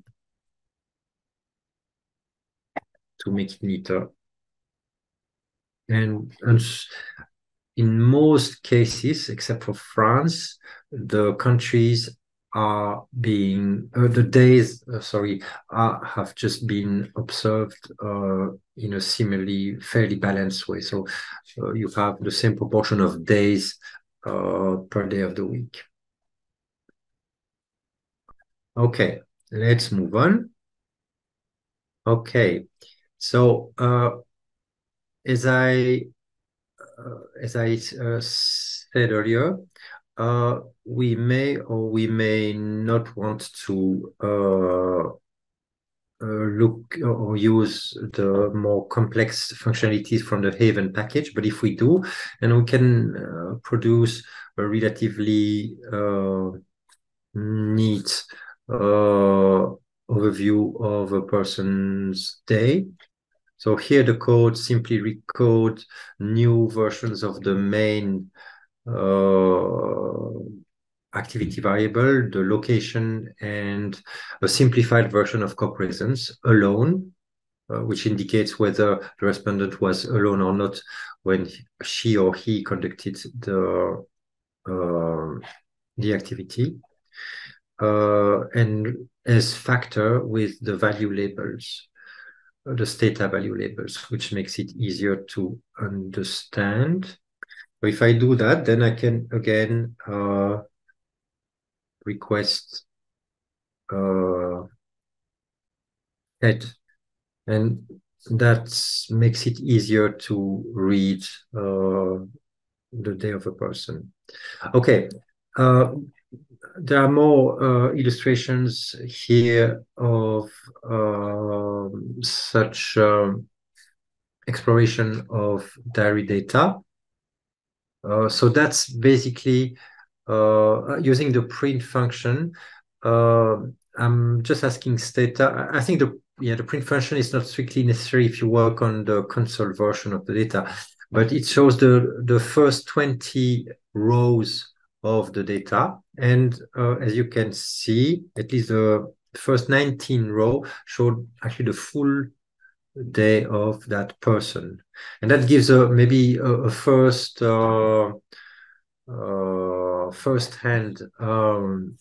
to make it neater. And, and in most cases, except for France, the countries are being uh, the days uh, sorry are, have just been observed uh, in a similarly fairly balanced way so uh, you have the same proportion of days uh, per day of the week okay let's move on okay so uh, as i as i said earlier uh, we may or we may not want to uh, uh, look or use the more complex functionalities from the Haven package. But if we do, then we can uh, produce a relatively uh, neat uh, overview of a person's day. So here the code simply recode new versions of the main uh, activity variable, the location, and a simplified version of copresence alone, uh, which indicates whether the respondent was alone or not when she or he conducted the uh, the activity, uh, and as factor with the value labels, the stata value labels, which makes it easier to understand. If I do that, then I can again uh, request uh, head, and that makes it easier to read uh, the day of a person. Okay, uh, there are more uh, illustrations here of um, such um, exploration of diary data. Uh, so that's basically uh, using the print function. Uh, I'm just asking stata. I think the yeah the print function is not strictly necessary if you work on the console version of the data, but it shows the the first 20 rows of the data. And uh, as you can see, at least the first 19 row showed actually the full day of that person. And that gives a maybe a, a first uh, uh, first-hand um,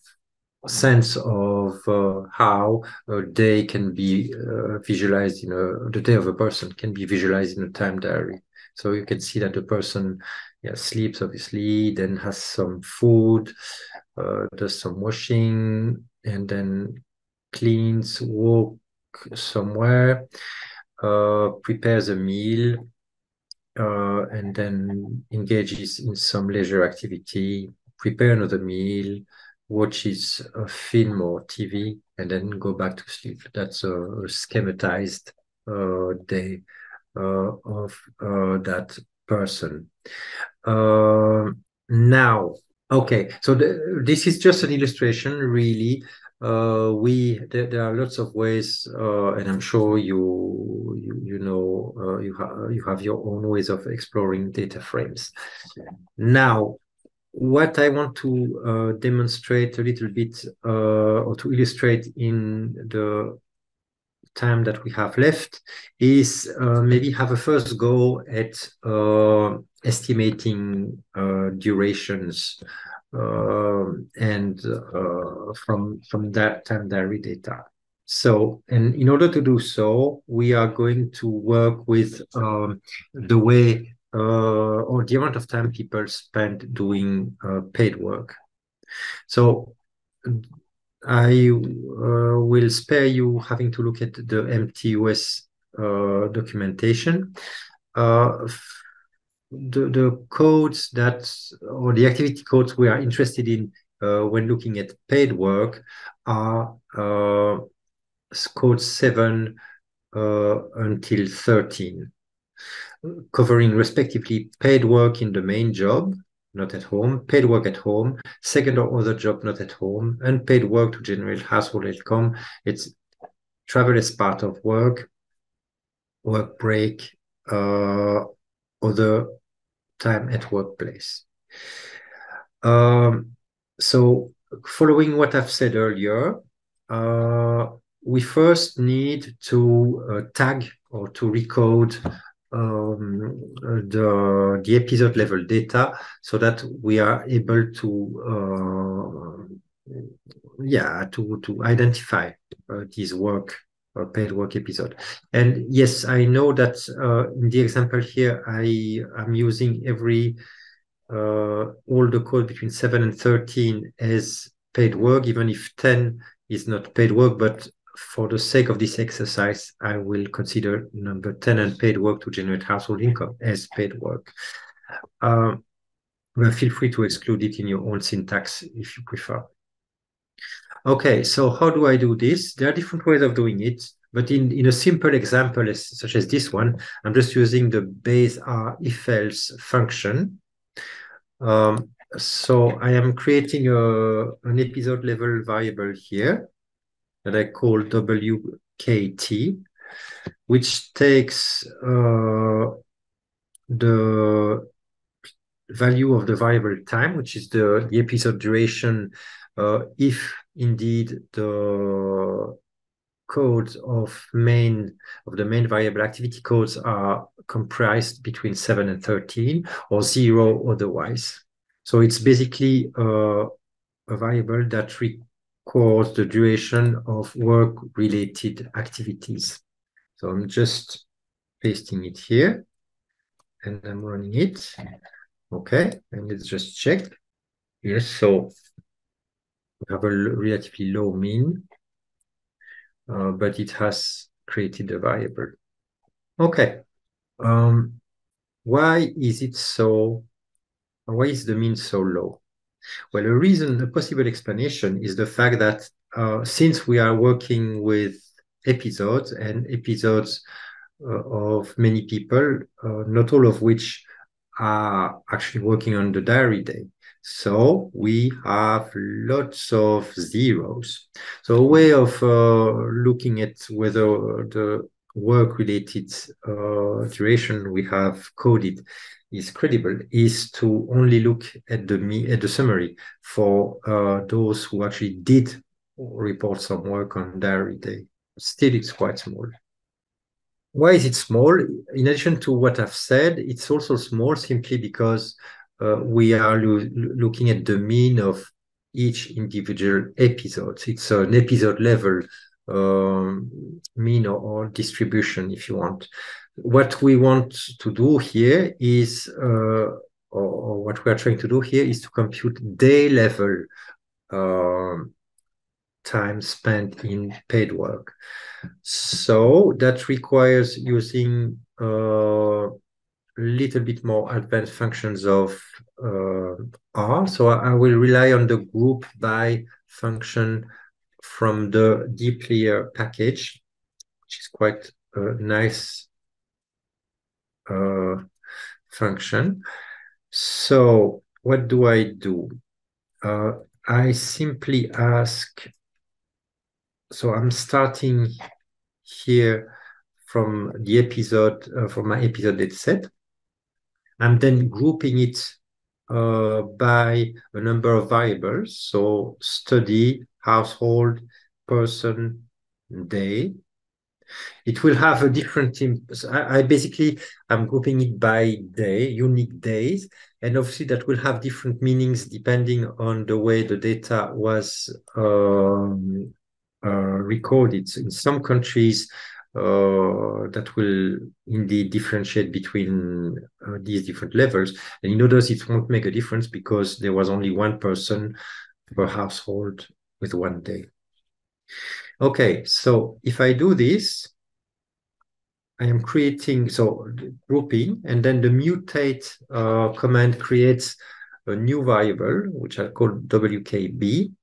sense of uh, how a day can be uh, visualized in a the day of a person can be visualized in a time diary. So you can see that the person yeah, sleeps obviously, then has some food, uh, does some washing, and then cleans, walk somewhere, uh, prepares a meal, uh, and then engages in some leisure activity, prepare another meal, watches a film or TV, and then go back to sleep. That's a, a schematized uh, day of uh, that person. Uh, now, okay, so this is just an illustration, really. Uh, we there, there, are lots of ways, uh, and I'm sure you you, you know uh, you have you have your own ways of exploring data frames. Now, what I want to uh, demonstrate a little bit uh, or to illustrate in the time that we have left is uh, maybe have a first go at estimating durations uh, and uh, from from that time diary data. So, and in order to do so, we are going to work with um, the way uh, or the amount of time people spend doing uh, paid work. So, I uh, will spare you having to look at the MTUS uh, documentation. The, the codes that or the activity codes we are interested in uh, when looking at paid work are uh, code 7 uh, until 13 covering respectively paid work in the main job not at home paid work at home second or other job not at home unpaid work to generate household income it's travel is part of work work break uh, other time at workplace. Um, so following what I've said earlier, uh, we first need to uh, tag or to recode um, the, the episode level data so that we are able to uh, yeah to to identify uh, these work or paid work episode. And yes i know that uh, in the example here i am using every uh, all the code between 7 and 13 as paid work even if 10 is not paid work but for the sake of this exercise, I will consider number 10 unpaid work to generate household income as paid work. Uh, but feel free to exclude it in your own syntax if you prefer. Okay, so how do I do this? There are different ways of doing it, but in, in a simple example as, such as this one, I'm just using the base R if else function. Um, so I am creating a, an episode level variable here that I call WKT, which takes uh, the value of the variable time, which is the, the episode duration, uh, if indeed the codes of main of the main variable activity codes are comprised between 7 and 13 or zero otherwise. So it's basically uh, a variable that re course, the duration of work-related activities. So I'm just pasting it here and I'm running it. Okay, and let's just check. Yes, so we have a relatively low mean, uh, but it has created a variable. Okay, um, why is it so, why is the mean so low? Well, a reason, a possible explanation is the fact that uh, since we are working with episodes and episodes uh, of many people, uh, not all of which are actually working on the diary day. So we have lots of zeros. So a way of uh, looking at whether the work-related uh, duration we have coded is credible is to only look at the at the summary for uh, those who actually did report some work on diary day. Still, it's quite small. Why is it small? In addition to what I've said, it's also small simply because uh, we are lo looking at the mean of each individual episode. It's an episode level um, mean or, or, distribution, if you want what we want to do here is, uh, or, or, what we are trying to do here is to compute day level uh, time spent in paid work. So that requires using a uh, little bit more advanced functions of uh, R. So I, I will rely on the group by function from the dplyr package, which is quite a nice uh, function. So what do I do? Uh, I simply ask, so I'm starting here from the episode, uh, from my episode data set. I'm then grouping it uh, by a number of variables. So study, household, person, day. It will have a different, team I, I basically, I'm grouping it by day, unique days, and obviously that will have different meanings depending on the way the data was um, uh, recorded. So in some countries, uh, that will indeed differentiate between uh, these different levels. And in others, it won't make a difference because there was only one person per household with one day. Okay, so if I do this, I am creating, so grouping, and then the mutate uh, command creates a new variable, which I call WKB,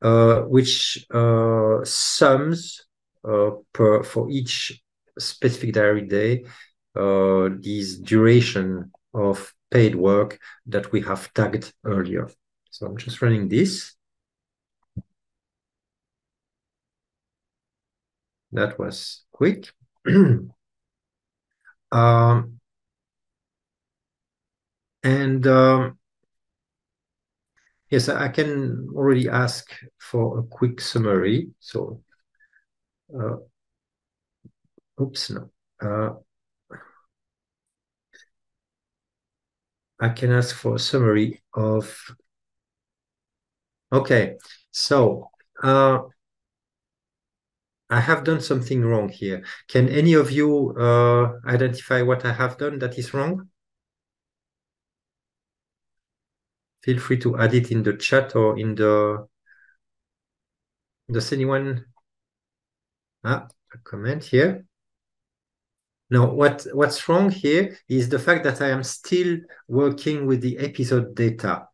uh, which uh, sums uh, per for each specific diary day uh, this duration of paid work that we have tagged earlier. So I'm just running this. That was quick. [CLEARS THROAT] um, and um, Yes, I can already ask for a quick summary. So, uh, oops, no. Uh, I can ask for a summary of. Okay, so uh, I have done something wrong here. Can any of you uh, identify what I have done that is wrong? Feel free to add it in the chat or in the. Does anyone? Ah, a comment here. No, what, what's wrong here is the fact that I am still working with the episode data,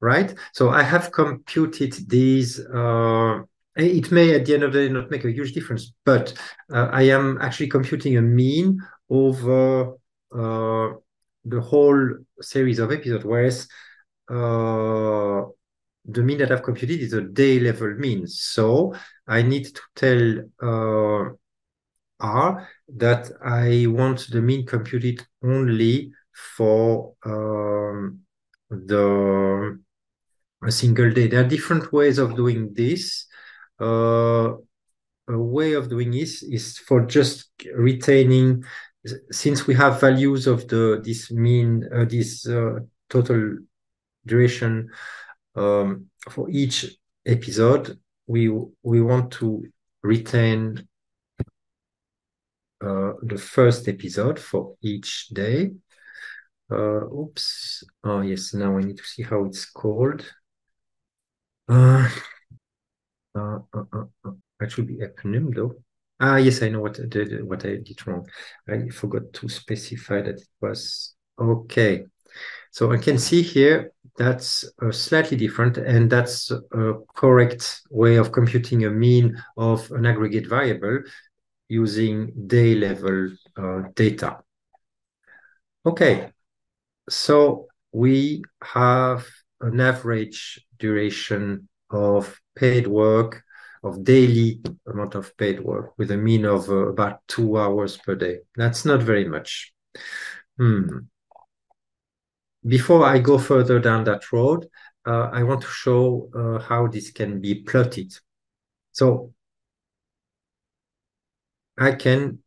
right? So I have computed these. Uh, it may at the end of the day not make a huge difference, but uh, I am actually computing a mean over uh, the whole series of episodes, whereas uh, the mean that I've computed is a day level mean. So I need to tell uh, R that I want the mean computed only for um, the a single day. There are different ways of doing this. Uh, a way of doing this is for just retaining, since we have values of the this mean, uh, this uh, total duration um, for each episode, we we want to retain uh, the first episode for each day. Uh, oops. Oh, yes. Now I need to see how it's called. Uh, uh, uh, uh, uh be eponym though. Ah, yes, I know what I did, what I did wrong. I forgot to specify that it was okay. So I can see here that's uh, slightly different, and that's a correct way of computing a mean of an aggregate variable using day level uh, data. Okay, so we have an average duration of paid work, of daily amount of paid work with a mean of uh, about two hours per day. That's not very much. Hmm. Before I go further down that road, uh, I want to show uh, how this can be plotted. So I can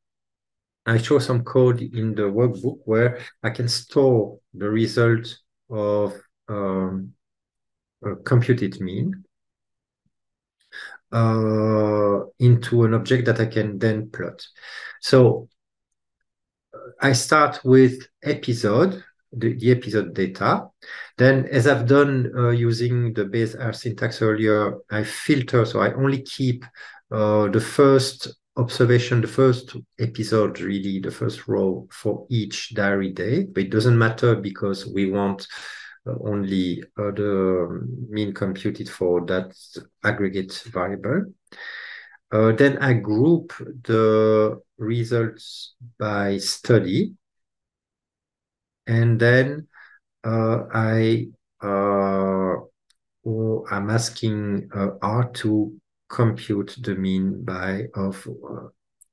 I show some code in the workbook where I can store the result of um, a computed mean uh, into an object that I can then plot. So I start with episode, the, the episode data. Then, as I've done uh, using the base R syntax earlier, I filter, so I only keep uh, the first observation, the first episode, really, the first row for each diary day. But it doesn't matter because we want uh, only the mean computed for that aggregate variable. Uh, then I group the results by study. And then uh, I uh, I'm asking uh, R to compute the mean by of uh,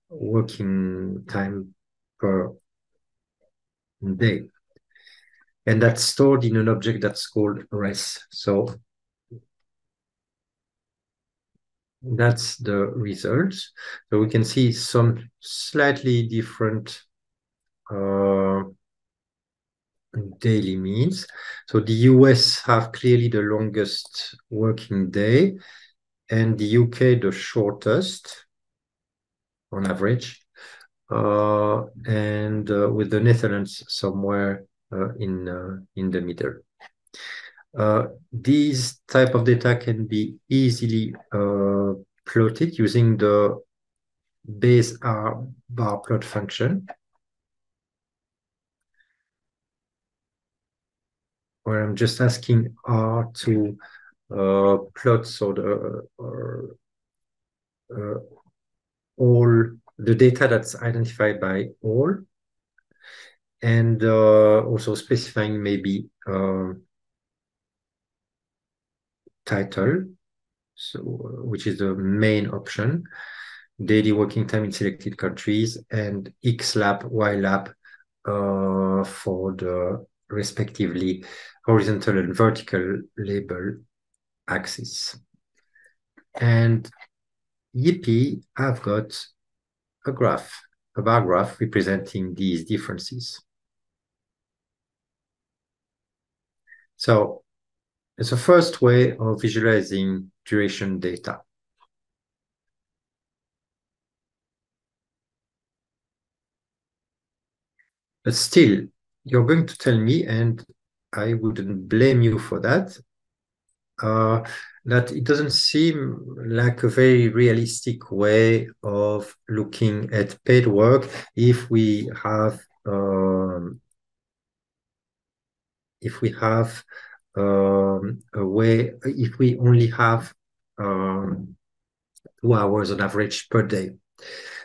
working time per day. And that's stored in an object that's called res. So that's the results. So we can see some slightly different uh, daily means. So the US have clearly the longest working day and the UK the shortest on average, uh, and uh, with the Netherlands somewhere in uh, in the middle. Uh, these type of data can be easily uh, plotted using the base R bar plot function. Where I'm just asking R to uh, plots or the uh, uh, all the data that's identified by all and uh, also specifying maybe uh, title so uh, which is the main option daily working time in selected countries and xlab ylab uh, for the respectively horizontal and vertical label axis. And yippee, I've got a graph, a bar graph representing these differences. So it's a first way of visualizing duration data. But still, you're going to tell me, and I wouldn't blame you for that, uh, that it doesn't seem like a very realistic way of looking at paid work if we have um, if we have um, a way if we only have um, two hours on average per day.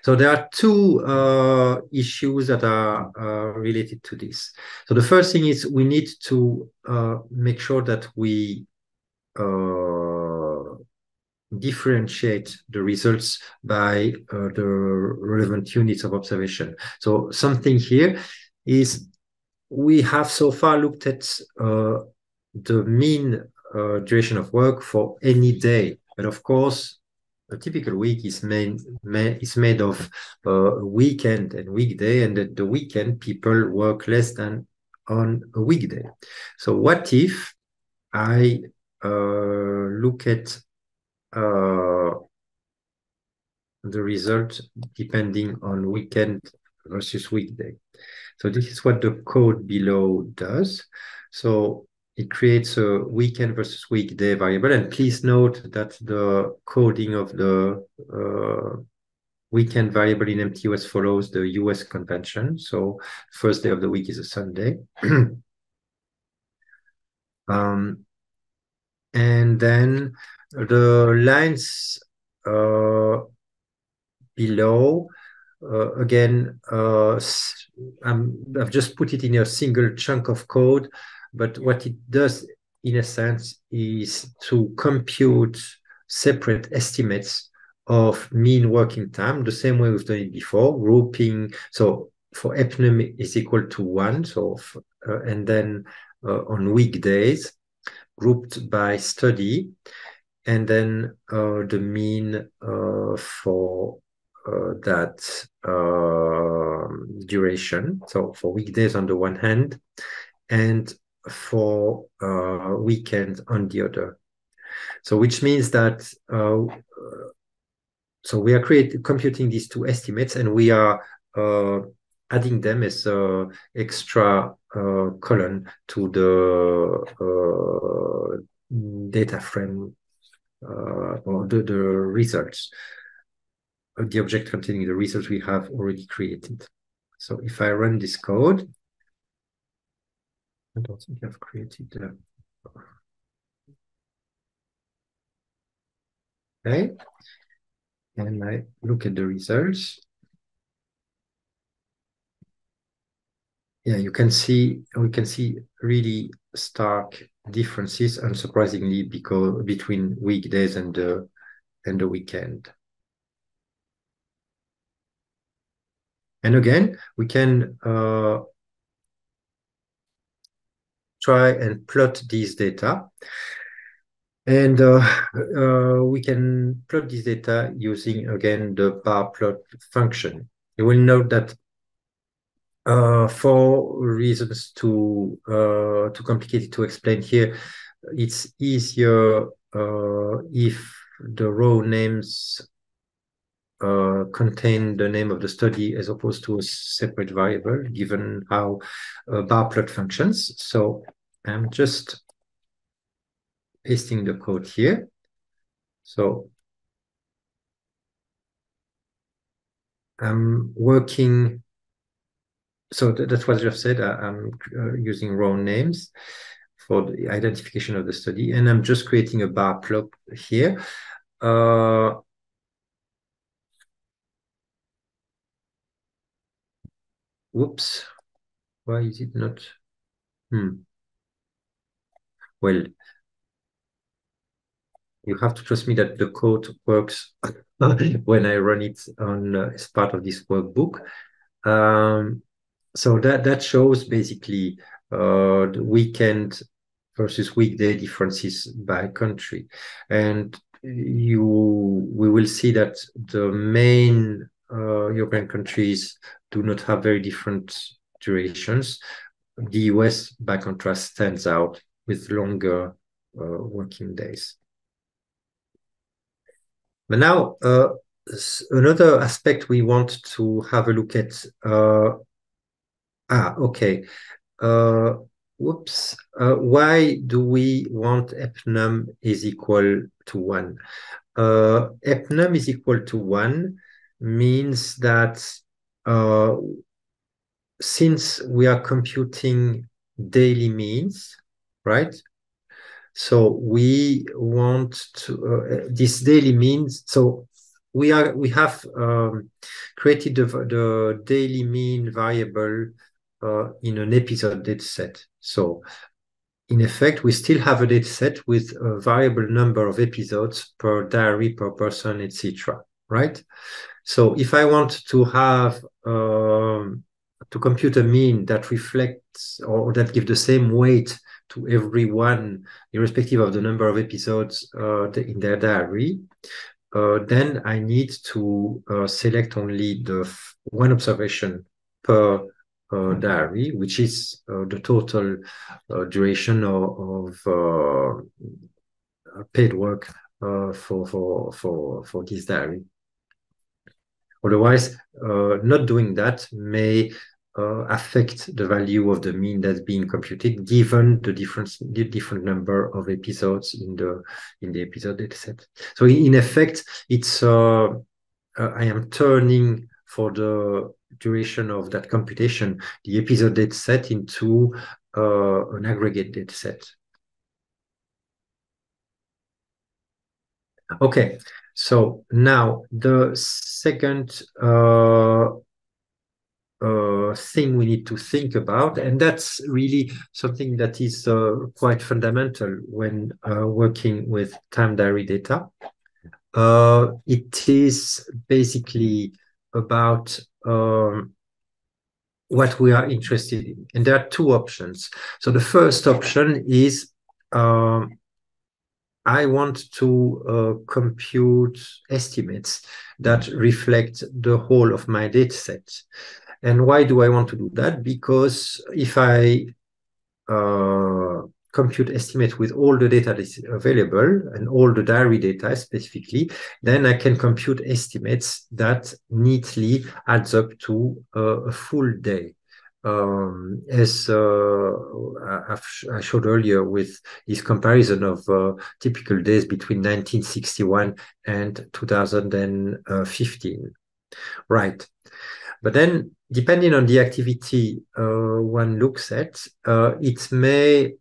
So there are two uh, issues that are uh, related to this. So the first thing is we need to uh, make sure that we differentiate the results by uh, the relevant units of observation. So something here is we have so far looked at uh, the mean duration of work for any day. But of course, a typical week is made, is made of uh, weekend and weekday, and the, the weekend people work less than on a weekday. So what if I uh, look at uh, the result depending on weekend versus weekday? So this is what the code below does. So it creates a weekend versus weekday variable. And please note that the coding of the uh, weekend variable in MTUS follows the US convention. So first day of the week is a Sunday. [CLEARS THROAT] um, and then the lines uh, below uh, again, uh, i have just put it in a single chunk of code, but what it does, in a sense, is to compute separate estimates of mean working time, the same way we've done it before, grouping. So for EPNUM is equal to one. So, uh, and then uh, on weekdays, grouped by study, and then uh, the mean uh, for uh, that um, duration. So for weekdays on the one hand, and for uh, weekend on the other. So which means that uh, so we are creating computing these two estimates and we are uh, adding them as extra column to the uh, data frame uh, or the, the results the object containing the results we have already created. So if I run this code, I don't think I've created the. Okay. And I look at the results. Yeah, you can see, we can see really stark differences, unsurprisingly, because between weekdays and the and the weekend. And again, we can uh, try and plot these data. And uh, uh, we can plot this data using, again, the bar plot function. You will note that uh, for reasons to uh, too complicated to explain here, it's easier uh, if the row names uh, contain the name of the study as opposed to a separate variable, given how uh, bar plot functions. So I'm just pasting the code here. So I'm working, so th that's what I just said, I, am uh, using row names for the identification of the study, and I'm just creating a bar plot here. Uh, Whoops. Why is it not? Hmm. Well, you have to trust me that the code works [COUGHS] when I run it on uh, as part of this workbook. Um, so that that shows basically uh, the weekend versus weekday differences by country. And you, we will see that the main uh, European countries do not have very different durations. The US, by contrast, stands out with longer uh, working days. But now, uh, another aspect we want to have a look at. Ah, okay. Uh, whoops. Uh, why do we want epnum is equal to one? Uh, epnum is equal to one means that uh, since we are computing daily means, right? So we want to uh, this daily means. So we are we have um, created the, the daily mean variable uh, in an episode data set. So in effect, we still have a data set with a variable number of episodes per diary, per person, etc. Right? So if I want to have um, to compute a mean that reflects or that give the same weight to everyone, irrespective of the number of episodes uh, in their diary, uh, then I need to uh, select only the one observation per diary, which is uh, the total uh, duration of, of paid work for for for for this diary. Otherwise, not doing that may uh, affect the value of the mean that's being computed given the difference the different number of episodes in the in the episode dataset. So in effect, it's uh, uh, I am turning for the duration of that computation the episode dataset into uh, an aggregate dataset. Okay, so now the second uh, uh, thing we need to think about. And that's really something that is uh, quite fundamental when uh, working with time diary data. Uh, it is basically about um, what we are interested in. And there are two options. So the first option is um, I want to uh, compute estimates that reflect the whole of my data set. And why do I want to do that? Because if I uh, compute estimate with all the data that's available and all the diary data specifically, then I can compute estimates that neatly adds up to uh, a full day. Um, as uh, i showed earlier with this comparison of uh, typical days between 1961 and 2015. Right. But then, depending on the activity uh, one looks at, uh, it may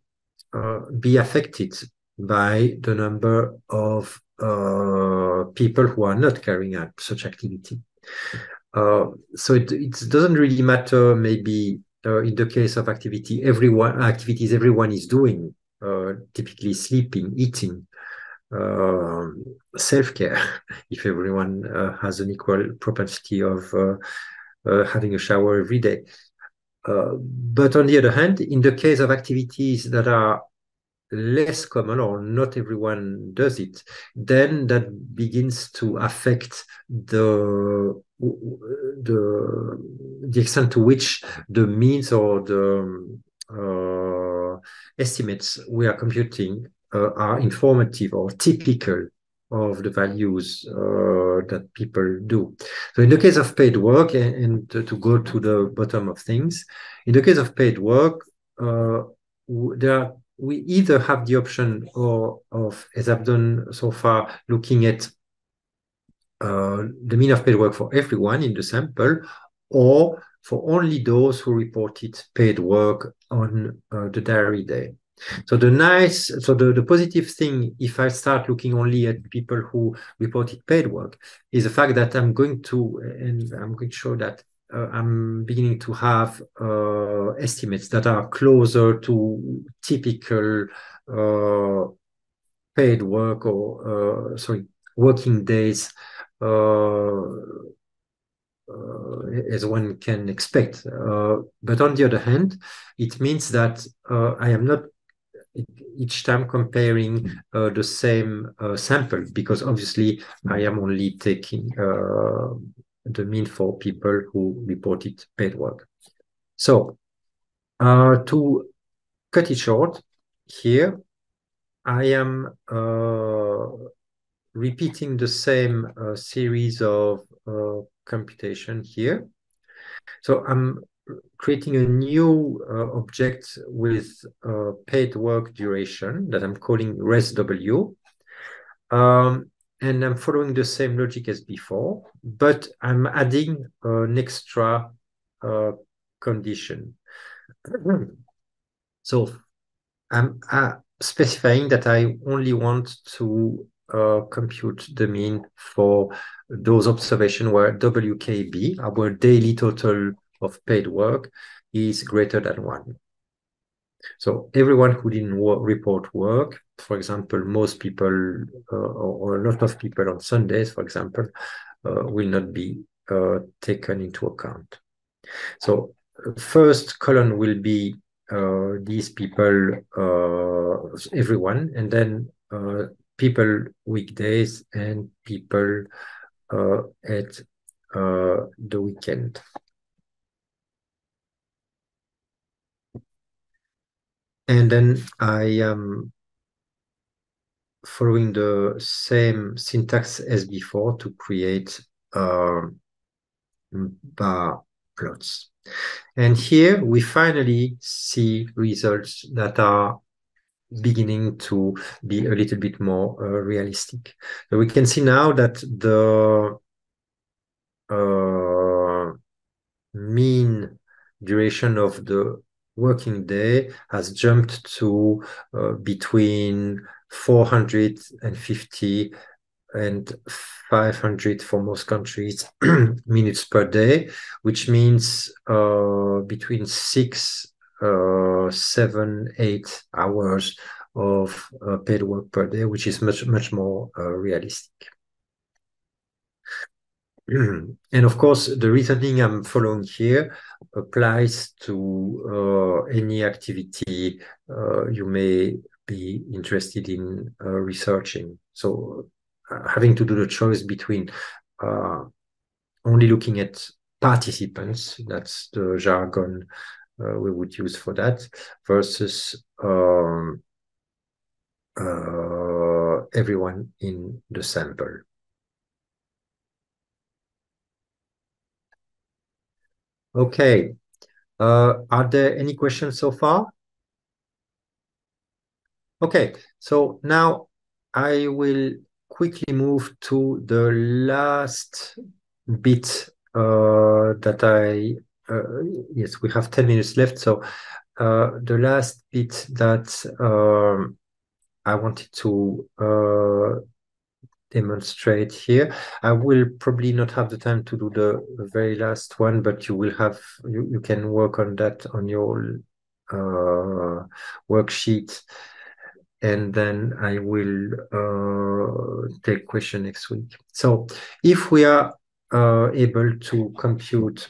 be affected by the number of uh, people who are not carrying out such activity. Uh, so it, it doesn't really matter maybe uh, in the case of activity everyone activities everyone is doing typically sleeping eating uh, self-care [LAUGHS] if everyone uh, has an equal propensity of uh, uh, having a shower every day. Uh, but on the other hand, in the case of activities that are less common or not everyone does it, then that begins to affect the the the extent to which the means or the uh, estimates we are computing uh, are informative or typical of the values uh, that people do. So in the case of paid work, and, and to, to, go to the bottom of things, in the case of paid work, uh, there we either have the option or of, as I've done so far, looking at uh, the mean of paid work for everyone in the sample, or for only those who reported paid work on uh, the diary day. So the nice, so the, the positive thing, if I start looking only at people who reported paid work, is the fact that I'm going to, and I'm going to show that uh, I'm beginning to have uh, estimates that are closer to typical uh, paid work or, uh, sorry, working days uh, uh, as one can expect. but on the other hand, it means that I am not each time comparing uh, the same uh, sample because obviously I am only taking uh, the mean for people who reported paid work. So uh, to cut it short, here I am uh, repeating the same uh, series of computation here. So I'm creating a new uh, object with uh, paid work duration that I'm calling resw. Um, and I'm following the same logic as before, but I'm adding an extra uh, condition. [CLEARS THROAT] so I'm uh, specifying that I only want to uh, compute the mean for those observations where WKB, our daily total of paid work, is greater than one. So everyone who didn't report work, for example, most people uh, or, a lot of people on Sundays, for example, uh, will not be uh, taken into account. So first column will be uh, these people, uh, everyone, and then uh, people weekdays and people at the weekend. And then I am following the same syntax as before to create uh, bar plots. And here we finally see results that are beginning to be a little bit more uh, realistic. So we can see now that the uh, mean duration of the working day has jumped to uh, between 450 and 500 for most countries [CLEARS THROAT] minutes per day, which means uh, between six, uh, seven, eight hours of uh, paid work per day, which is much, much more uh, realistic. [CLEARS THROAT] And of course, the reasoning I'm following here applies to uh, any activity uh, you may be interested in uh, researching. So uh, having to do the choice between uh, only looking at participants, that's the jargon uh, we would use for that, versus um, everyone in the sample. Okay. Uh, are there any questions so far? Okay, so now I will quickly move to the last bit uh, that I, uh, yes, we have 10 minutes left. So uh, the last bit that um, I wanted to uh, demonstrate here. I will probably not have the time to do the very last one, but you will have, you, you can work on that on your uh, worksheet. And then I will uh, take question next week. So if we are uh, able to compute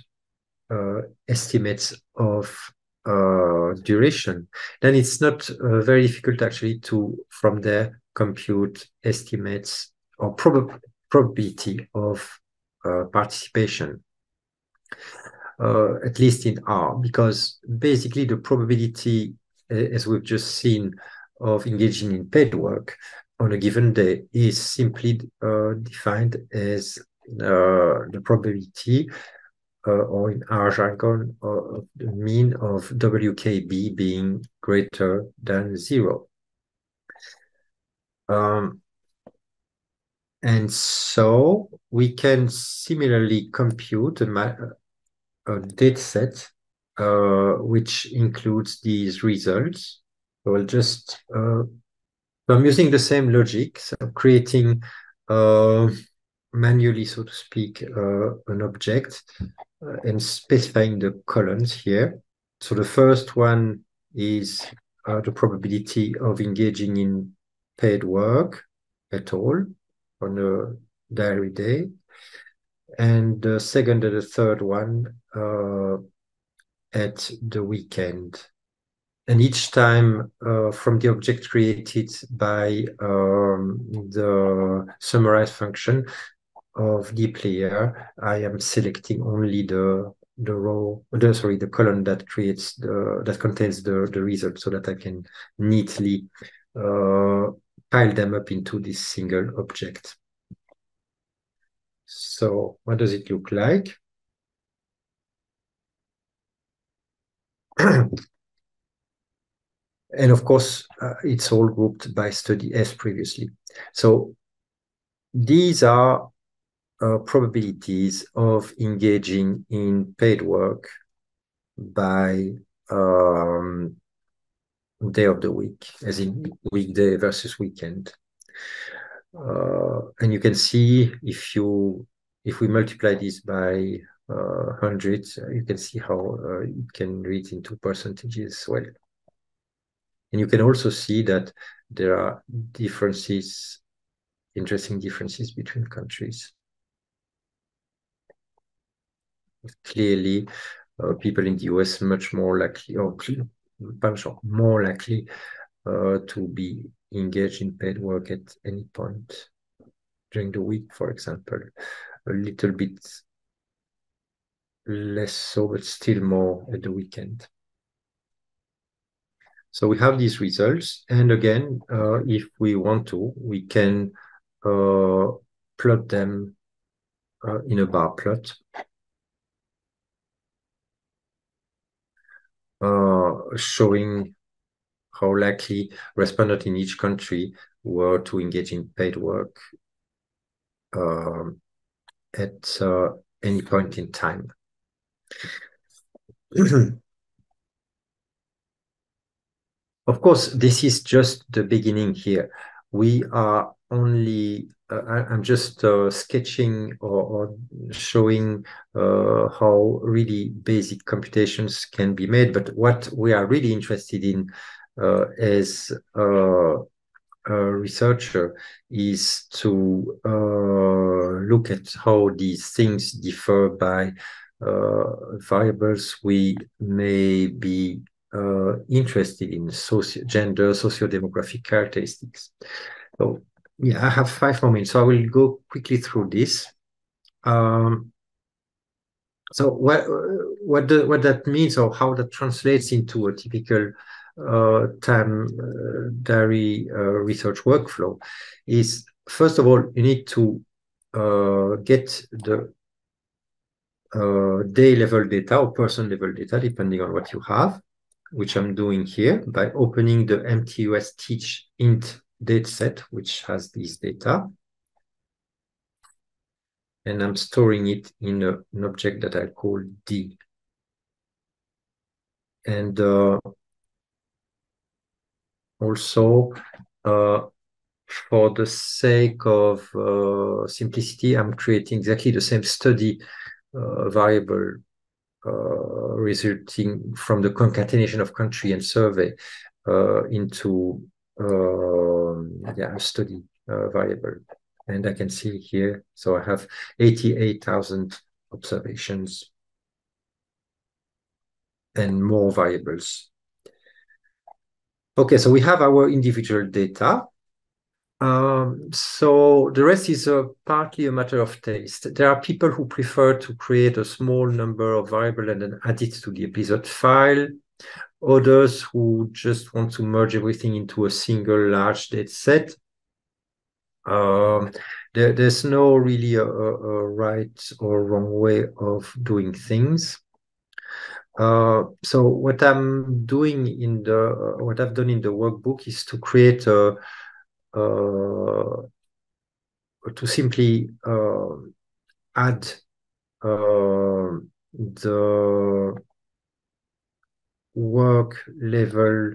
uh, estimates of uh, duration, then it's not uh, very difficult actually to, from there, compute estimates or prob probability of uh, participation, uh, at least in R, because basically the probability, as we've just seen, of engaging in paid work on a given day is simply uh, defined as uh, the probability uh, or in R jargon, uh, the mean of WKB being greater than zero. Um, and so we can similarly compute a, a data set uh, which includes these results. So I'll just, uh, I'm using the same logic, so creating uh, manually, so to speak, uh, an object uh, and specifying the columns here. So the first one is uh, the probability of engaging in paid work at all on a diary day. And the second and the third one uh, at the weekend. and each time uh, from the object created by um, the summarize function of dplyr, I am selecting only the the row, the sorry, the column that creates the that contains the the result, so that I can neatly uh, pile them up into this single object. So what does it look like? [CLEARS THROAT] and of course, uh, it's all grouped by study S previously. So these are uh, probabilities of engaging in paid work by um, day of the week, as in weekday versus weekend. Uh, and you can see if you if we multiply this by uh, hundreds, you can see how uh, it can read into percentages as well. And you can also see that there are differences, interesting differences between countries. Clearly, uh, people in the US much more likely, or more likely uh, to be engaged in paid work at any point during the week, for example. A little bit less so, but still more at the weekend. So we have these results. And again, uh, if we want to, we can uh, plot them uh, in a bar plot. Showing how likely respondents in each country were to engage in paid work um, at uh, any point in time. [CLEARS THROAT] of course, this is just the beginning here. We are only, uh, I, am just uh, sketching or, or showing uh, how really basic computations can be made. But what we are really interested in uh, as a, researcher is to uh, look at how these things differ by uh, variables we may be uh, interested in socio gender, socio-demographic characteristics. So yeah, I have five more minutes, so I will go quickly through this. Um, so what what the, what that means or how that translates into a typical uh, time uh, diary uh, research workflow is first of all you need to uh, get the uh, day level data or person level data depending on what you have which I'm doing here by opening the MTUS teach int dataset, which has these data. And I'm storing it in a, an object that I call D. And uh, also, uh, for the sake of uh, simplicity, I'm creating exactly the same study uh, variable uh, resulting from the concatenation of country and survey uh, into yeah, a study variable. And I can see here, so I have 88,000 observations and more variables. Okay, so we have our individual data. Um, so the rest is uh, partly a matter of taste. There are people who prefer to create a small number of variables and then add it to the episode file. Others who just want to merge everything into a single large data set. Um, there, there's no really a, a, right or wrong way of doing things. Uh, so what I'm doing in the uh, what I've done in the workbook is to create a uh, to simply uh, add uh, the work level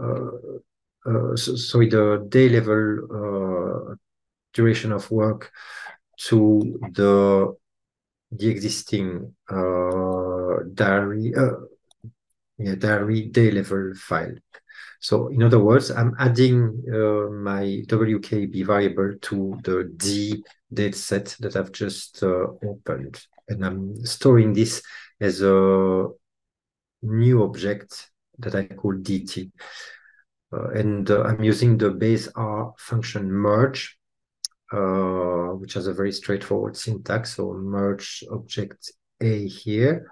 uh, so, so, the day level uh, duration of work to the the existing uh, diary yeah, diary day level file. So in other words, I'm adding uh, my WKB variable to the D dataset that I've just uh, opened. And I'm storing this as a new object that I call dt. Uh, and uh, I'm using the base R function merge, uh, which has a very straightforward syntax. So merge object A here,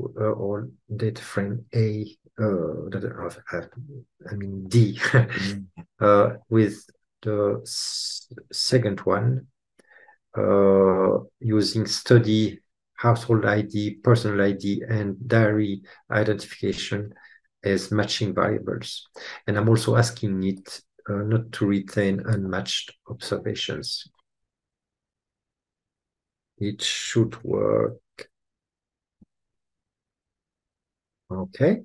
uh, or data frame A, uh, uh, I mean D, [LAUGHS] mm-hmm. with the second one using study household ID, personal ID, and diary identification as matching variables. And I'm also asking it uh, not to retain unmatched observations. It should work. Okay,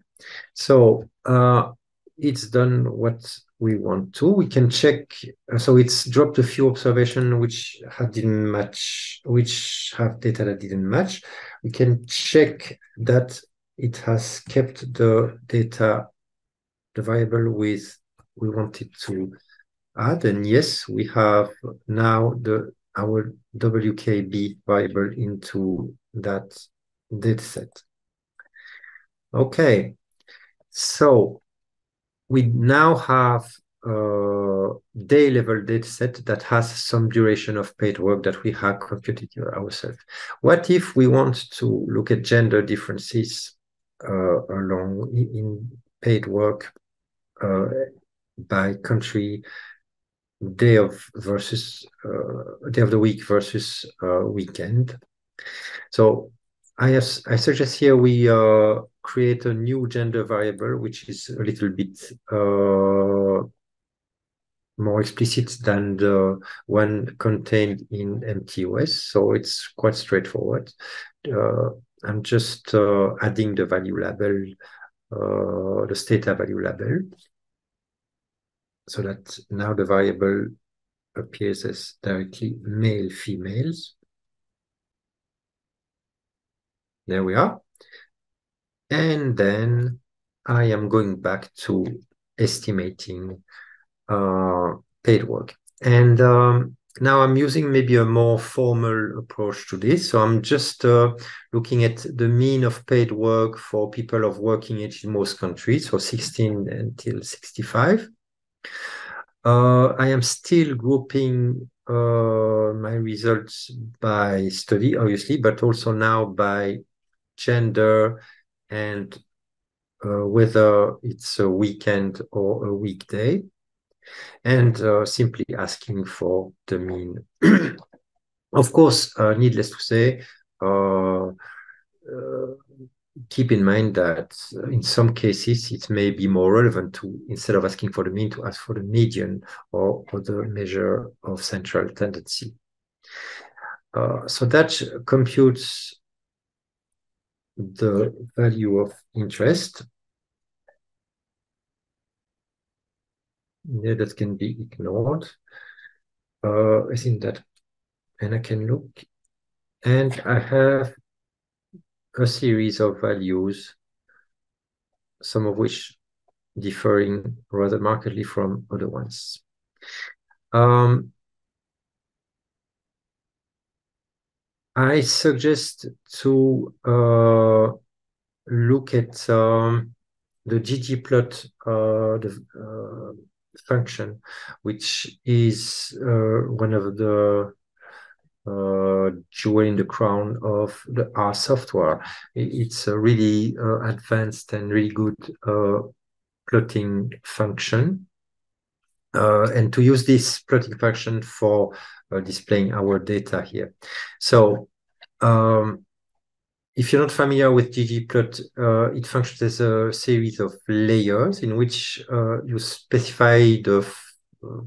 so uh, it's done what we want to. We can check. Uh, so it's dropped a few observations which have didn't match, which have data that didn't match. We can check that it has kept the data, the variable with we wanted to add. And yes, we have now the our WKB variable into that dataset. Okay, so we now have a day level dataset that has some duration of paid work that we have computed ourselves. What if we want to look at gender differences uh, along in paid work uh, by country, day of versus uh, day of the week versus uh, weekend. So I, I suggest here we uh, create a new gender variable, which is a little bit uh, more explicit than the one contained in MTUS. So it's quite straightforward. Uh, I'm just uh, adding the value label, uh, the stata value label, so that now the variable appears as directly male females. There we are. And then I am going back to estimating uh, paid work. And um, now I'm using maybe a more formal approach to this. So I'm just uh, looking at the mean of paid work for people of working age in most countries, so 16 until 65. Uh, I am still grouping uh, my results by study, obviously, but also now by gender and uh, whether it's a weekend or a weekday, and uh, simply asking for the mean. [CLEARS THROAT] of course, uh, needless to say, uh, uh, keep in mind that in some cases it may be more relevant to instead of asking for the mean to ask for the median or, the measure of central tendency. Uh, so that computes the value of interest. Yeah, that can be ignored. Uh, I think that, and I can look, and I have a series of values, some of which differing rather markedly from other ones. Um, I suggest to uh, look at um, the ggplot uh, the, uh, function, which is uh, one of the uh, jewel in the crown of the R software. It's a really uh, advanced and really good plotting function. And to use this plotting function for uh, displaying our data here. So um, if you're not familiar with ggplot, uh, it functions as a series of layers in which uh, you specify the, uh,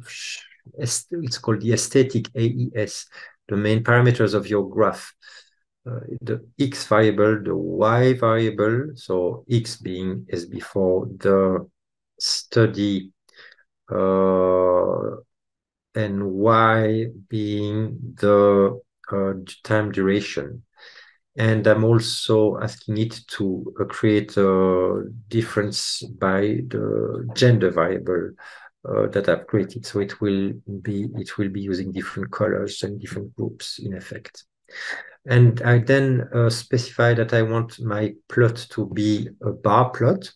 it's called the aesthetic AES, the main parameters of your graph. Uh, the x variable, the y variable, so x being as before the study uh, and y being the uh, time duration. And I'm also asking it to uh, create a difference by the gender variable uh, that I've created. So it will be it will be using different colors and different groups in effect. And I then uh, specify that I want my plot to be a bar plot.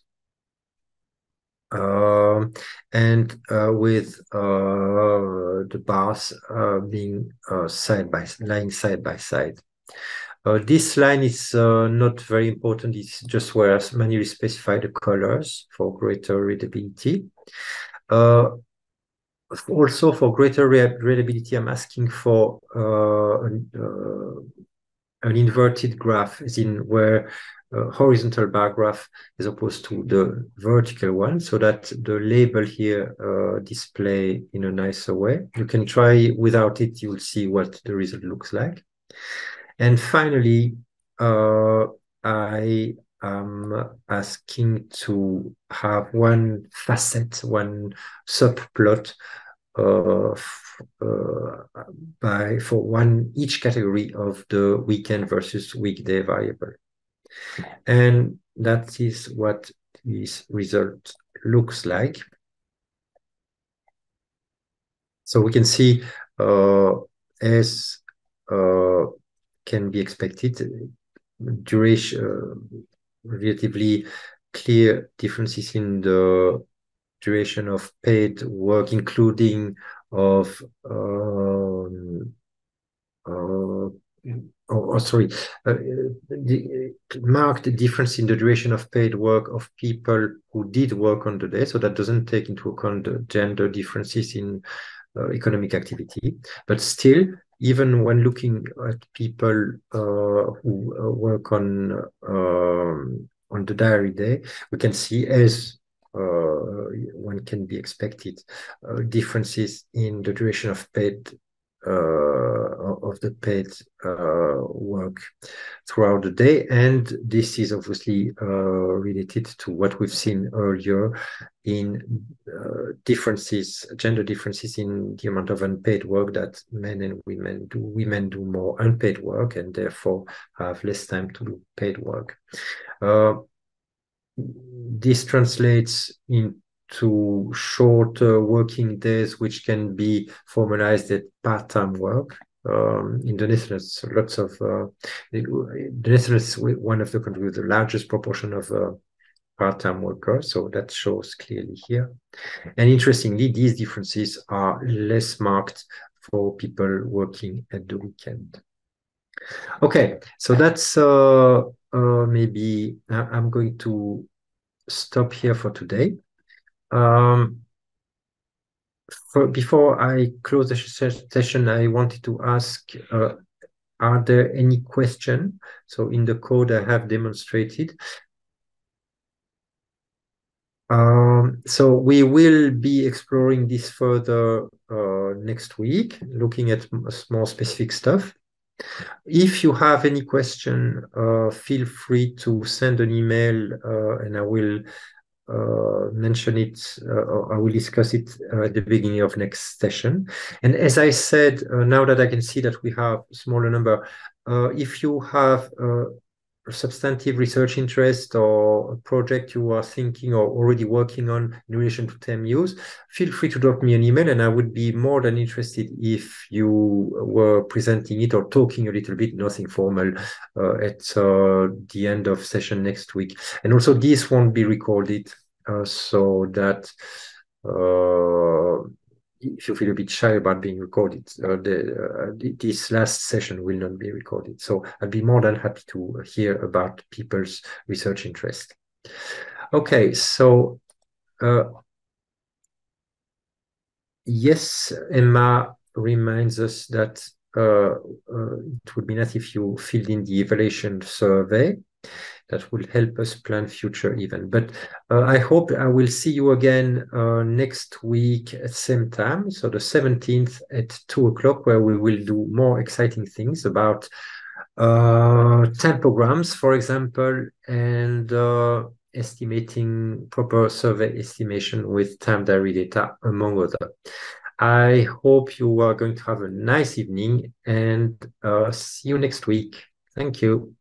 Um, and uh, with uh, the bars uh, being uh, side by lying side by side. Uh, this line is not very important. It's just where I manually specify the colors for greater readability. also, for greater readability, I'm asking for an, an inverted graph, as in where horizontal bar graph as opposed to the vertical one so that the label here uh, display in a nicer way. You can try without it, you'll see what the result looks like. And finally, uh, I am asking to have one facet, one subplot uh, uh, by for one each category of the weekend versus weekday variable. And that is what this result looks like. So we can see uh, as uh, can be expected, duration, uh, relatively clear differences in the duration of paid work, including of um, uh, oh, oh sorry, uh, the marked difference in the duration of paid work of people who did work on the day. So that doesn't take into account the gender differences in uh, economic activity. But still, even when looking at people uh, who uh, work on um, on the diary day, we can see as uh, one can be expected uh, differences in the duration of paid uh, of the paid uh, work throughout the day. And this is obviously uh, related to what we've seen earlier in differences, gender differences in the amount of unpaid work that men and women do. Women do more unpaid work and therefore have less time to do paid work. this translates in to shorter working days, which can be formalized at part-time work. Um, in the Netherlands, lots of uh, the Netherlands is one of the countries with the largest proportion of uh, part-time workers, so that shows clearly here. And interestingly, these differences are less marked for people working at the weekend. Okay, so that's uh, uh maybe I'm going to stop here for today. Um, for, before I close the session, I wanted to ask, uh, are there any question? So in the code I have demonstrated. Um, so we will be exploring this further uh, next week, looking at more specific stuff. If you have any question, uh, feel free to send an email uh, and I will uh, mention it, uh, I will discuss it at the beginning of next session. And as I said, uh, now that I can see that we have a smaller number, uh, if you have uh, substantive research interest or project you are thinking or already working on in relation to TEMUs, feel free to drop me an email and I would be more than interested if you were presenting it or talking a little bit, nothing formal, uh, at uh, the end of session next week. And also this won't be recorded uh, so that uh, if you feel a bit shy about being recorded, uh, the, uh, this last session will not be recorded. So I'd be more than happy to hear about people's research interest. Okay, so uh, yes, Emma reminds us that uh, uh, it would be nice if you filled in the evaluation survey that will help us plan future event. But uh, I hope I will see you again uh, next week at same time, so the 17th at 2 o'clock, where we will do more exciting things about uh, tempograms, for example, and uh, estimating proper survey estimation with time diary data, among other. I hope you are going to have a nice evening and uh, see you next week. Thank you.